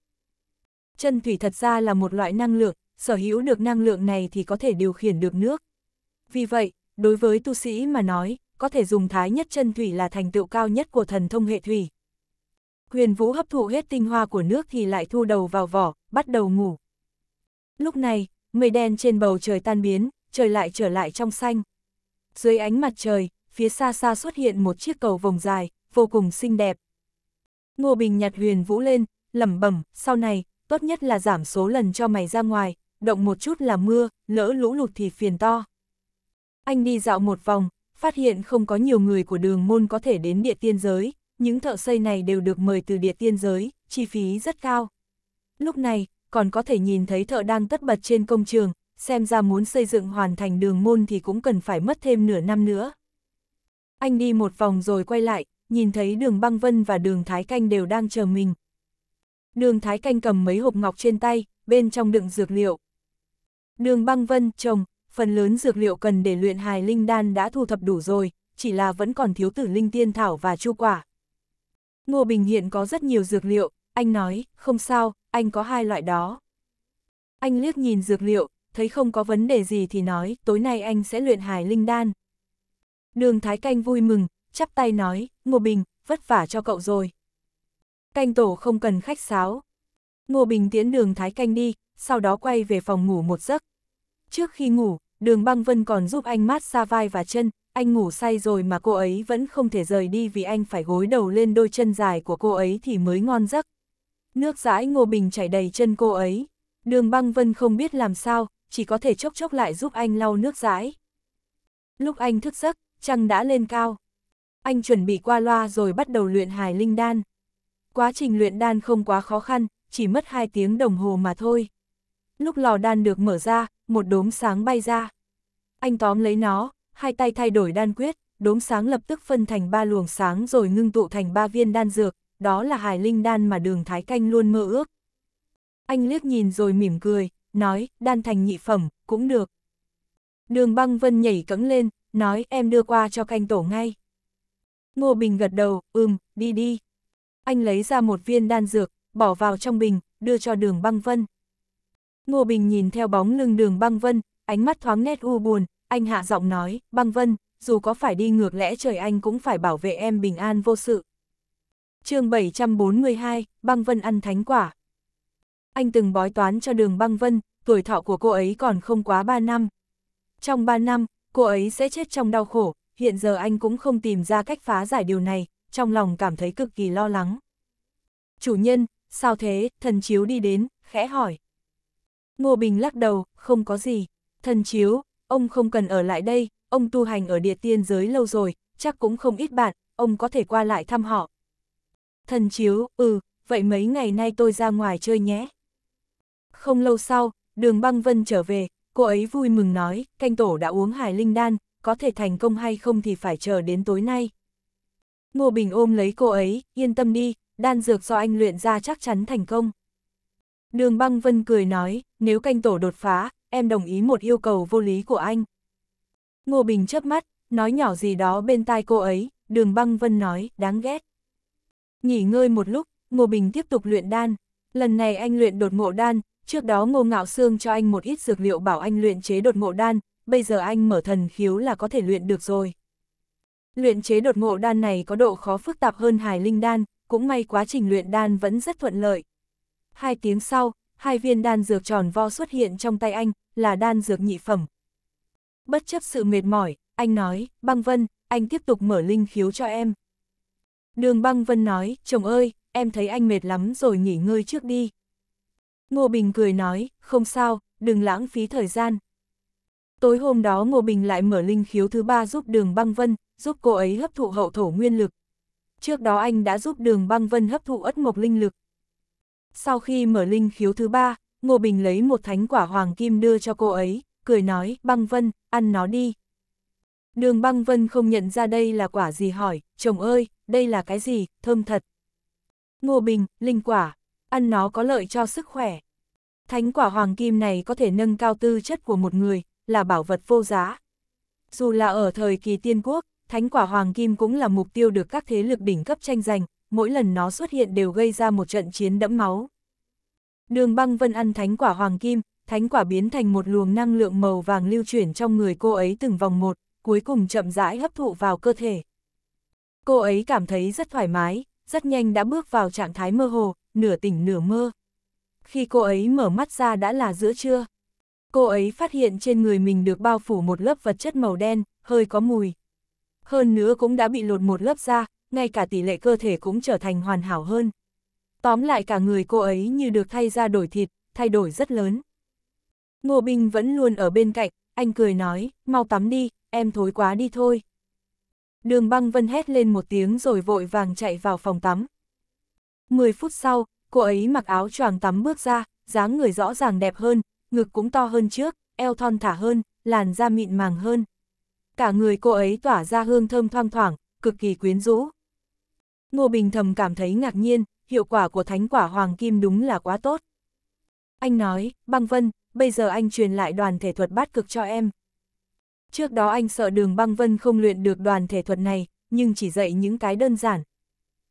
Chân thủy thật ra là một loại năng lượng, sở hữu được năng lượng này thì có thể điều khiển được nước. Vì vậy, đối với tu sĩ mà nói, có thể dùng thái nhất chân thủy là thành tựu cao nhất của thần thông hệ thủy. Huyền Vũ hấp thụ hết tinh hoa của nước thì lại thu đầu vào vỏ, bắt đầu ngủ. Lúc này, mây đen trên bầu trời tan biến, trời lại trở lại trong xanh. Dưới ánh mặt trời, phía xa xa xuất hiện một chiếc cầu vòng dài, vô cùng xinh đẹp. Ngô Bình nhặt huyền vũ lên, lẩm bẩm, sau này, tốt nhất là giảm số lần cho mày ra ngoài, động một chút là mưa, lỡ lũ lụt thì phiền to. Anh đi dạo một vòng, phát hiện không có nhiều người của đường môn có thể đến địa tiên giới, những thợ xây này đều được mời từ địa tiên giới, chi phí rất cao. Lúc này, còn có thể nhìn thấy thợ đang tất bật trên công trường, xem ra muốn xây dựng hoàn thành đường môn thì cũng cần phải mất thêm nửa năm nữa. Anh đi một vòng rồi quay lại, nhìn thấy đường băng vân và đường thái canh đều đang chờ mình. Đường thái canh cầm mấy hộp ngọc trên tay, bên trong đựng dược liệu. Đường băng vân, chồng, phần lớn dược liệu cần để luyện hài linh đan đã thu thập đủ rồi, chỉ là vẫn còn thiếu tử linh tiên thảo và chu quả. Ngô Bình hiện có rất nhiều dược liệu, anh nói, không sao, anh có hai loại đó. Anh liếc nhìn dược liệu, thấy không có vấn đề gì thì nói, tối nay anh sẽ luyện Hải linh đan. Đường Thái Canh vui mừng, chắp tay nói, Ngô Bình, vất vả cho cậu rồi. Canh tổ không cần khách sáo. Ngô Bình tiễn đường Thái Canh đi, sau đó quay về phòng ngủ một giấc. Trước khi ngủ, đường băng vân còn giúp anh mát xa vai và chân, anh ngủ say rồi mà cô ấy vẫn không thể rời đi vì anh phải gối đầu lên đôi chân dài của cô ấy thì mới ngon giấc. Nước dãi ngô bình chảy đầy chân cô ấy. Đường băng vân không biết làm sao, chỉ có thể chốc chốc lại giúp anh lau nước dãi. Lúc anh thức giấc, trăng đã lên cao. Anh chuẩn bị qua loa rồi bắt đầu luyện hài linh đan. Quá trình luyện đan không quá khó khăn, chỉ mất 2 tiếng đồng hồ mà thôi. Lúc lò đan được mở ra, một đốm sáng bay ra. Anh tóm lấy nó, hai tay thay đổi đan quyết, đốm sáng lập tức phân thành ba luồng sáng rồi ngưng tụ thành ba viên đan dược, đó là hài linh đan mà đường Thái Canh luôn mơ ước. Anh liếc nhìn rồi mỉm cười, nói, đan thành nhị phẩm, cũng được. Đường băng vân nhảy cẫng lên, nói em đưa qua cho canh tổ ngay. Ngô Bình gật đầu, ừm, đi đi. Anh lấy ra một viên đan dược, bỏ vào trong bình, đưa cho đường băng vân. Ngô Bình nhìn theo bóng lưng đường băng vân, ánh mắt thoáng nét u buồn, anh hạ giọng nói, băng vân, dù có phải đi ngược lẽ trời anh cũng phải bảo vệ em bình an vô sự. chương 742, băng vân ăn thánh quả. Anh từng bói toán cho đường băng vân, tuổi thọ của cô ấy còn không quá 3 năm. Trong 3 năm, cô ấy sẽ chết trong đau khổ, hiện giờ anh cũng không tìm ra cách phá giải điều này, trong lòng cảm thấy cực kỳ lo lắng. Chủ nhân, sao thế, thần chiếu đi đến, khẽ hỏi. Ngô Bình lắc đầu, không có gì. Thần chiếu, ông không cần ở lại đây, ông tu hành ở địa tiên giới lâu rồi, chắc cũng không ít bạn, ông có thể qua lại thăm họ. Thần chiếu, ừ, vậy mấy ngày nay tôi ra ngoài chơi nhé. Không lâu sau, đường băng vân trở về, cô ấy vui mừng nói, canh tổ đã uống hải linh đan, có thể thành công hay không thì phải chờ đến tối nay. Ngô Bình ôm lấy cô ấy, yên tâm đi, đan dược do anh luyện ra chắc chắn thành công. Đường băng vân cười nói, nếu canh tổ đột phá, em đồng ý một yêu cầu vô lý của anh. Ngô Bình chớp mắt, nói nhỏ gì đó bên tai cô ấy, đường băng vân nói, đáng ghét. Nghỉ ngơi một lúc, Ngô Bình tiếp tục luyện đan. Lần này anh luyện đột ngộ đan, trước đó Ngô Ngạo Sương cho anh một ít dược liệu bảo anh luyện chế đột ngộ đan, bây giờ anh mở thần khiếu là có thể luyện được rồi. Luyện chế đột ngộ đan này có độ khó phức tạp hơn hài linh đan, cũng may quá trình luyện đan vẫn rất thuận lợi. Hai tiếng sau, hai viên đan dược tròn vo xuất hiện trong tay anh, là đan dược nhị phẩm. Bất chấp sự mệt mỏi, anh nói, băng vân, anh tiếp tục mở linh khiếu cho em. Đường băng vân nói, chồng ơi, em thấy anh mệt lắm rồi nghỉ ngơi trước đi. Ngô Bình cười nói, không sao, đừng lãng phí thời gian. Tối hôm đó Ngô Bình lại mở linh khiếu thứ ba giúp đường băng vân, giúp cô ấy hấp thụ hậu thổ nguyên lực. Trước đó anh đã giúp đường băng vân hấp thụ ất mộc linh lực. Sau khi mở linh khiếu thứ ba, Ngô Bình lấy một thánh quả hoàng kim đưa cho cô ấy, cười nói, băng vân, ăn nó đi. Đường băng vân không nhận ra đây là quả gì hỏi, chồng ơi, đây là cái gì, thơm thật. Ngô Bình, linh quả, ăn nó có lợi cho sức khỏe. Thánh quả hoàng kim này có thể nâng cao tư chất của một người, là bảo vật vô giá. Dù là ở thời kỳ tiên quốc, thánh quả hoàng kim cũng là mục tiêu được các thế lực đỉnh cấp tranh giành, mỗi lần nó xuất hiện đều gây ra một trận chiến đẫm máu. Đường băng vân ăn thánh quả hoàng kim, thánh quả biến thành một luồng năng lượng màu vàng lưu chuyển trong người cô ấy từng vòng một, cuối cùng chậm rãi hấp thụ vào cơ thể. Cô ấy cảm thấy rất thoải mái, rất nhanh đã bước vào trạng thái mơ hồ, nửa tỉnh nửa mơ. Khi cô ấy mở mắt ra đã là giữa trưa. Cô ấy phát hiện trên người mình được bao phủ một lớp vật chất màu đen, hơi có mùi. Hơn nữa cũng đã bị lột một lớp da, ngay cả tỷ lệ cơ thể cũng trở thành hoàn hảo hơn. Tóm lại cả người cô ấy như được thay ra đổi thịt, thay đổi rất lớn. Ngô Bình vẫn luôn ở bên cạnh, anh cười nói, mau tắm đi, em thối quá đi thôi. Đường băng vân hét lên một tiếng rồi vội vàng chạy vào phòng tắm. 10 phút sau, cô ấy mặc áo choàng tắm bước ra, dáng người rõ ràng đẹp hơn, ngực cũng to hơn trước, eo thon thả hơn, làn da mịn màng hơn. Cả người cô ấy tỏa ra hương thơm thoang thoảng, cực kỳ quyến rũ. Ngô Bình thầm cảm thấy ngạc nhiên, hiệu quả của thánh quả hoàng kim đúng là quá tốt. Anh nói, băng vân, bây giờ anh truyền lại đoàn thể thuật bát cực cho em. Trước đó anh sợ đường băng vân không luyện được đoàn thể thuật này, nhưng chỉ dạy những cái đơn giản.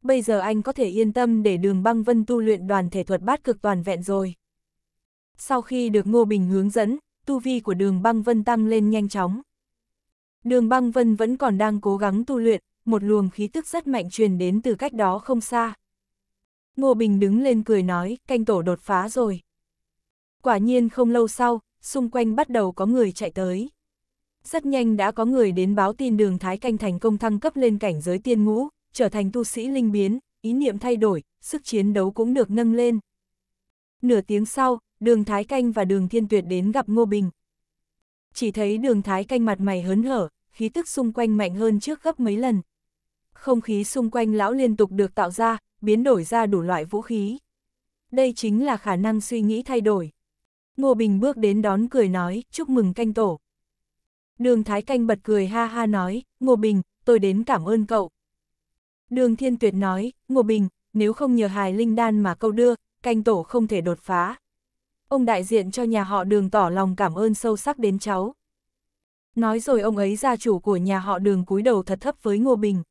Bây giờ anh có thể yên tâm để đường băng vân tu luyện đoàn thể thuật bát cực toàn vẹn rồi. Sau khi được Ngô Bình hướng dẫn, tu vi của đường băng vân tăng lên nhanh chóng. Đường băng vân vẫn còn đang cố gắng tu luyện, một luồng khí tức rất mạnh truyền đến từ cách đó không xa. Ngô Bình đứng lên cười nói, canh tổ đột phá rồi. Quả nhiên không lâu sau, xung quanh bắt đầu có người chạy tới. Rất nhanh đã có người đến báo tin đường Thái Canh thành công thăng cấp lên cảnh giới tiên ngũ, trở thành tu sĩ linh biến, ý niệm thay đổi, sức chiến đấu cũng được nâng lên. Nửa tiếng sau, đường Thái Canh và đường Thiên Tuyệt đến gặp Ngô Bình. Chỉ thấy đường Thái Canh mặt mày hớn hở, khí tức xung quanh mạnh hơn trước gấp mấy lần. Không khí xung quanh lão liên tục được tạo ra, biến đổi ra đủ loại vũ khí. Đây chính là khả năng suy nghĩ thay đổi. Ngô Bình bước đến đón cười nói, chúc mừng canh tổ. Đường Thái Canh bật cười ha ha nói, Ngô Bình, tôi đến cảm ơn cậu. Đường Thiên Tuyệt nói, Ngô Bình, nếu không nhờ hài linh đan mà câu đưa, canh tổ không thể đột phá. Ông đại diện cho nhà họ đường tỏ lòng cảm ơn sâu sắc đến cháu. Nói rồi ông ấy gia chủ của nhà họ đường cúi đầu thật thấp với Ngô Bình.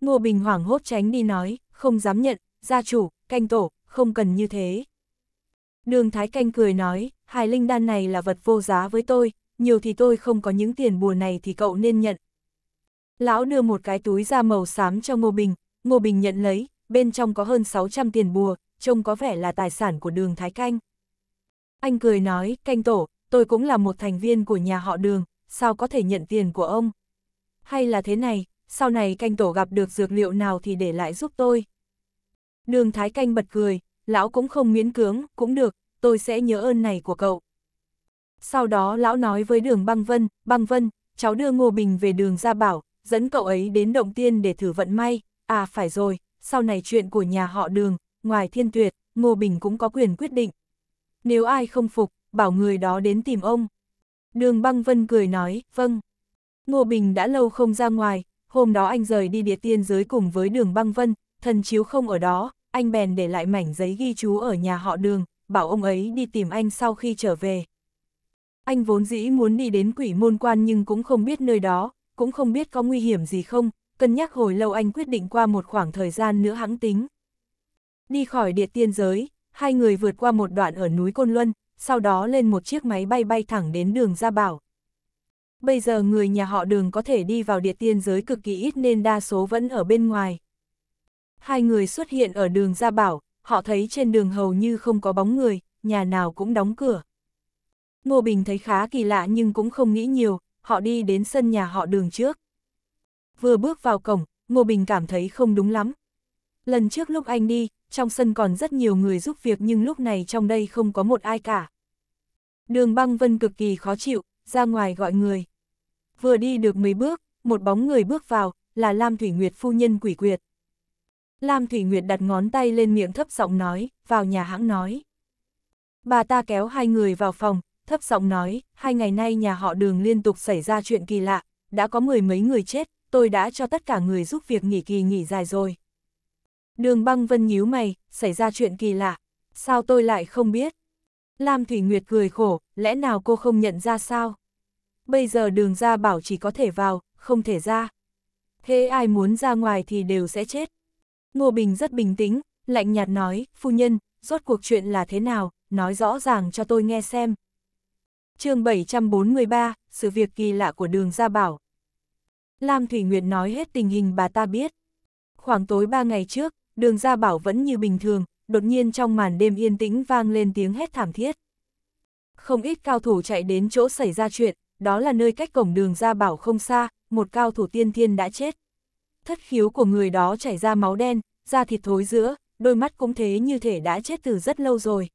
Ngô Bình hoảng hốt tránh đi nói, không dám nhận, gia chủ, canh tổ, không cần như thế. Đường Thái Canh cười nói, hài linh đan này là vật vô giá với tôi, nhiều thì tôi không có những tiền bùa này thì cậu nên nhận. Lão đưa một cái túi da màu xám cho Ngô Bình, Ngô Bình nhận lấy, bên trong có hơn 600 tiền bùa, trông có vẻ là tài sản của đường Thái Canh. Anh cười nói, canh tổ, tôi cũng là một thành viên của nhà họ đường, sao có thể nhận tiền của ông? Hay là thế này, sau này canh tổ gặp được dược liệu nào thì để lại giúp tôi. Đường Thái Canh bật cười, lão cũng không miễn cưỡng, cũng được, tôi sẽ nhớ ơn này của cậu. Sau đó lão nói với đường băng vân, băng vân, cháu đưa Ngô Bình về đường ra bảo, dẫn cậu ấy đến động tiên để thử vận may, à phải rồi, sau này chuyện của nhà họ đường, ngoài thiên tuyệt, Ngô Bình cũng có quyền quyết định. Nếu ai không phục, bảo người đó đến tìm ông. Đường băng vân cười nói, vâng. Ngô Bình đã lâu không ra ngoài, hôm đó anh rời đi địa tiên giới cùng với đường băng vân, thần chiếu không ở đó, anh bèn để lại mảnh giấy ghi chú ở nhà họ đường, bảo ông ấy đi tìm anh sau khi trở về. Anh vốn dĩ muốn đi đến quỷ môn quan nhưng cũng không biết nơi đó, cũng không biết có nguy hiểm gì không, cân nhắc hồi lâu anh quyết định qua một khoảng thời gian nữa hãng tính. Đi khỏi địa tiên giới, hai người vượt qua một đoạn ở núi Côn Luân, sau đó lên một chiếc máy bay bay thẳng đến đường Gia Bảo. Bây giờ người nhà họ đường có thể đi vào địa tiên giới cực kỳ ít nên đa số vẫn ở bên ngoài. Hai người xuất hiện ở đường Gia Bảo, họ thấy trên đường hầu như không có bóng người, nhà nào cũng đóng cửa. Ngô Bình thấy khá kỳ lạ nhưng cũng không nghĩ nhiều, họ đi đến sân nhà họ đường trước. Vừa bước vào cổng, Ngô Bình cảm thấy không đúng lắm. Lần trước lúc anh đi, trong sân còn rất nhiều người giúp việc nhưng lúc này trong đây không có một ai cả. Đường băng vân cực kỳ khó chịu, ra ngoài gọi người. Vừa đi được mấy bước, một bóng người bước vào, là Lam Thủy Nguyệt phu nhân quỷ quyệt. Lam Thủy Nguyệt đặt ngón tay lên miệng thấp giọng nói, vào nhà hãng nói. Bà ta kéo hai người vào phòng, thấp giọng nói, hai ngày nay nhà họ đường liên tục xảy ra chuyện kỳ lạ, đã có mười mấy người chết, tôi đã cho tất cả người giúp việc nghỉ kỳ nghỉ dài rồi. Đường băng vân nhíu mày, xảy ra chuyện kỳ lạ, sao tôi lại không biết? Lam Thủy Nguyệt cười khổ, lẽ nào cô không nhận ra sao? Bây giờ đường ra bảo chỉ có thể vào, không thể ra. Thế ai muốn ra ngoài thì đều sẽ chết. Ngô Bình rất bình tĩnh, lạnh nhạt nói, phu nhân, rốt cuộc chuyện là thế nào, nói rõ ràng cho tôi nghe xem. chương 743, sự việc kỳ lạ của đường Gia Bảo. Lam Thủy Nguyệt nói hết tình hình bà ta biết. Khoảng tối ba ngày trước, đường Gia Bảo vẫn như bình thường, đột nhiên trong màn đêm yên tĩnh vang lên tiếng hét thảm thiết. Không ít cao thủ chạy đến chỗ xảy ra chuyện, đó là nơi cách cổng đường Gia Bảo không xa, một cao thủ tiên thiên đã chết. Thất khiếu của người đó chảy ra máu đen, da thịt thối giữa, đôi mắt cũng thế như thể đã chết từ rất lâu rồi.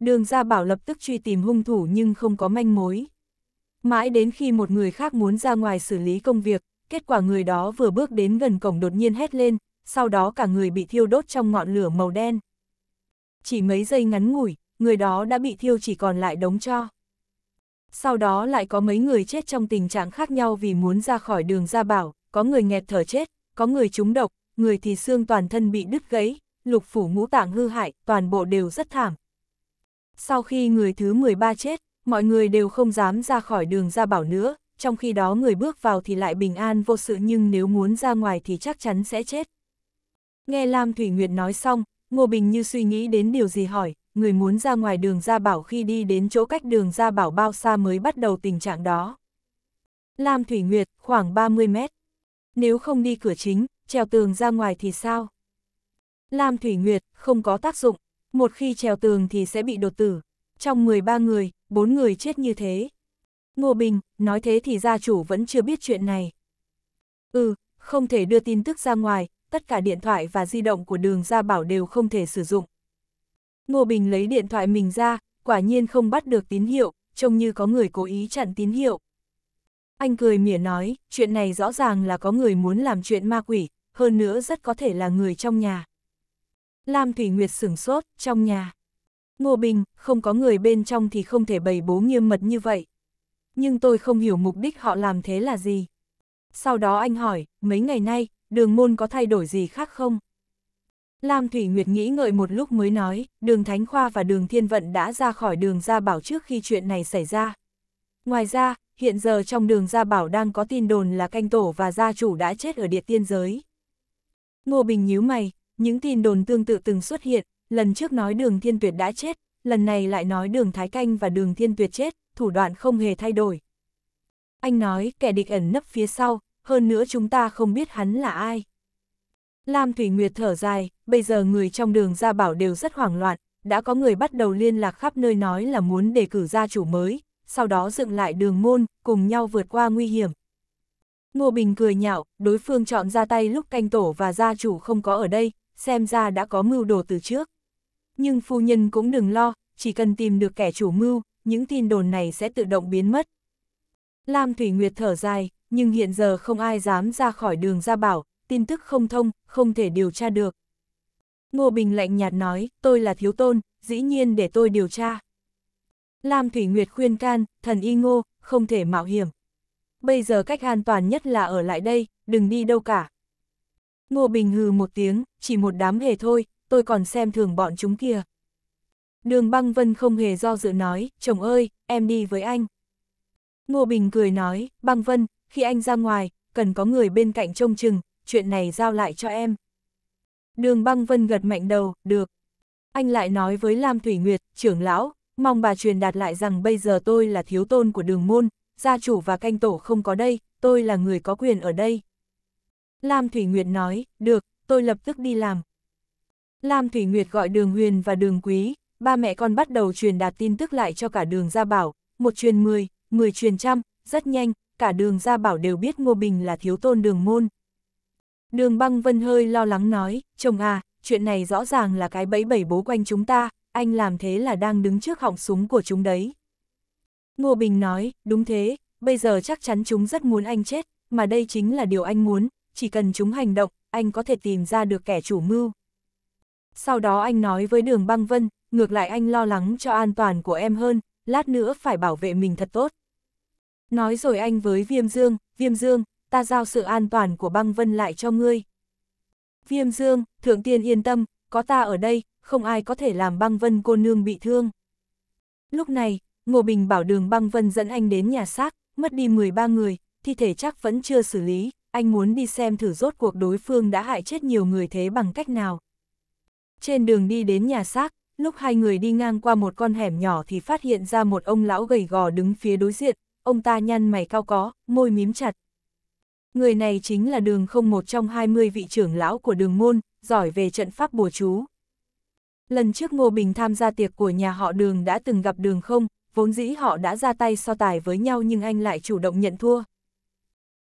Đường Gia Bảo lập tức truy tìm hung thủ nhưng không có manh mối. Mãi đến khi một người khác muốn ra ngoài xử lý công việc, kết quả người đó vừa bước đến gần cổng đột nhiên hét lên, sau đó cả người bị thiêu đốt trong ngọn lửa màu đen. Chỉ mấy giây ngắn ngủi, người đó đã bị thiêu chỉ còn lại đống cho. Sau đó lại có mấy người chết trong tình trạng khác nhau vì muốn ra khỏi đường Gia Bảo, có người nghẹt thở chết, có người trúng độc, người thì xương toàn thân bị đứt gãy, lục phủ ngũ tạng hư hại, toàn bộ đều rất thảm. Sau khi người thứ 13 chết, mọi người đều không dám ra khỏi đường Gia Bảo nữa, trong khi đó người bước vào thì lại bình an vô sự nhưng nếu muốn ra ngoài thì chắc chắn sẽ chết. Nghe Lam Thủy Nguyệt nói xong, Ngô Bình như suy nghĩ đến điều gì hỏi, người muốn ra ngoài đường Gia Bảo khi đi đến chỗ cách đường Gia Bảo bao xa mới bắt đầu tình trạng đó. Lam Thủy Nguyệt, khoảng 30 mét. Nếu không đi cửa chính, trèo tường ra ngoài thì sao? Lam Thủy Nguyệt, không có tác dụng, một khi trèo tường thì sẽ bị đột tử. Trong 13 người, 4 người chết như thế. Ngô Bình, nói thế thì gia chủ vẫn chưa biết chuyện này. Ừ, không thể đưa tin tức ra ngoài, tất cả điện thoại và di động của đường Gia Bảo đều không thể sử dụng. Ngô Bình lấy điện thoại mình ra, quả nhiên không bắt được tín hiệu, trông như có người cố ý chặn tín hiệu. Anh cười mỉa nói, chuyện này rõ ràng là có người muốn làm chuyện ma quỷ, hơn nữa rất có thể là người trong nhà. Lam Thủy Nguyệt sửng sốt, trong nhà. Ngô Bình, không có người bên trong thì không thể bày bố nghiêm mật như vậy. Nhưng tôi không hiểu mục đích họ làm thế là gì. Sau đó anh hỏi, mấy ngày nay, đường môn có thay đổi gì khác không? Lam Thủy Nguyệt nghĩ ngợi một lúc mới nói, đường Thánh Khoa và đường Thiên Vận đã ra khỏi đường Gia Bảo trước khi chuyện này xảy ra. Ngoài ra, hiện giờ trong đường Gia Bảo đang có tin đồn là canh tổ và gia chủ đã chết ở địa tiên giới. Ngô Bình nhíu mày, những tin đồn tương tự từng xuất hiện, lần trước nói đường Thiên Tuyệt đã chết, lần này lại nói đường Thái Canh và đường Thiên Tuyệt chết, thủ đoạn không hề thay đổi. Anh nói kẻ địch ẩn nấp phía sau, hơn nữa chúng ta không biết hắn là ai. Lam Thủy Nguyệt thở dài, bây giờ người trong đường Gia Bảo đều rất hoảng loạn, đã có người bắt đầu liên lạc khắp nơi nói là muốn đề cử gia chủ mới, sau đó dựng lại đường môn, cùng nhau vượt qua nguy hiểm. Ngô Bình cười nhạo, đối phương chọn ra tay lúc canh tổ và gia chủ không có ở đây, xem ra đã có mưu đồ từ trước. Nhưng phu nhân cũng đừng lo, chỉ cần tìm được kẻ chủ mưu, những tin đồn này sẽ tự động biến mất. Lam Thủy Nguyệt thở dài, nhưng hiện giờ không ai dám ra khỏi đường ra bảo, tin tức không thông, không thể điều tra được. Ngô Bình lạnh nhạt nói, tôi là thiếu tôn, dĩ nhiên để tôi điều tra. Lam Thủy Nguyệt khuyên can, thần y ngô, không thể mạo hiểm. Bây giờ cách an toàn nhất là ở lại đây, đừng đi đâu cả. Ngô Bình hừ một tiếng, chỉ một đám hề thôi, tôi còn xem thường bọn chúng kia. Đường băng vân không hề do dự nói, chồng ơi, em đi với anh. Ngô Bình cười nói, băng vân, khi anh ra ngoài, cần có người bên cạnh trông chừng, chuyện này giao lại cho em. Đường băng vân gật mạnh đầu, được. Anh lại nói với Lam Thủy Nguyệt, trưởng lão, mong bà truyền đạt lại rằng bây giờ tôi là thiếu tôn của đường môn, gia chủ và canh tổ không có đây, tôi là người có quyền ở đây. Lam Thủy Nguyệt nói, được, tôi lập tức đi làm. Lam Thủy Nguyệt gọi đường huyền và đường quý, ba mẹ con bắt đầu truyền đạt tin tức lại cho cả đường Gia Bảo, một truyền mười, mười truyền trăm, rất nhanh, cả đường Gia Bảo đều biết Ngô Bình là thiếu tôn đường môn. Đường băng vân hơi lo lắng nói, chồng à, chuyện này rõ ràng là cái bẫy bẩy bố quanh chúng ta, anh làm thế là đang đứng trước họng súng của chúng đấy. Ngô Bình nói, đúng thế, bây giờ chắc chắn chúng rất muốn anh chết, mà đây chính là điều anh muốn, chỉ cần chúng hành động, anh có thể tìm ra được kẻ chủ mưu. Sau đó anh nói với đường băng vân, ngược lại anh lo lắng cho an toàn của em hơn, lát nữa phải bảo vệ mình thật tốt. Nói rồi anh với Viêm Dương, Viêm Dương, ta giao sự an toàn của băng vân lại cho ngươi. Viêm Dương, Thượng Tiên yên tâm, có ta ở đây, không ai có thể làm băng vân cô nương bị thương. Lúc này, Ngô Bình bảo đường băng vân dẫn anh đến nhà xác, mất đi 13 người, thi thể chắc vẫn chưa xử lý, anh muốn đi xem thử rốt cuộc đối phương đã hại chết nhiều người thế bằng cách nào. Trên đường đi đến nhà xác, lúc hai người đi ngang qua một con hẻm nhỏ thì phát hiện ra một ông lão gầy gò đứng phía đối diện, ông ta nhăn mày cao có, môi mím chặt. Người này chính là đường không một trong 20 vị trưởng lão của đường môn, giỏi về trận pháp bùa chú. Lần trước Ngô Bình tham gia tiệc của nhà họ đường đã từng gặp đường không, vốn dĩ họ đã ra tay so tài với nhau nhưng anh lại chủ động nhận thua.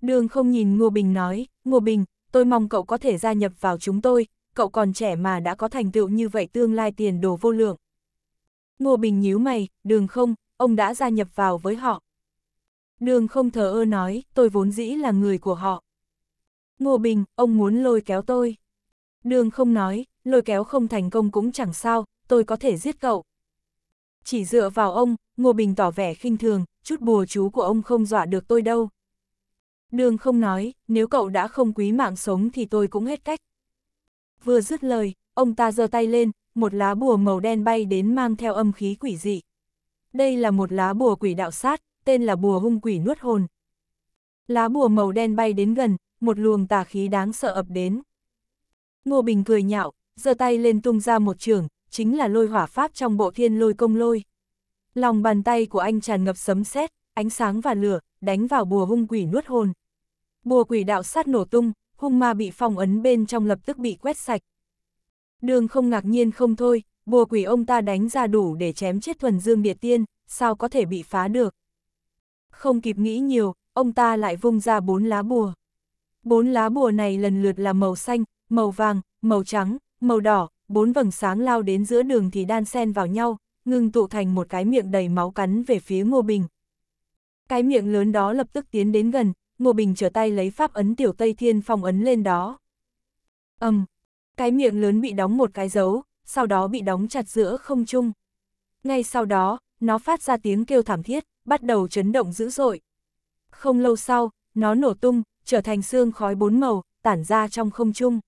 Đường không nhìn Ngô Bình nói, Ngô Bình, tôi mong cậu có thể gia nhập vào chúng tôi, cậu còn trẻ mà đã có thành tựu như vậy tương lai tiền đồ vô lượng. Ngô Bình nhíu mày, đường không, ông đã gia nhập vào với họ. Đường không thờ ơ nói, tôi vốn dĩ là người của họ. Ngô Bình, ông muốn lôi kéo tôi. Đường không nói, lôi kéo không thành công cũng chẳng sao, tôi có thể giết cậu. Chỉ dựa vào ông, Ngô Bình tỏ vẻ khinh thường, chút bùa chú của ông không dọa được tôi đâu. Đường không nói, nếu cậu đã không quý mạng sống thì tôi cũng hết cách. Vừa dứt lời, ông ta giơ tay lên, một lá bùa màu đen bay đến mang theo âm khí quỷ dị. Đây là một lá bùa quỷ đạo sát, tên là bùa hung quỷ nuốt hồn. Lá bùa màu đen bay đến gần, một luồng tà khí đáng sợ ập đến. Ngô Bình cười nhạo, giơ tay lên tung ra một trường, chính là lôi hỏa pháp trong bộ thiên lôi công lôi. Lòng bàn tay của anh tràn ngập sấm sét, ánh sáng và lửa, đánh vào bùa hung quỷ nuốt hồn. Bùa quỷ đạo sát nổ tung, hung ma bị phong ấn bên trong lập tức bị quét sạch. Đường không ngạc nhiên không thôi, bùa quỷ ông ta đánh ra đủ để chém chết thuần dương địa tiên, sao có thể bị phá được. Không kịp nghĩ nhiều, ông ta lại vung ra bốn lá bùa. Bốn lá bùa này lần lượt là màu xanh, màu vàng, màu trắng, màu đỏ, bốn vầng sáng lao đến giữa đường thì đan xen vào nhau, ngưng tụ thành một cái miệng đầy máu cắn về phía Ngô Bình. Cái miệng lớn đó lập tức tiến đến gần, Ngô Bình trở tay lấy pháp ấn tiểu Tây Thiên phong ấn lên đó. ầm, um, cái miệng lớn bị đóng một cái dấu, sau đó bị đóng chặt giữa không trung. Ngay sau đó, nó phát ra tiếng kêu thảm thiết, bắt đầu chấn động dữ dội. Không lâu sau, nó nổ tung, trở thành xương khói bốn màu, tản ra trong không trung.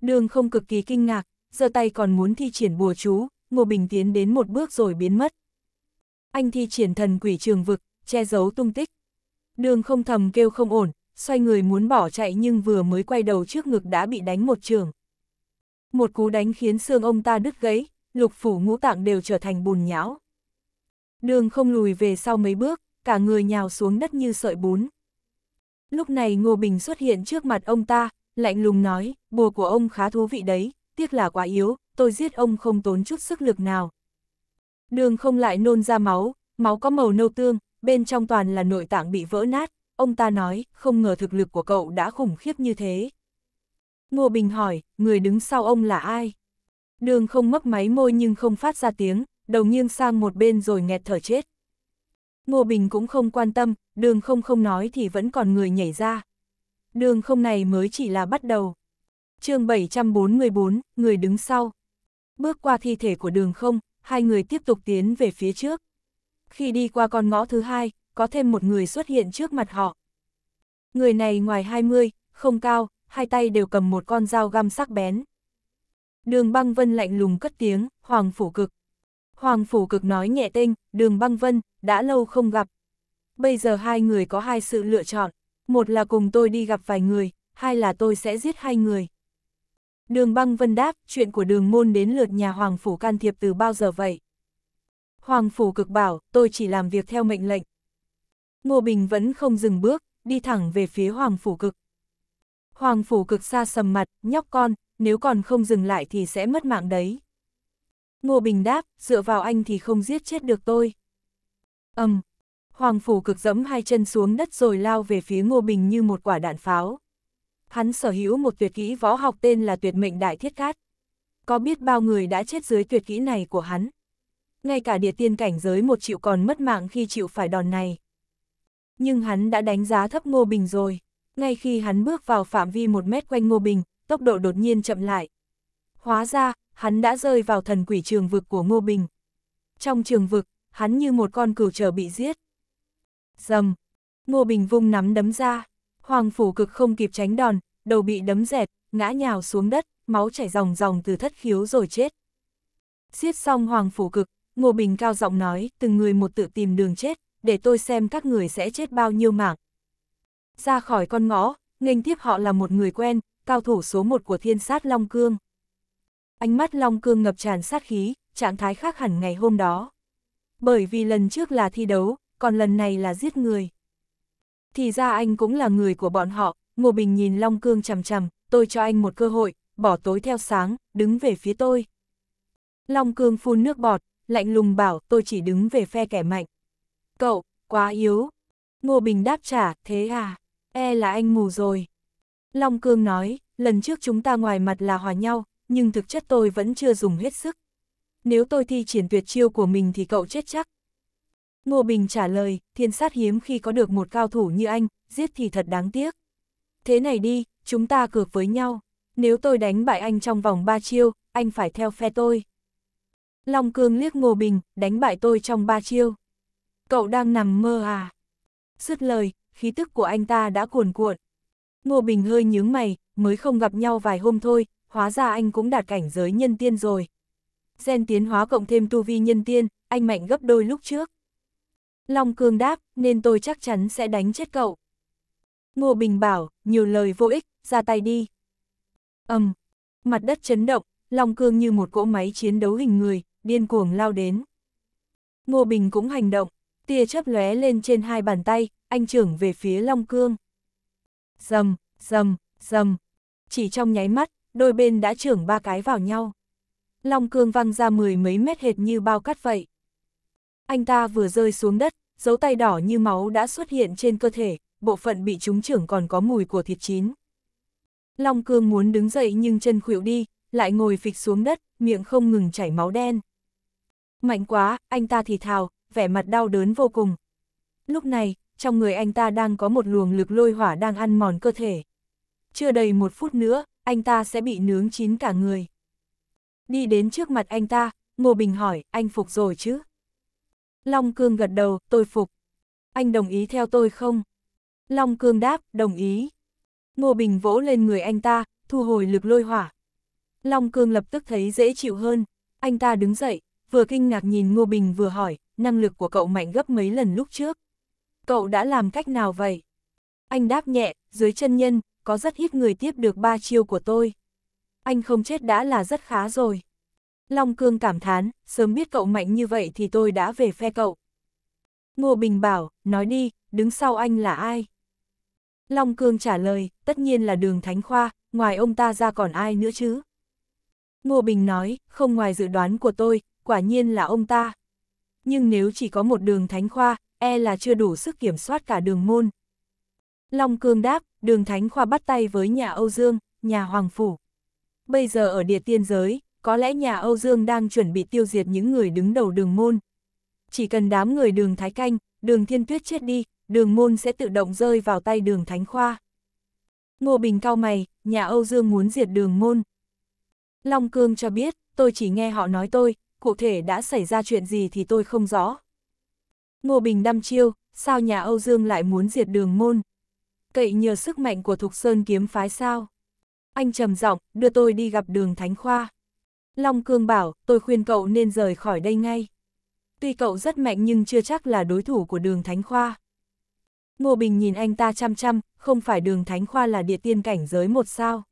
Đường không cực kỳ kinh ngạc, giơ tay còn muốn thi triển bùa chú, Ngô Bình tiến đến một bước rồi biến mất. Anh thi triển thần quỷ trường vực, che giấu tung tích. Đường không thầm kêu không ổn, xoay người muốn bỏ chạy nhưng vừa mới quay đầu trước ngực đã bị đánh một trường. Một cú đánh khiến xương ông ta đứt gãy, lục phủ ngũ tạng đều trở thành bùn nhão. Đường không lùi về sau mấy bước, cả người nhào xuống đất như sợi bún. Lúc này Ngô Bình xuất hiện trước mặt ông ta, lạnh lùng nói, bùa của ông khá thú vị đấy, tiếc là quá yếu, tôi giết ông không tốn chút sức lực nào. Đường không lại nôn ra máu, máu có màu nâu tương, bên trong toàn là nội tạng bị vỡ nát, ông ta nói, không ngờ thực lực của cậu đã khủng khiếp như thế. Ngô Bình hỏi, người đứng sau ông là ai? Đường không mấp máy môi nhưng không phát ra tiếng, đầu nghiêng sang một bên rồi nghẹt thở chết. Ngô Bình cũng không quan tâm, đường không không nói thì vẫn còn người nhảy ra. Đường không này mới chỉ là bắt đầu. chương 744, người đứng sau. Bước qua thi thể của đường không, hai người tiếp tục tiến về phía trước. Khi đi qua con ngõ thứ hai, có thêm một người xuất hiện trước mặt họ. Người này ngoài 20, không cao, hai tay đều cầm một con dao găm sắc bén. Đường băng vân lạnh lùng cất tiếng, Hoàng Phủ Cực. Hoàng Phủ Cực nói nhẹ tinh, đường băng vân, đã lâu không gặp. Bây giờ hai người có hai sự lựa chọn, một là cùng tôi đi gặp vài người, hai là tôi sẽ giết hai người. Đường băng vân đáp, chuyện của đường môn đến lượt nhà Hoàng Phủ can thiệp từ bao giờ vậy? Hoàng Phủ cực bảo, tôi chỉ làm việc theo mệnh lệnh. Ngô Bình vẫn không dừng bước, đi thẳng về phía Hoàng Phủ cực. Hoàng Phủ cực xa sầm mặt, nhóc con, nếu còn không dừng lại thì sẽ mất mạng đấy. Ngô Bình đáp, dựa vào anh thì không giết chết được tôi. ầm, um, Hoàng Phủ cực dẫm hai chân xuống đất rồi lao về phía Ngô Bình như một quả đạn pháo. Hắn sở hữu một tuyệt kỹ võ học tên là tuyệt mệnh đại thiết cát. Có biết bao người đã chết dưới tuyệt kỹ này của hắn. Ngay cả địa tiên cảnh giới một triệu còn mất mạng khi chịu phải đòn này. Nhưng hắn đã đánh giá thấp Ngô Bình rồi. Ngay khi hắn bước vào phạm vi một mét quanh Ngô Bình, tốc độ đột nhiên chậm lại. Hóa ra, hắn đã rơi vào thần quỷ trường vực của Ngô Bình. Trong trường vực, hắn như một con cừu chờ bị giết. Dầm, Ngô Bình vung nắm đấm ra, Hoàng Phủ cực không kịp tránh đòn, đầu bị đấm dẹt, ngã nhào xuống đất, máu chảy ròng ròng từ thất khiếu rồi chết. Giết xong Hoàng Phủ cực, Ngô Bình cao giọng nói, từng người một tự tìm đường chết, để tôi xem các người sẽ chết bao nhiêu mạng. Ra khỏi con ngõ, nghênh tiếp họ là một người quen, cao thủ số một của thiên sát Long Cương. Ánh mắt Long Cương ngập tràn sát khí, trạng thái khác hẳn ngày hôm đó. Bởi vì lần trước là thi đấu, còn lần này là giết người. Thì ra anh cũng là người của bọn họ, Ngô Bình nhìn Long Cương chằm chằm, tôi cho anh một cơ hội, bỏ tối theo sáng, đứng về phía tôi. Long Cương phun nước bọt, lạnh lùng bảo tôi chỉ đứng về phe kẻ mạnh. Cậu, quá yếu. Ngô Bình đáp trả, thế à, e là anh mù rồi. Long Cương nói, lần trước chúng ta ngoài mặt là hòa nhau, nhưng thực chất tôi vẫn chưa dùng hết sức. Nếu tôi thi triển tuyệt chiêu của mình thì cậu chết chắc. Ngô Bình trả lời, thiên sát hiếm khi có được một cao thủ như anh, giết thì thật đáng tiếc. Thế này đi, chúng ta cược với nhau. Nếu tôi đánh bại anh trong vòng 3 chiêu, anh phải theo phe tôi. Long Cương liếc Ngô Bình, đánh bại tôi trong 3 chiêu. Cậu đang nằm mơ à? Dứt lời, khí tức của anh ta đã cuồn cuộn. Ngô Bình hơi nhướng mày, mới không gặp nhau vài hôm thôi, hóa ra anh cũng đạt cảnh giới nhân tiên rồi. Gen tiến hóa cộng thêm tu vi nhân tiên, anh mạnh gấp đôi lúc trước. Long Cương đáp, nên tôi chắc chắn sẽ đánh chết cậu. Ngô Bình bảo, nhiều lời vô ích, ra tay đi. ầm, mặt đất chấn động, Long Cương như một cỗ máy chiến đấu hình người, điên cuồng lao đến. Ngô Bình cũng hành động, tia chớp lóe lên trên hai bàn tay, anh trưởng về phía Long Cương. Dầm, dầm, dầm. Chỉ trong nháy mắt, đôi bên đã trưởng ba cái vào nhau. Long Cương văng ra mười mấy mét hệt như bao cắt vậy. Anh ta vừa rơi xuống đất, dấu tay đỏ như máu đã xuất hiện trên cơ thể, bộ phận bị trúng trưởng còn có mùi của thịt chín. Long Cương muốn đứng dậy nhưng chân khuỵu đi, lại ngồi phịch xuống đất, miệng không ngừng chảy máu đen. Mạnh quá, anh ta thì thào, vẻ mặt đau đớn vô cùng. Lúc này, trong người anh ta đang có một luồng lực lôi hỏa đang ăn mòn cơ thể. Chưa đầy một phút nữa, anh ta sẽ bị nướng chín cả người. Đi đến trước mặt anh ta, Ngô Bình hỏi, anh phục rồi chứ? Long Cương gật đầu, tôi phục. Anh đồng ý theo tôi không? Long Cương đáp, đồng ý. Ngô Bình vỗ lên người anh ta, thu hồi lực lôi hỏa. Long Cương lập tức thấy dễ chịu hơn. Anh ta đứng dậy, vừa kinh ngạc nhìn Ngô Bình vừa hỏi, năng lực của cậu mạnh gấp mấy lần lúc trước. Cậu đã làm cách nào vậy? Anh đáp nhẹ, dưới chân nhân, có rất ít người tiếp được ba chiêu của tôi. Anh không chết đã là rất khá rồi. Long Cương cảm thán, sớm biết cậu mạnh như vậy thì tôi đã về phe cậu. Ngô Bình bảo, nói đi, đứng sau anh là ai? Long Cương trả lời, tất nhiên là đường Thánh Khoa, ngoài ông ta ra còn ai nữa chứ? Ngô Bình nói, không ngoài dự đoán của tôi, quả nhiên là ông ta. Nhưng nếu chỉ có một đường Thánh Khoa, e là chưa đủ sức kiểm soát cả đường môn. Long Cương đáp, đường Thánh Khoa bắt tay với nhà Âu Dương, nhà Hoàng Phủ. Bây giờ ở địa tiên giới, có lẽ nhà Âu Dương đang chuẩn bị tiêu diệt những người đứng đầu đường môn. Chỉ cần đám người đường Thái Canh, đường Thiên Tuyết chết đi, đường môn sẽ tự động rơi vào tay đường Thánh Khoa. Ngô Bình cao mày, nhà Âu Dương muốn diệt đường môn. Long Cương cho biết, tôi chỉ nghe họ nói tôi, cụ thể đã xảy ra chuyện gì thì tôi không rõ. Ngô Bình đăm chiêu, sao nhà Âu Dương lại muốn diệt đường môn? Cậy nhờ sức mạnh của Thục Sơn kiếm phái sao? Anh trầm giọng đưa tôi đi gặp đường Thánh Khoa. Long Cương bảo, tôi khuyên cậu nên rời khỏi đây ngay. Tuy cậu rất mạnh nhưng chưa chắc là đối thủ của đường Thánh Khoa. Ngô Bình nhìn anh ta chăm chăm, không phải đường Thánh Khoa là địa tiên cảnh giới một sao.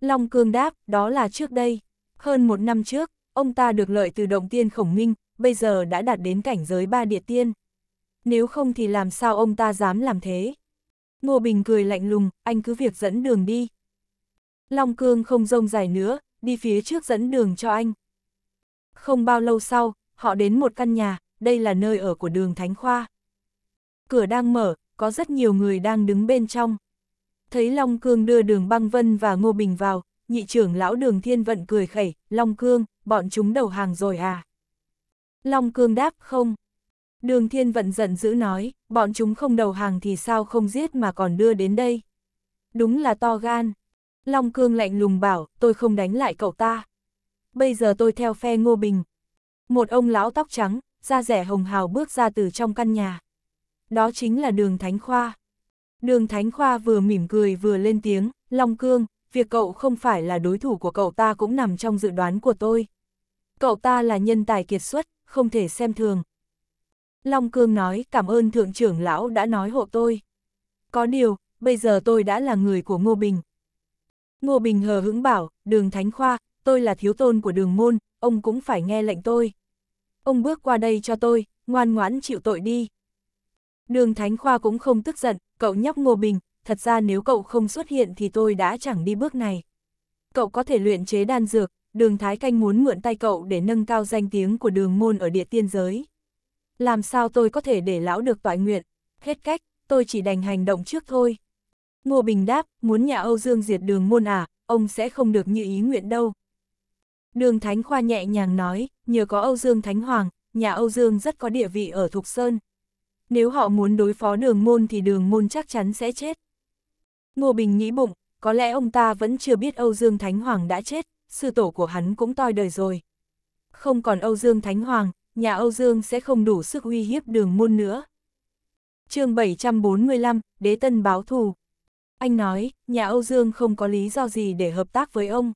Long Cương đáp, đó là trước đây. Hơn một năm trước, ông ta được lợi từ động tiên khổng minh, bây giờ đã đạt đến cảnh giới ba địa tiên. Nếu không thì làm sao ông ta dám làm thế? Ngô Bình cười lạnh lùng, anh cứ việc dẫn đường đi. Long Cương không rông dài nữa, đi phía trước dẫn đường cho anh. Không bao lâu sau, họ đến một căn nhà, đây là nơi ở của đường Thánh Khoa. Cửa đang mở, có rất nhiều người đang đứng bên trong. Thấy Long Cương đưa đường băng vân và Ngô Bình vào, nhị trưởng lão đường thiên vận cười khẩy, Long Cương, bọn chúng đầu hàng rồi à? Long Cương đáp không. Đường thiên vận giận dữ nói, bọn chúng không đầu hàng thì sao không giết mà còn đưa đến đây. Đúng là to gan. Long Cương lạnh lùng bảo, tôi không đánh lại cậu ta. Bây giờ tôi theo phe Ngô Bình. Một ông lão tóc trắng, da rẻ hồng hào bước ra từ trong căn nhà. Đó chính là đường Thánh Khoa. Đường Thánh Khoa vừa mỉm cười vừa lên tiếng, Long Cương, việc cậu không phải là đối thủ của cậu ta cũng nằm trong dự đoán của tôi. Cậu ta là nhân tài kiệt xuất, không thể xem thường. Long Cương nói cảm ơn thượng trưởng lão đã nói hộ tôi. Có điều, bây giờ tôi đã là người của Ngô Bình. Ngô Bình hờ hững bảo, đường Thánh Khoa, tôi là thiếu tôn của đường môn, ông cũng phải nghe lệnh tôi. Ông bước qua đây cho tôi, ngoan ngoãn chịu tội đi. Đường Thánh Khoa cũng không tức giận, cậu nhóc Ngô Bình, thật ra nếu cậu không xuất hiện thì tôi đã chẳng đi bước này. Cậu có thể luyện chế đan dược, đường Thái Canh muốn mượn tay cậu để nâng cao danh tiếng của đường môn ở địa tiên giới. Làm sao tôi có thể để lão được toại nguyện, hết cách, tôi chỉ đành hành động trước thôi. Ngô Bình đáp, muốn nhà Âu Dương diệt đường môn à, ông sẽ không được như ý nguyện đâu. Đường Thánh Khoa nhẹ nhàng nói, nhờ có Âu Dương Thánh Hoàng, nhà Âu Dương rất có địa vị ở Thục Sơn. Nếu họ muốn đối phó đường môn thì đường môn chắc chắn sẽ chết. Ngô Bình nghĩ bụng, có lẽ ông ta vẫn chưa biết Âu Dương Thánh Hoàng đã chết, sư tổ của hắn cũng toi đời rồi. Không còn Âu Dương Thánh Hoàng, nhà Âu Dương sẽ không đủ sức uy hiếp đường môn nữa. chương 745, Đế Tân báo thù. Anh nói, nhà Âu Dương không có lý do gì để hợp tác với ông.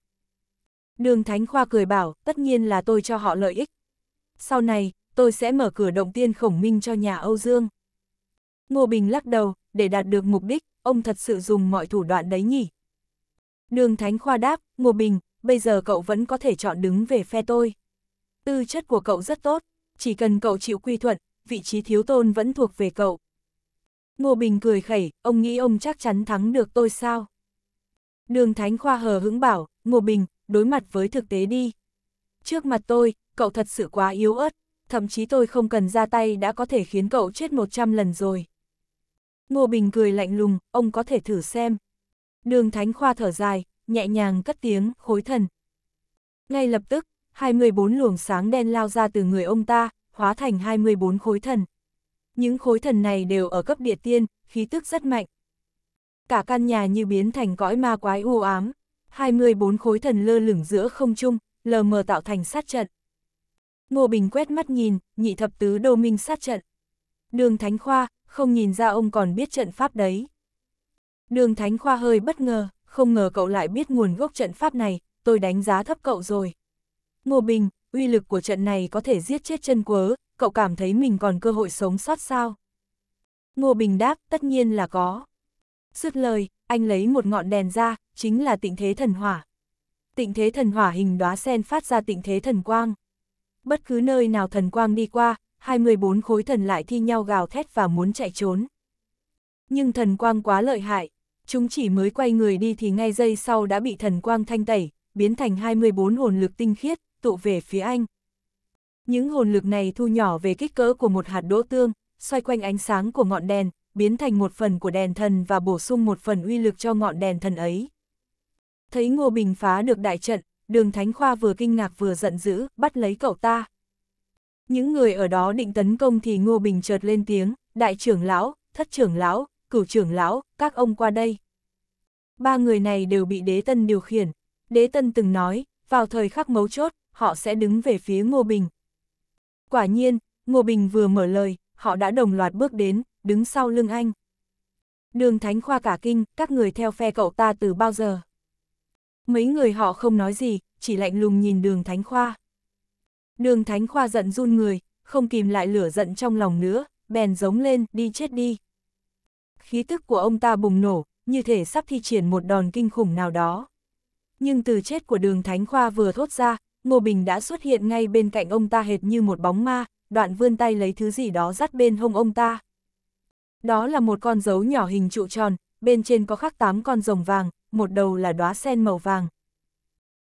Đường Thánh Khoa cười bảo, tất nhiên là tôi cho họ lợi ích. Sau này, tôi sẽ mở cửa động tiên khổng minh cho nhà Âu Dương. Ngô Bình lắc đầu, để đạt được mục đích, ông thật sự dùng mọi thủ đoạn đấy nhỉ. Đường Thánh Khoa đáp, Ngô Bình, bây giờ cậu vẫn có thể chọn đứng về phe tôi. Tư chất của cậu rất tốt, chỉ cần cậu chịu quy thuận, vị trí thiếu tôn vẫn thuộc về cậu. Ngô Bình cười khẩy, ông nghĩ ông chắc chắn thắng được tôi sao? Đường Thánh Khoa hờ hững bảo, Ngô Bình, đối mặt với thực tế đi. Trước mặt tôi, cậu thật sự quá yếu ớt, thậm chí tôi không cần ra tay đã có thể khiến cậu chết 100 lần rồi. Ngô Bình cười lạnh lùng, ông có thể thử xem. Đường Thánh Khoa thở dài, nhẹ nhàng cất tiếng, khối thần. Ngay lập tức, 24 luồng sáng đen lao ra từ người ông ta, hóa thành 24 khối thần. Những khối thần này đều ở cấp địa tiên, khí tức rất mạnh. Cả căn nhà như biến thành cõi ma quái u ám, 24 khối thần lơ lửng giữa không trung, lờ mờ tạo thành sát trận. Ngô Bình quét mắt nhìn, nhị thập tứ đô minh sát trận. Đường Thánh Khoa, không nhìn ra ông còn biết trận pháp đấy. Đường Thánh Khoa hơi bất ngờ, không ngờ cậu lại biết nguồn gốc trận pháp này, tôi đánh giá thấp cậu rồi. Ngô Bình, uy lực của trận này có thể giết chết chân quớ, cậu cảm thấy mình còn cơ hội sống sót sao? Ngô Bình đáp, tất nhiên là có. Dứt lời, anh lấy một ngọn đèn ra, chính là tịnh thế thần hỏa. Tịnh thế thần hỏa hình đóa sen phát ra tịnh thế thần quang. Bất cứ nơi nào thần quang đi qua, 24 khối thần lại thi nhau gào thét và muốn chạy trốn. Nhưng thần quang quá lợi hại, chúng chỉ mới quay người đi thì ngay giây sau đã bị thần quang thanh tẩy, biến thành 24 hồn lực tinh khiết, tụ về phía anh. Những hồn lực này thu nhỏ về kích cỡ của một hạt đỗ tương, xoay quanh ánh sáng của ngọn đèn, biến thành một phần của đèn thần và bổ sung một phần uy lực cho ngọn đèn thần ấy. Thấy Ngô Bình phá được đại trận, đường Thánh Khoa vừa kinh ngạc vừa giận dữ, bắt lấy cậu ta. Những người ở đó định tấn công thì Ngô Bình chợt lên tiếng, đại trưởng lão, thất trưởng lão, cửu trưởng lão, các ông qua đây. Ba người này đều bị đế tân điều khiển. Đế tân từng nói, vào thời khắc mấu chốt, họ sẽ đứng về phía Ngô Bình. Quả nhiên, Ngô Bình vừa mở lời, họ đã đồng loạt bước đến, đứng sau lưng anh. Đường Thánh Khoa cả kinh, các người theo phe cậu ta từ bao giờ? Mấy người họ không nói gì, chỉ lạnh lùng nhìn đường Thánh Khoa. Đường Thánh Khoa giận run người, không kìm lại lửa giận trong lòng nữa, bèn giống lên, đi chết đi. Khí tức của ông ta bùng nổ, như thể sắp thi triển một đòn kinh khủng nào đó. Nhưng từ chết của đường Thánh Khoa vừa thốt ra, Ngô Bình đã xuất hiện ngay bên cạnh ông ta hệt như một bóng ma, đoạn vươn tay lấy thứ gì đó dắt bên hông ông ta. Đó là một con dấu nhỏ hình trụ tròn, bên trên có khắc tám con rồng vàng, một đầu là đóa sen màu vàng.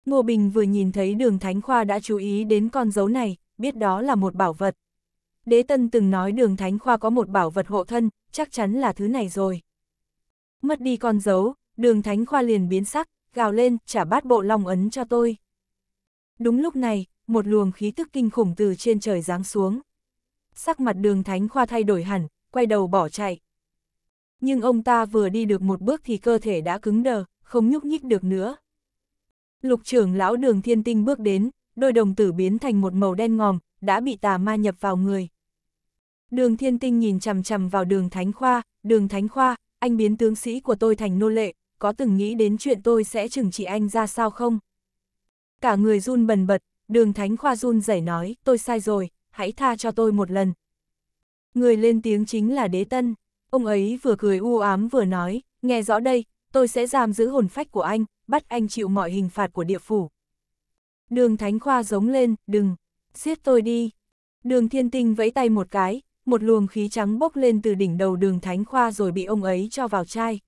Ngô Bình vừa nhìn thấy đường Thánh Khoa đã chú ý đến con dấu này, biết đó là một bảo vật. Đế Tân từng nói đường Thánh Khoa có một bảo vật hộ thân, chắc chắn là thứ này rồi. Mất đi con dấu, đường Thánh Khoa liền biến sắc, gào lên, trả bát bộ long ấn cho tôi. Đúng lúc này, một luồng khí tức kinh khủng từ trên trời giáng xuống. Sắc mặt đường Thánh Khoa thay đổi hẳn, quay đầu bỏ chạy. Nhưng ông ta vừa đi được một bước thì cơ thể đã cứng đờ, không nhúc nhích được nữa. Lục trưởng lão đường thiên tinh bước đến, đôi đồng tử biến thành một màu đen ngòm, đã bị tà ma nhập vào người. Đường thiên tinh nhìn chằm chằm vào đường thánh khoa, đường thánh khoa, anh biến tướng sĩ của tôi thành nô lệ, có từng nghĩ đến chuyện tôi sẽ trừng trị anh ra sao không? Cả người run bần bật, đường thánh khoa run rẩy nói, tôi sai rồi, hãy tha cho tôi một lần. Người lên tiếng chính là đế tân, ông ấy vừa cười u ám vừa nói, nghe rõ đây, tôi sẽ giam giữ hồn phách của anh, bắt anh chịu mọi hình phạt của địa phủ. Đường Thánh Khoa giống lên, đừng, giết tôi đi. Đường Thiên Tinh vẫy tay một cái, một luồng khí trắng bốc lên từ đỉnh đầu đường Thánh Khoa rồi bị ông ấy cho vào chai.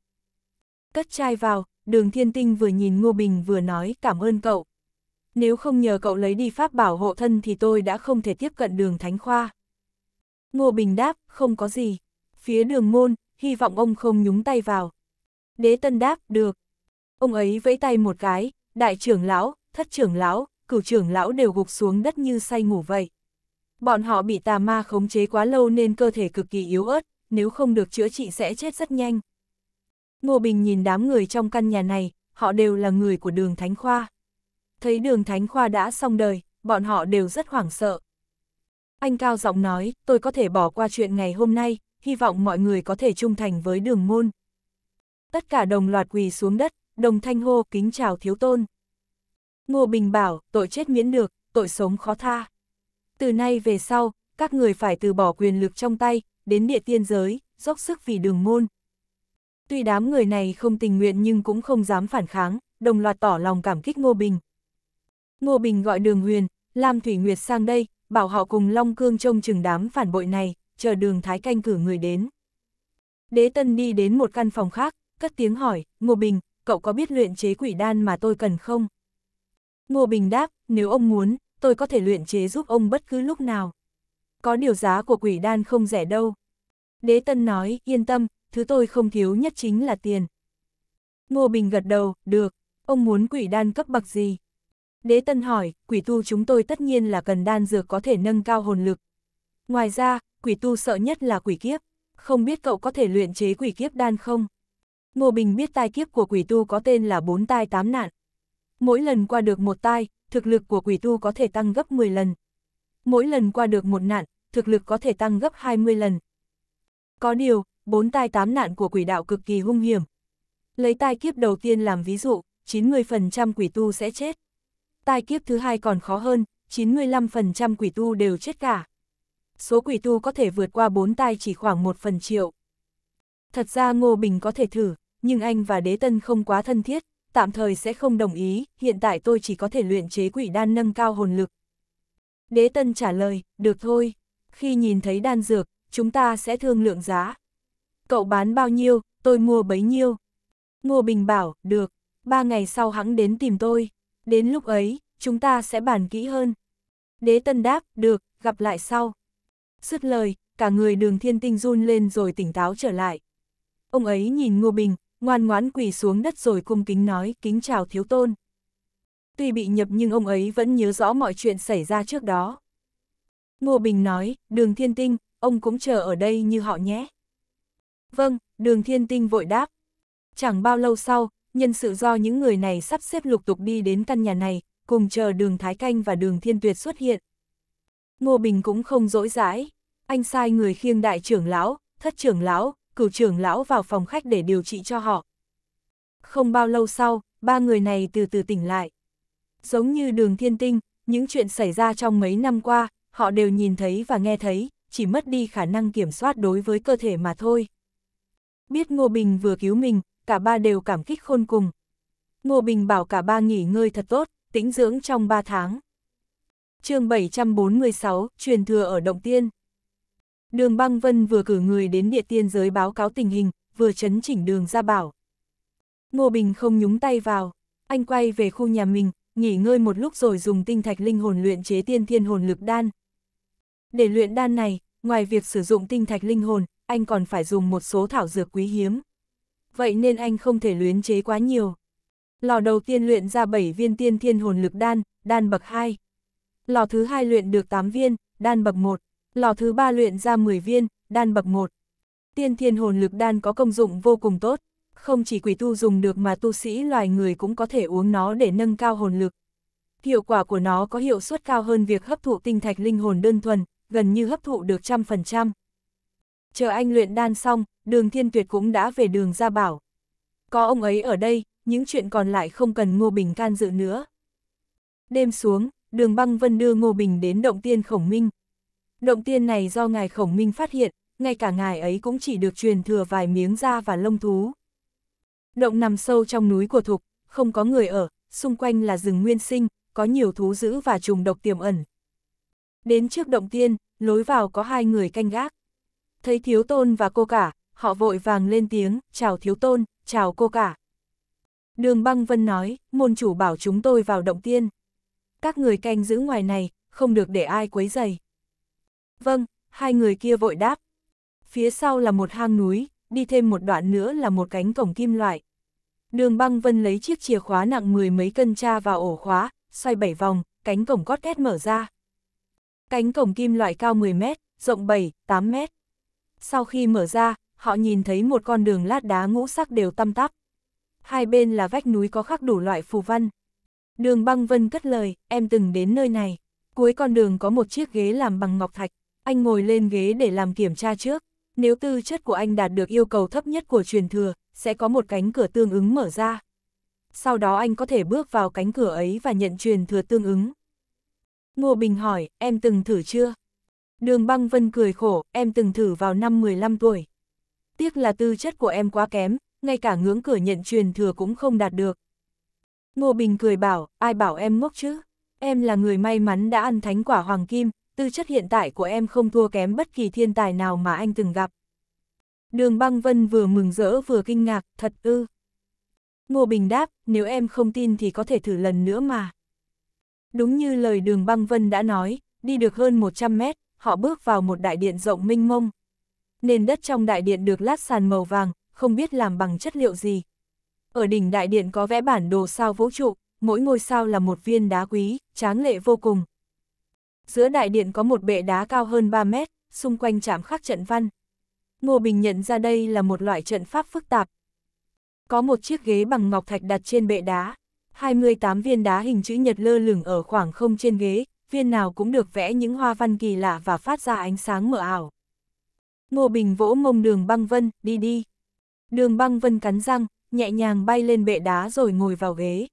Cất chai vào, đường Thiên Tinh vừa nhìn Ngô Bình vừa nói cảm ơn cậu. Nếu không nhờ cậu lấy đi pháp bảo hộ thân thì tôi đã không thể tiếp cận đường Thánh Khoa. Ngô Bình đáp, không có gì. Phía đường môn, hy vọng ông không nhúng tay vào. Đế tân đáp, được. Ông ấy vẫy tay một cái, đại trưởng lão, thất trưởng lão, cửu trưởng lão đều gục xuống đất như say ngủ vậy. Bọn họ bị tà ma khống chế quá lâu nên cơ thể cực kỳ yếu ớt, nếu không được chữa trị sẽ chết rất nhanh. Ngô Bình nhìn đám người trong căn nhà này, họ đều là người của đường Thánh Khoa. Thấy đường Thánh Khoa đã xong đời, bọn họ đều rất hoảng sợ. Anh cao giọng nói, tôi có thể bỏ qua chuyện ngày hôm nay, hy vọng mọi người có thể trung thành với đường môn. Tất cả đồng loạt quỳ xuống đất, đồng thanh hô kính chào thiếu tôn. Ngô Bình bảo, tội chết miễn được, tội sống khó tha. Từ nay về sau, các người phải từ bỏ quyền lực trong tay, đến địa tiên giới, dốc sức vì đường môn. Tuy đám người này không tình nguyện nhưng cũng không dám phản kháng, đồng loạt tỏ lòng cảm kích Ngô Bình. Ngô Bình gọi đường huyền, Lam Thủy Nguyệt sang đây, bảo họ cùng Long Cương trông chừng đám phản bội này, chờ đường Thái Canh cử người đến. Đế Tân đi đến một căn phòng khác, cất tiếng hỏi, Ngô Bình, cậu có biết luyện chế quỷ đan mà tôi cần không? Ngô Bình đáp, nếu ông muốn, tôi có thể luyện chế giúp ông bất cứ lúc nào. Có điều giá của quỷ đan không rẻ đâu. Đế Tân nói, yên tâm, thứ tôi không thiếu nhất chính là tiền. Ngô Bình gật đầu, được, ông muốn quỷ đan cấp bậc gì? Đế Tân hỏi, quỷ tu chúng tôi tất nhiên là cần đan dược có thể nâng cao hồn lực. Ngoài ra, quỷ tu sợ nhất là quỷ kiếp, không biết cậu có thể luyện chế quỷ kiếp đan không? Ngô Bình biết tai kiếp của quỷ tu có tên là bốn tai tám nạn. Mỗi lần qua được một tai, thực lực của quỷ tu có thể tăng gấp 10 lần. Mỗi lần qua được một nạn, thực lực có thể tăng gấp 20 lần. Có điều, bốn tai tám nạn của quỷ đạo cực kỳ hung hiểm. Lấy tai kiếp đầu tiên làm ví dụ, 90% quỷ tu sẽ chết. Tai kiếp thứ hai còn khó hơn, 95% quỷ tu đều chết cả. Số quỷ tu có thể vượt qua bốn tai chỉ khoảng một phần triệu. Thật ra Ngô Bình có thể thử, nhưng anh và đế tân không quá thân thiết, tạm thời sẽ không đồng ý, hiện tại tôi chỉ có thể luyện chế quỷ đan nâng cao hồn lực. Đế tân trả lời, được thôi, khi nhìn thấy đan dược, chúng ta sẽ thương lượng giá. Cậu bán bao nhiêu, tôi mua bấy nhiêu. Ngô Bình bảo, được, ba ngày sau hắn đến tìm tôi, đến lúc ấy, chúng ta sẽ bàn kỹ hơn. Đế tân đáp, được, gặp lại sau. Dứt lời, cả người đường thiên tinh run lên rồi tỉnh táo trở lại. Ông ấy nhìn Ngô Bình, ngoan ngoãn quỳ xuống đất rồi cung kính nói, kính chào thiếu tôn. Tuy bị nhập nhưng ông ấy vẫn nhớ rõ mọi chuyện xảy ra trước đó. Ngô Bình nói, đường thiên tinh, ông cũng chờ ở đây như họ nhé. Vâng, đường thiên tinh vội đáp. Chẳng bao lâu sau, nhân sự do những người này sắp xếp lục tục đi đến căn nhà này, cùng chờ đường Thái Canh và đường Thiên Tuyệt xuất hiện. Ngô Bình cũng không dỗi dãi, anh sai người khiêng đại trưởng lão, thất trưởng lão, cửu trưởng lão vào phòng khách để điều trị cho họ. Không bao lâu sau, ba người này từ từ tỉnh lại. Giống như đường thiên tinh, những chuyện xảy ra trong mấy năm qua, họ đều nhìn thấy và nghe thấy, chỉ mất đi khả năng kiểm soát đối với cơ thể mà thôi. Biết Ngô Bình vừa cứu mình, cả ba đều cảm kích khôn cùng. Ngô Bình bảo cả ba nghỉ ngơi thật tốt, tĩnh dưỡng trong ba tháng. chương 746, truyền thừa ở Động Tiên. Đường băng vân vừa cử người đến địa tiên giới báo cáo tình hình, vừa chấn chỉnh đường ra bảo. Ngô Bình không nhúng tay vào, anh quay về khu nhà mình, nghỉ ngơi một lúc rồi dùng tinh thạch linh hồn luyện chế tiên thiên hồn lực đan. Để luyện đan này, ngoài việc sử dụng tinh thạch linh hồn, anh còn phải dùng một số thảo dược quý hiếm. Vậy nên anh không thể luyến chế quá nhiều. Lò đầu tiên luyện ra 7 viên tiên thiên hồn lực đan, đan bậc 2. Lò thứ hai luyện được 8 viên, đan bậc 1 lò thứ ba luyện ra 10 viên, đan bậc 1. Tiên thiên hồn lực đan có công dụng vô cùng tốt, không chỉ quỷ tu dùng được mà tu sĩ loài người cũng có thể uống nó để nâng cao hồn lực. Hiệu quả của nó có hiệu suất cao hơn việc hấp thụ tinh thạch linh hồn đơn thuần, gần như hấp thụ được trăm phần trăm. Chờ anh luyện đan xong, đường thiên tuyệt cũng đã về đường ra bảo. Có ông ấy ở đây, những chuyện còn lại không cần Ngô Bình can dự nữa. Đêm xuống, đường băng vân đưa Ngô Bình đến động tiên khổng minh. Động tiên này do ngài khổng minh phát hiện, ngay cả ngài ấy cũng chỉ được truyền thừa vài miếng da và lông thú. Động nằm sâu trong núi của thục, không có người ở, xung quanh là rừng nguyên sinh, có nhiều thú dữ và trùng độc tiềm ẩn. Đến trước động tiên, lối vào có hai người canh gác. Thấy thiếu tôn và cô cả, họ vội vàng lên tiếng, chào thiếu tôn, chào cô cả. Đường băng vân nói, môn chủ bảo chúng tôi vào động tiên. Các người canh giữ ngoài này, không được để ai quấy giày. Vâng, hai người kia vội đáp. Phía sau là một hang núi, đi thêm một đoạn nữa là một cánh cổng kim loại. Đường băng vân lấy chiếc chìa khóa nặng mười mấy cân tra vào ổ khóa, xoay bảy vòng, cánh cổng cót két mở ra. Cánh cổng kim loại cao 10 mét, rộng 7, 8 mét. Sau khi mở ra, họ nhìn thấy một con đường lát đá ngũ sắc đều tăm tắp. Hai bên là vách núi có khắc đủ loại phù văn. Đường băng vân cất lời, em từng đến nơi này. Cuối con đường có một chiếc ghế làm bằng ngọc thạch, anh ngồi lên ghế để làm kiểm tra trước. Nếu tư chất của anh đạt được yêu cầu thấp nhất của truyền thừa, sẽ có một cánh cửa tương ứng mở ra. Sau đó anh có thể bước vào cánh cửa ấy và nhận truyền thừa tương ứng. Ngô Bình hỏi, em từng thử chưa? Đường băng vân cười khổ, em từng thử vào năm 15 tuổi. Tiếc là tư chất của em quá kém, ngay cả ngưỡng cửa nhận truyền thừa cũng không đạt được. Ngô Bình cười bảo, ai bảo em ngốc chứ? Em là người may mắn đã ăn thánh quả hoàng kim, tư chất hiện tại của em không thua kém bất kỳ thiên tài nào mà anh từng gặp. Đường băng vân vừa mừng rỡ vừa kinh ngạc, thật ư. Ngô Bình đáp, nếu em không tin thì có thể thử lần nữa mà. Đúng như lời đường băng vân đã nói, đi được hơn 100 mét, họ bước vào một đại điện rộng minh mông. Nền đất trong đại điện được lát sàn màu vàng, không biết làm bằng chất liệu gì. Ở đỉnh đại điện có vẽ bản đồ sao vũ trụ, mỗi ngôi sao là một viên đá quý, tráng lệ vô cùng. Giữa đại điện có một bệ đá cao hơn 3 mét, xung quanh chạm khắc trận văn. Ngô Bình nhận ra đây là một loại trận pháp phức tạp. Có một chiếc ghế bằng ngọc thạch đặt trên bệ đá, 28 viên đá hình chữ nhật lơ lửng ở khoảng không trên ghế, viên nào cũng được vẽ những hoa văn kỳ lạ và phát ra ánh sáng mờ ảo. Ngô Bình vỗ mông đường băng vân, đi đi. Đường băng vân cắn răng, nhẹ nhàng bay lên bệ đá rồi ngồi vào ghế.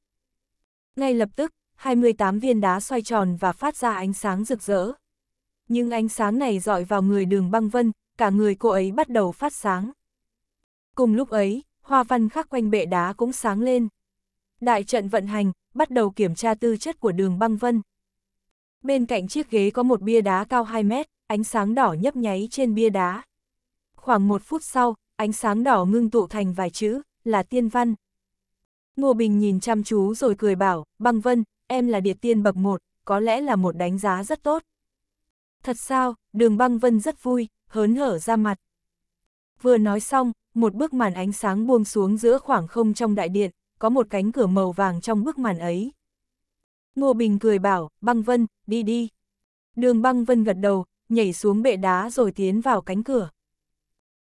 Ngay lập tức, 28 viên đá xoay tròn và phát ra ánh sáng rực rỡ. Nhưng ánh sáng này dọi vào người đường băng vân, cả người cô ấy bắt đầu phát sáng. Cùng lúc ấy, hoa văn khắc quanh bệ đá cũng sáng lên. Đại trận vận hành, bắt đầu kiểm tra tư chất của đường băng vân. Bên cạnh chiếc ghế có một bia đá cao 2 mét, ánh sáng đỏ nhấp nháy trên bia đá. Khoảng một phút sau, ánh sáng đỏ ngưng tụ thành vài chữ, là tiên văn. Ngô Bình nhìn chăm chú rồi cười bảo, băng vân, em là địa tiên bậc một, có lẽ là một đánh giá rất tốt. Thật sao, đường băng vân rất vui, hớn hở ra mặt. Vừa nói xong, một bức màn ánh sáng buông xuống giữa khoảng không trong đại điện, có một cánh cửa màu vàng trong bức màn ấy. Ngô Bình cười bảo, băng vân, đi đi. Đường băng vân gật đầu, nhảy xuống bệ đá rồi tiến vào cánh cửa.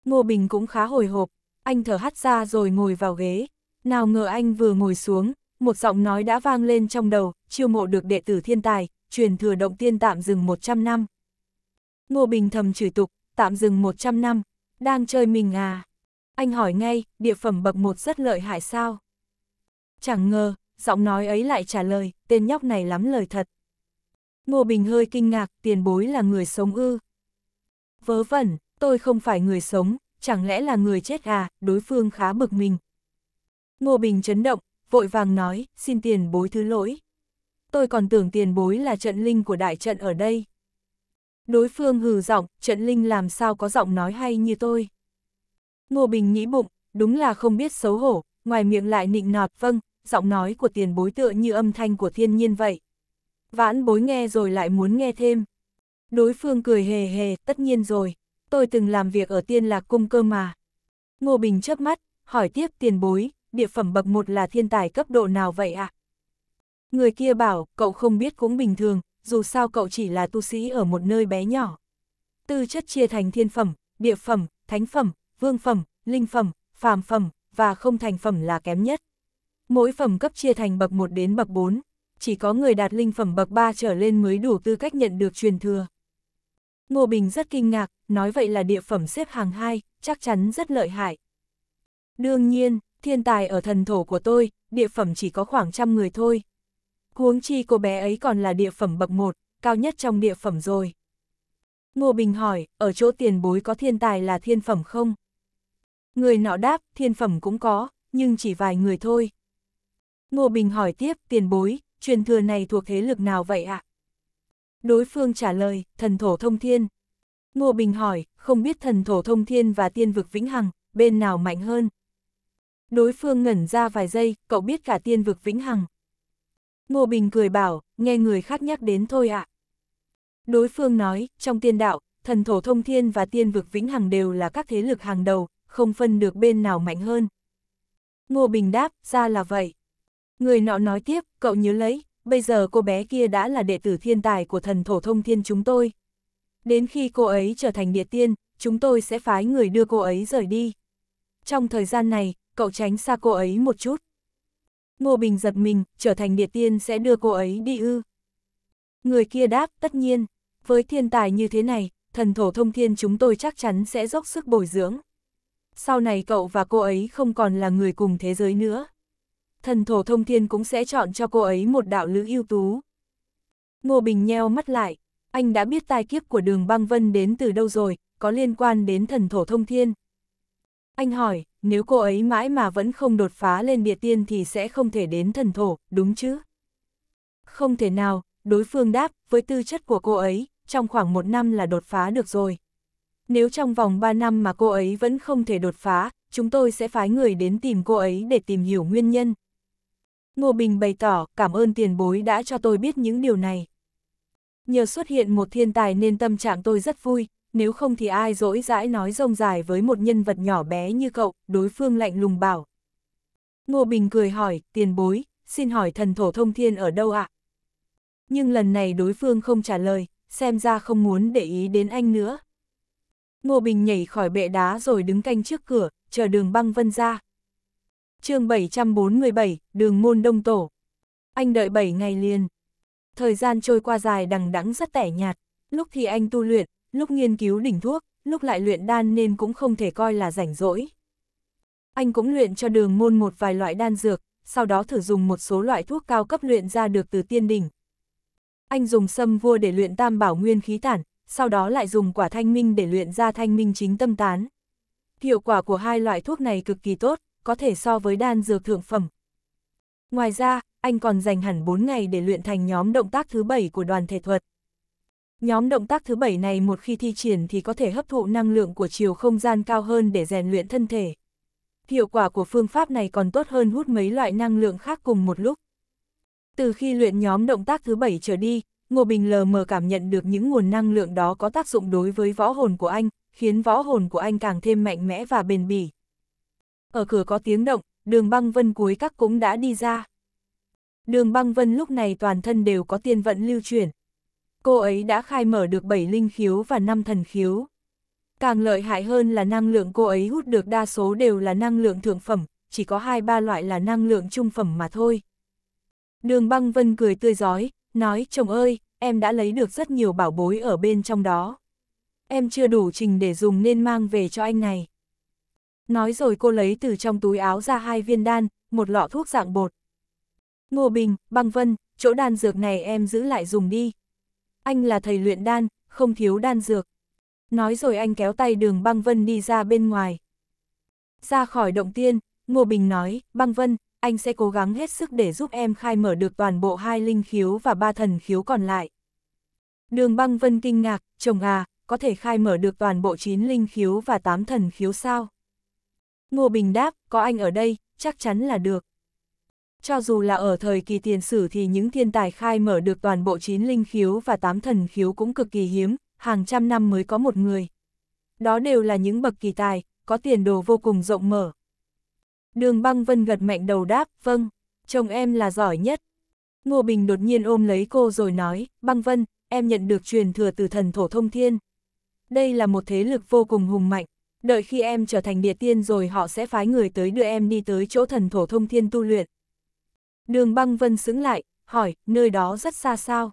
Ngô Bình cũng khá hồi hộp, anh thở hắt ra rồi ngồi vào ghế. Nào ngờ anh vừa ngồi xuống, một giọng nói đã vang lên trong đầu, chiêu mộ được đệ tử thiên tài, truyền thừa động tiên tạm dừng 100 năm. Ngô Bình thầm chửi tục, tạm dừng 100 năm, đang chơi mình à? Anh hỏi ngay, địa phẩm bậc một rất lợi hại sao? Chẳng ngờ, giọng nói ấy lại trả lời, tên nhóc này lắm lời thật. Ngô Bình hơi kinh ngạc, tiền bối là người sống ư. Vớ vẩn, tôi không phải người sống, chẳng lẽ là người chết à, đối phương khá bực mình. Ngô Bình chấn động, vội vàng nói, xin tiền bối thứ lỗi. Tôi còn tưởng tiền bối là trận linh của đại trận ở đây. Đối phương hừ giọng, trận linh làm sao có giọng nói hay như tôi. Ngô Bình nghĩ bụng, đúng là không biết xấu hổ, ngoài miệng lại nịnh nọt, vâng, giọng nói của tiền bối tựa như âm thanh của thiên nhiên vậy. Vãn bối nghe rồi lại muốn nghe thêm. Đối phương cười hề hề, tất nhiên rồi, tôi từng làm việc ở tiên lạc cung cơ mà. Ngô Bình chớp mắt, hỏi tiếp tiền bối, địa phẩm bậc một là thiên tài cấp độ nào vậy ạ? À? Người kia bảo, cậu không biết cũng bình thường, dù sao cậu chỉ là tu sĩ ở một nơi bé nhỏ. Tư chất chia thành thiên phẩm, địa phẩm, thánh phẩm, vương phẩm, linh phẩm, phàm phẩm, và không thành phẩm là kém nhất. Mỗi phẩm cấp chia thành bậc 1 đến bậc 4, chỉ có người đạt linh phẩm bậc 3 trở lên mới đủ tư cách nhận được truyền thừa. Ngô Bình rất kinh ngạc, nói vậy là địa phẩm xếp hàng 2, chắc chắn rất lợi hại. Đương nhiên, thiên tài ở thần thổ của tôi, địa phẩm chỉ có khoảng trăm người thôi. Huống chi cô bé ấy còn là địa phẩm bậc 1, cao nhất trong địa phẩm rồi. Ngô Bình hỏi, ở chỗ tiền bối có thiên tài là thiên phẩm không? Người nọ đáp, thiên phẩm cũng có, nhưng chỉ vài người thôi. Ngô Bình hỏi tiếp, tiền bối, truyền thừa này thuộc thế lực nào vậy ạ? À? Đối phương trả lời, thần thổ thông thiên. Ngô Bình hỏi, không biết thần thổ thông thiên và tiên vực vĩnh hằng, bên nào mạnh hơn? Đối phương ngẩn ra vài giây, cậu biết cả tiên vực vĩnh hằng. Ngô Bình cười bảo, nghe người khác nhắc đến thôi ạ. À. Đối phương nói, trong tiên đạo, thần thổ thông thiên và tiên vực vĩnh hằng đều là các thế lực hàng đầu, không phân được bên nào mạnh hơn. Ngô Bình đáp, ra là vậy. Người nọ nói tiếp, cậu nhớ lấy, bây giờ cô bé kia đã là đệ tử thiên tài của thần thổ thông thiên chúng tôi. Đến khi cô ấy trở thành địa tiên, chúng tôi sẽ phái người đưa cô ấy rời đi. Trong thời gian này, cậu tránh xa cô ấy một chút. Ngô Bình giật mình, trở thành địa tiên sẽ đưa cô ấy đi ư. Người kia đáp, tất nhiên, với thiên tài như thế này, thần thổ thông thiên chúng tôi chắc chắn sẽ dốc sức bồi dưỡng. Sau này cậu và cô ấy không còn là người cùng thế giới nữa. Thần thổ thông thiên cũng sẽ chọn cho cô ấy một đạo lữ ưu tú. Ngô Bình nheo mắt lại, anh đã biết tai kiếp của đường băng vân đến từ đâu rồi, có liên quan đến thần thổ thông thiên. Anh hỏi, nếu cô ấy mãi mà vẫn không đột phá lên địa tiên thì sẽ không thể đến thần thổ, đúng chứ? Không thể nào, đối phương đáp, với tư chất của cô ấy, trong khoảng một năm là đột phá được rồi. Nếu trong vòng 3 năm mà cô ấy vẫn không thể đột phá, chúng tôi sẽ phái người đến tìm cô ấy để tìm hiểu nguyên nhân. Ngô Bình bày tỏ cảm ơn tiền bối đã cho tôi biết những điều này. Nhờ xuất hiện một thiên tài nên tâm trạng tôi rất vui, nếu không thì ai dỗi dãi nói rông dài với một nhân vật nhỏ bé như cậu, đối phương lạnh lùng bảo. Ngô Bình cười hỏi, tiền bối, xin hỏi thần thổ thông thiên ở đâu ạ? Nhưng lần này đối phương không trả lời, xem ra không muốn để ý đến anh nữa. Ngô Bình nhảy khỏi bệ đá rồi đứng canh trước cửa, chờ đường băng vân ra chương 747, đường môn đông tổ. Anh đợi 7 ngày liền. Thời gian trôi qua dài đằng đẵng rất tẻ nhạt, lúc thì anh tu luyện, lúc nghiên cứu đỉnh thuốc, lúc lại luyện đan nên cũng không thể coi là rảnh rỗi. Anh cũng luyện cho đường môn một vài loại đan dược, sau đó thử dùng một số loại thuốc cao cấp luyện ra được từ tiên đỉnh. Anh dùng sâm vua để luyện tam bảo nguyên khí tản, sau đó lại dùng quả thanh minh để luyện ra thanh minh chính tâm tán. Hiệu quả của hai loại thuốc này cực kỳ tốt, có thể so với đan dược thượng phẩm. Ngoài ra, anh còn dành hẳn 4 ngày để luyện thành nhóm động tác thứ 7 của đoàn thể thuật. Nhóm động tác thứ 7 này một khi thi triển thì có thể hấp thụ năng lượng của chiều không gian cao hơn để rèn luyện thân thể. Hiệu quả của phương pháp này còn tốt hơn hút mấy loại năng lượng khác cùng một lúc. Từ khi luyện nhóm động tác thứ 7 trở đi, Ngô Bình lờ mờ cảm nhận được những nguồn năng lượng đó có tác dụng đối với võ hồn của anh, khiến võ hồn của anh càng thêm mạnh mẽ và bền bỉ. Ở cửa có tiếng động, đường băng vân cuối các cũng đã đi ra. Đường băng vân lúc này toàn thân đều có tiên vận lưu chuyển. Cô ấy đã khai mở được 7 linh khiếu và 5 thần khiếu. Càng lợi hại hơn là năng lượng cô ấy hút được đa số đều là năng lượng thượng phẩm, chỉ có 2-3 loại là năng lượng trung phẩm mà thôi. Đường băng vân cười tươi giói, nói chồng ơi, em đã lấy được rất nhiều bảo bối ở bên trong đó. Em chưa đủ trình để dùng nên mang về cho anh này. Nói rồi cô lấy từ trong túi áo ra hai viên đan, một lọ thuốc dạng bột. Ngô Bình, băng vân, chỗ đan dược này em giữ lại dùng đi. Anh là thầy luyện đan, không thiếu đan dược. Nói rồi anh kéo tay đường băng vân đi ra bên ngoài. Ra khỏi động tiên, Ngô Bình nói, băng vân, anh sẽ cố gắng hết sức để giúp em khai mở được toàn bộ hai linh khiếu và ba thần khiếu còn lại. Đường băng vân kinh ngạc, chồng à, có thể khai mở được toàn bộ chín linh khiếu và tám thần khiếu sao? Ngô Bình đáp, có anh ở đây, chắc chắn là được. Cho dù là ở thời kỳ tiền sử thì những thiên tài khai mở được toàn bộ 9 linh khiếu và 8 thần khiếu cũng cực kỳ hiếm, hàng trăm năm mới có một người. Đó đều là những bậc kỳ tài, có tiền đồ vô cùng rộng mở. Đường băng vân gật mạnh đầu đáp, vâng, chồng em là giỏi nhất. Ngô Bình đột nhiên ôm lấy cô rồi nói, băng vân, em nhận được truyền thừa từ thần thổ thông thiên. Đây là một thế lực vô cùng hùng mạnh, đợi khi em trở thành địa tiên rồi họ sẽ phái người tới đưa em đi tới chỗ thần thổ thông thiên tu luyện. Đường băng vân xứng lại, hỏi, nơi đó rất xa sao?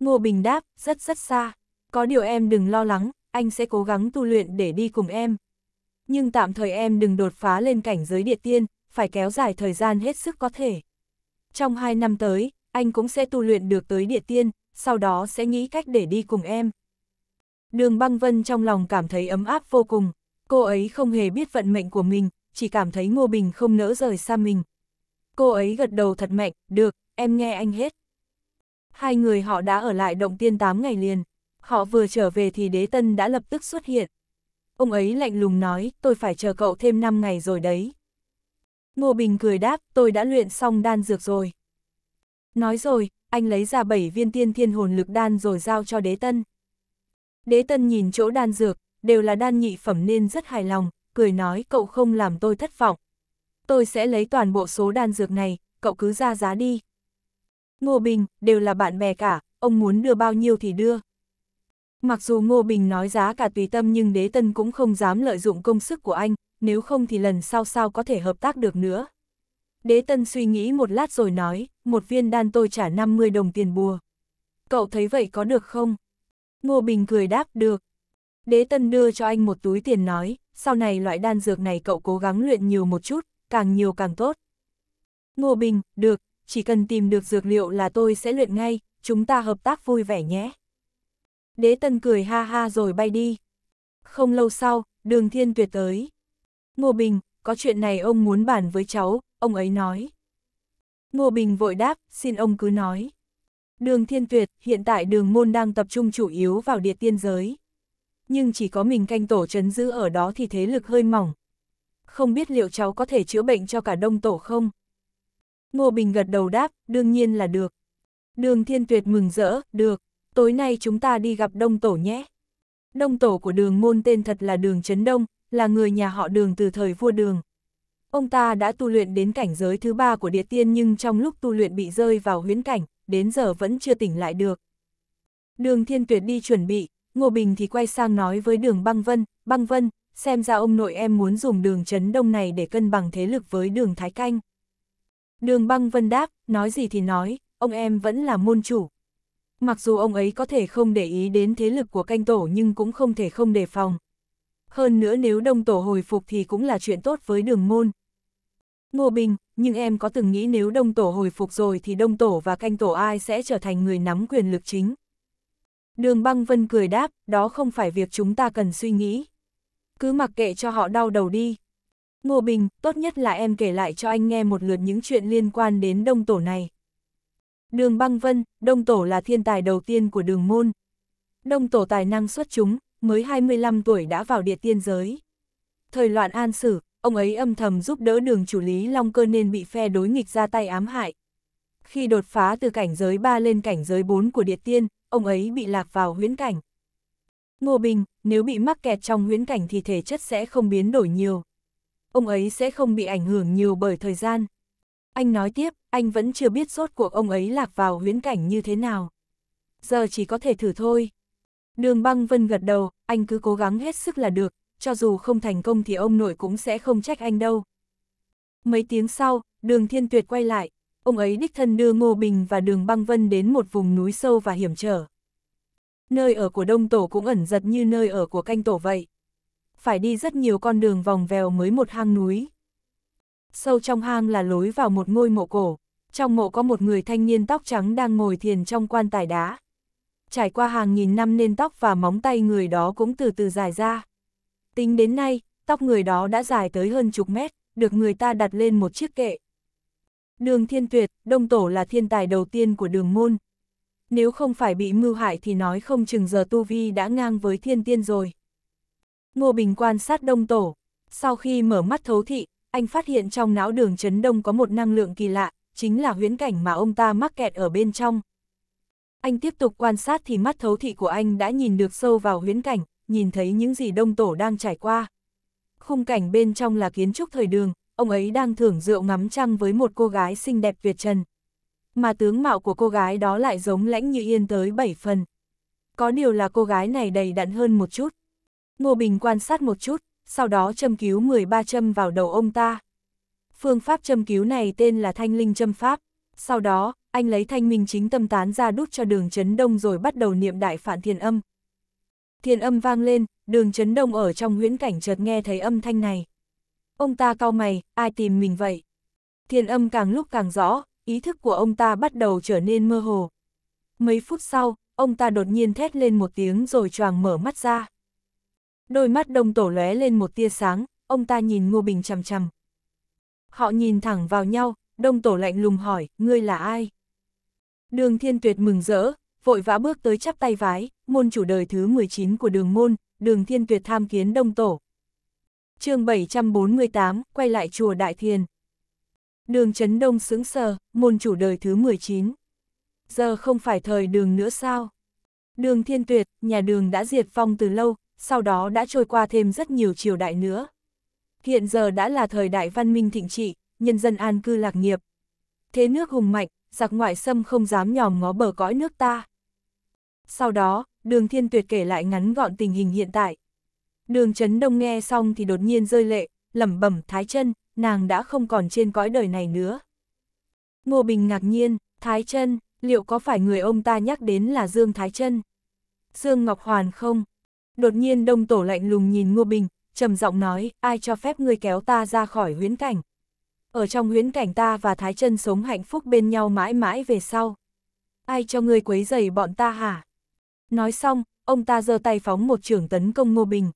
Ngô Bình đáp, rất rất xa. Có điều em đừng lo lắng, anh sẽ cố gắng tu luyện để đi cùng em nhưng tạm thời em đừng đột phá lên cảnh giới địa tiên, phải kéo dài thời gian hết sức có thể. Trong hai năm tới, anh cũng sẽ tu luyện được tới địa tiên, sau đó sẽ nghĩ cách để đi cùng em. Đường băng vân trong lòng cảm thấy ấm áp vô cùng, cô ấy không hề biết vận mệnh của mình, chỉ cảm thấy Ngô Bình không nỡ rời xa mình. Cô ấy gật đầu thật mạnh, được, em nghe anh hết. Hai người họ đã ở lại động tiên 8 ngày liền, họ vừa trở về thì đế tân đã lập tức xuất hiện ông ấy lạnh lùng nói, tôi phải chờ cậu thêm 5 ngày rồi đấy. Ngô Bình cười đáp, tôi đã luyện xong đan dược rồi. Nói rồi, anh lấy ra 7 viên tiên thiên hồn lực đan rồi giao cho đế tân. Đế tân nhìn chỗ đan dược, đều là đan nhị phẩm nên rất hài lòng, cười nói cậu không làm tôi thất vọng. Tôi sẽ lấy toàn bộ số đan dược này, cậu cứ ra giá đi. Ngô Bình, đều là bạn bè cả, ông muốn đưa bao nhiêu thì đưa. Mặc dù Ngô Bình nói giá cả tùy tâm nhưng đế tân cũng không dám lợi dụng công sức của anh, nếu không thì lần sau sao có thể hợp tác được nữa. Đế tân suy nghĩ một lát rồi nói, một viên đan tôi trả 50 đồng tiền bùa. Cậu thấy vậy có được không? Ngô Bình cười đáp được. Đế tân đưa cho anh một túi tiền nói, sau này loại đan dược này cậu cố gắng luyện nhiều một chút, càng nhiều càng tốt. Ngô Bình, được, chỉ cần tìm được dược liệu là tôi sẽ luyện ngay, chúng ta hợp tác vui vẻ nhé. Đế tân cười ha ha rồi bay đi. Không lâu sau, đường thiên tuyệt tới. Ngô Bình, có chuyện này ông muốn bàn với cháu, ông ấy nói. Ngô Bình vội đáp, xin ông cứ nói. Đường thiên tuyệt, hiện tại đường môn đang tập trung chủ yếu vào địa tiên giới. Nhưng chỉ có mình canh tổ chấn giữ ở đó thì thế lực hơi mỏng. Không biết liệu cháu có thể chữa bệnh cho cả đông tổ không? Ngô Bình gật đầu đáp, đương nhiên là được. Đường thiên tuyệt mừng rỡ, được, tối nay chúng ta đi gặp đông tổ nhé. Đông tổ của đường môn tên thật là đường Trấn Đông, là người nhà họ đường từ thời vua đường. Ông ta đã tu luyện đến cảnh giới thứ ba của địa tiên nhưng trong lúc tu luyện bị rơi vào huyễn cảnh, đến giờ vẫn chưa tỉnh lại được. Đường thiên tuyệt đi chuẩn bị, Ngô Bình thì quay sang nói với đường băng vân, băng vân, xem ra ông nội em muốn dùng đường Trấn Đông này để cân bằng thế lực với đường Thái Canh. Đường băng vân đáp, nói gì thì nói, ông em vẫn là môn chủ. Mặc dù ông ấy có thể không để ý đến thế lực của canh tổ nhưng cũng không thể không đề phòng. Hơn nữa nếu đông tổ hồi phục thì cũng là chuyện tốt với đường môn. Ngô Bình, nhưng em có từng nghĩ nếu đông tổ hồi phục rồi thì đông tổ và canh tổ ai sẽ trở thành người nắm quyền lực chính? Đường băng vân cười đáp, đó không phải việc chúng ta cần suy nghĩ. Cứ mặc kệ cho họ đau đầu đi. Ngô Bình, tốt nhất là em kể lại cho anh nghe một lượt những chuyện liên quan đến đông tổ này. Đường băng vân, đông tổ là thiên tài đầu tiên của đường môn. Đông tổ tài năng xuất chúng, mới 25 tuổi đã vào địa tiên giới. Thời loạn an sử, ông ấy âm thầm giúp đỡ đường chủ lý Long Cơ nên bị phe đối nghịch ra tay ám hại. Khi đột phá từ cảnh giới 3 lên cảnh giới 4 của địa tiên, ông ấy bị lạc vào huyễn cảnh. Ngô Bình, nếu bị mắc kẹt trong huyễn cảnh thì thể chất sẽ không biến đổi nhiều. Ông ấy sẽ không bị ảnh hưởng nhiều bởi thời gian. Anh nói tiếp, anh vẫn chưa biết rốt cuộc ông ấy lạc vào huyễn cảnh như thế nào. Giờ chỉ có thể thử thôi. Đường băng vân gật đầu, anh cứ cố gắng hết sức là được, cho dù không thành công thì ông nội cũng sẽ không trách anh đâu. Mấy tiếng sau, đường thiên tuyệt quay lại, ông ấy đích thân đưa Ngô Bình và đường băng vân đến một vùng núi sâu và hiểm trở. Nơi ở của đông tổ cũng ẩn giật như nơi ở của canh tổ vậy. Phải đi rất nhiều con đường vòng vèo mới một hang núi. Sâu trong hang là lối vào một ngôi mộ cổ, trong mộ có một người thanh niên tóc trắng đang ngồi thiền trong quan tài đá. Trải qua hàng nghìn năm nên tóc và móng tay người đó cũng từ từ dài ra. Tính đến nay, tóc người đó đã dài tới hơn chục mét, được người ta đặt lên một chiếc kệ. Đường thiên tuyệt, đông tổ là thiên tài đầu tiên của đường môn. Nếu không phải bị mưu hại thì nói không chừng giờ tu vi đã ngang với thiên tiên rồi. Ngô Bình quan sát đông tổ. Sau khi mở mắt thấu thị, anh phát hiện trong não đường chấn đông có một năng lượng kỳ lạ, chính là huyễn cảnh mà ông ta mắc kẹt ở bên trong. Anh tiếp tục quan sát thì mắt thấu thị của anh đã nhìn được sâu vào huyễn cảnh, nhìn thấy những gì đông tổ đang trải qua. Khung cảnh bên trong là kiến trúc thời đường, ông ấy đang thưởng rượu ngắm trăng với một cô gái xinh đẹp tuyệt trần. Mà tướng mạo của cô gái đó lại giống lãnh như yên tới 7 phần. Có điều là cô gái này đầy đặn hơn một chút. Ngô Bình quan sát một chút, sau đó châm cứu 13 châm vào đầu ông ta. Phương pháp châm cứu này tên là thanh linh châm pháp. Sau đó, anh lấy thanh minh chính tâm tán ra đút cho đường chấn đông rồi bắt đầu niệm đại phản thiền âm. Thiền âm vang lên, đường chấn đông ở trong huyễn cảnh chợt nghe thấy âm thanh này. Ông ta cau mày, ai tìm mình vậy? Thiền âm càng lúc càng rõ, ý thức của ông ta bắt đầu trở nên mơ hồ. Mấy phút sau, ông ta đột nhiên thét lên một tiếng rồi choàng mở mắt ra. Đôi mắt đông tổ lóe lên một tia sáng, ông ta nhìn Ngô Bình chằm chằm. Họ nhìn thẳng vào nhau, đông tổ lạnh lùng hỏi, ngươi là ai? Đường thiên tuyệt mừng rỡ, vội vã bước tới chắp tay vái, môn chủ đời thứ 19 của đường môn, đường thiên tuyệt tham kiến đông tổ. chương 748, quay lại chùa Đại Thiền. Đường chấn đông sướng sờ, môn chủ đời thứ 19. Giờ không phải thời đường nữa sao? Đường thiên tuyệt, nhà đường đã diệt vong từ lâu, sau đó đã trôi qua thêm rất nhiều triều đại nữa. Hiện giờ đã là thời đại văn minh thịnh trị, nhân dân an cư lạc nghiệp. Thế nước hùng mạnh, giặc ngoại xâm không dám nhòm ngó bờ cõi nước ta. Sau đó, đường thiên tuyệt kể lại ngắn gọn tình hình hiện tại. Đường chấn đông nghe xong thì đột nhiên rơi lệ, lẩm bẩm thái chân, nàng đã không còn trên cõi đời này nữa. Ngô Bình ngạc nhiên, thái chân, liệu có phải người ông ta nhắc đến là Dương Thái chân? Dương Ngọc Hoàn không? Đột nhiên đông tổ lạnh lùng nhìn Ngô Bình, trầm giọng nói, ai cho phép ngươi kéo ta ra khỏi huyến cảnh? Ở trong huyến cảnh ta và Thái chân sống hạnh phúc bên nhau mãi mãi về sau. Ai cho ngươi quấy rầy bọn ta hả? Nói xong, ông ta giơ tay phóng một trưởng tấn công Ngô Bình.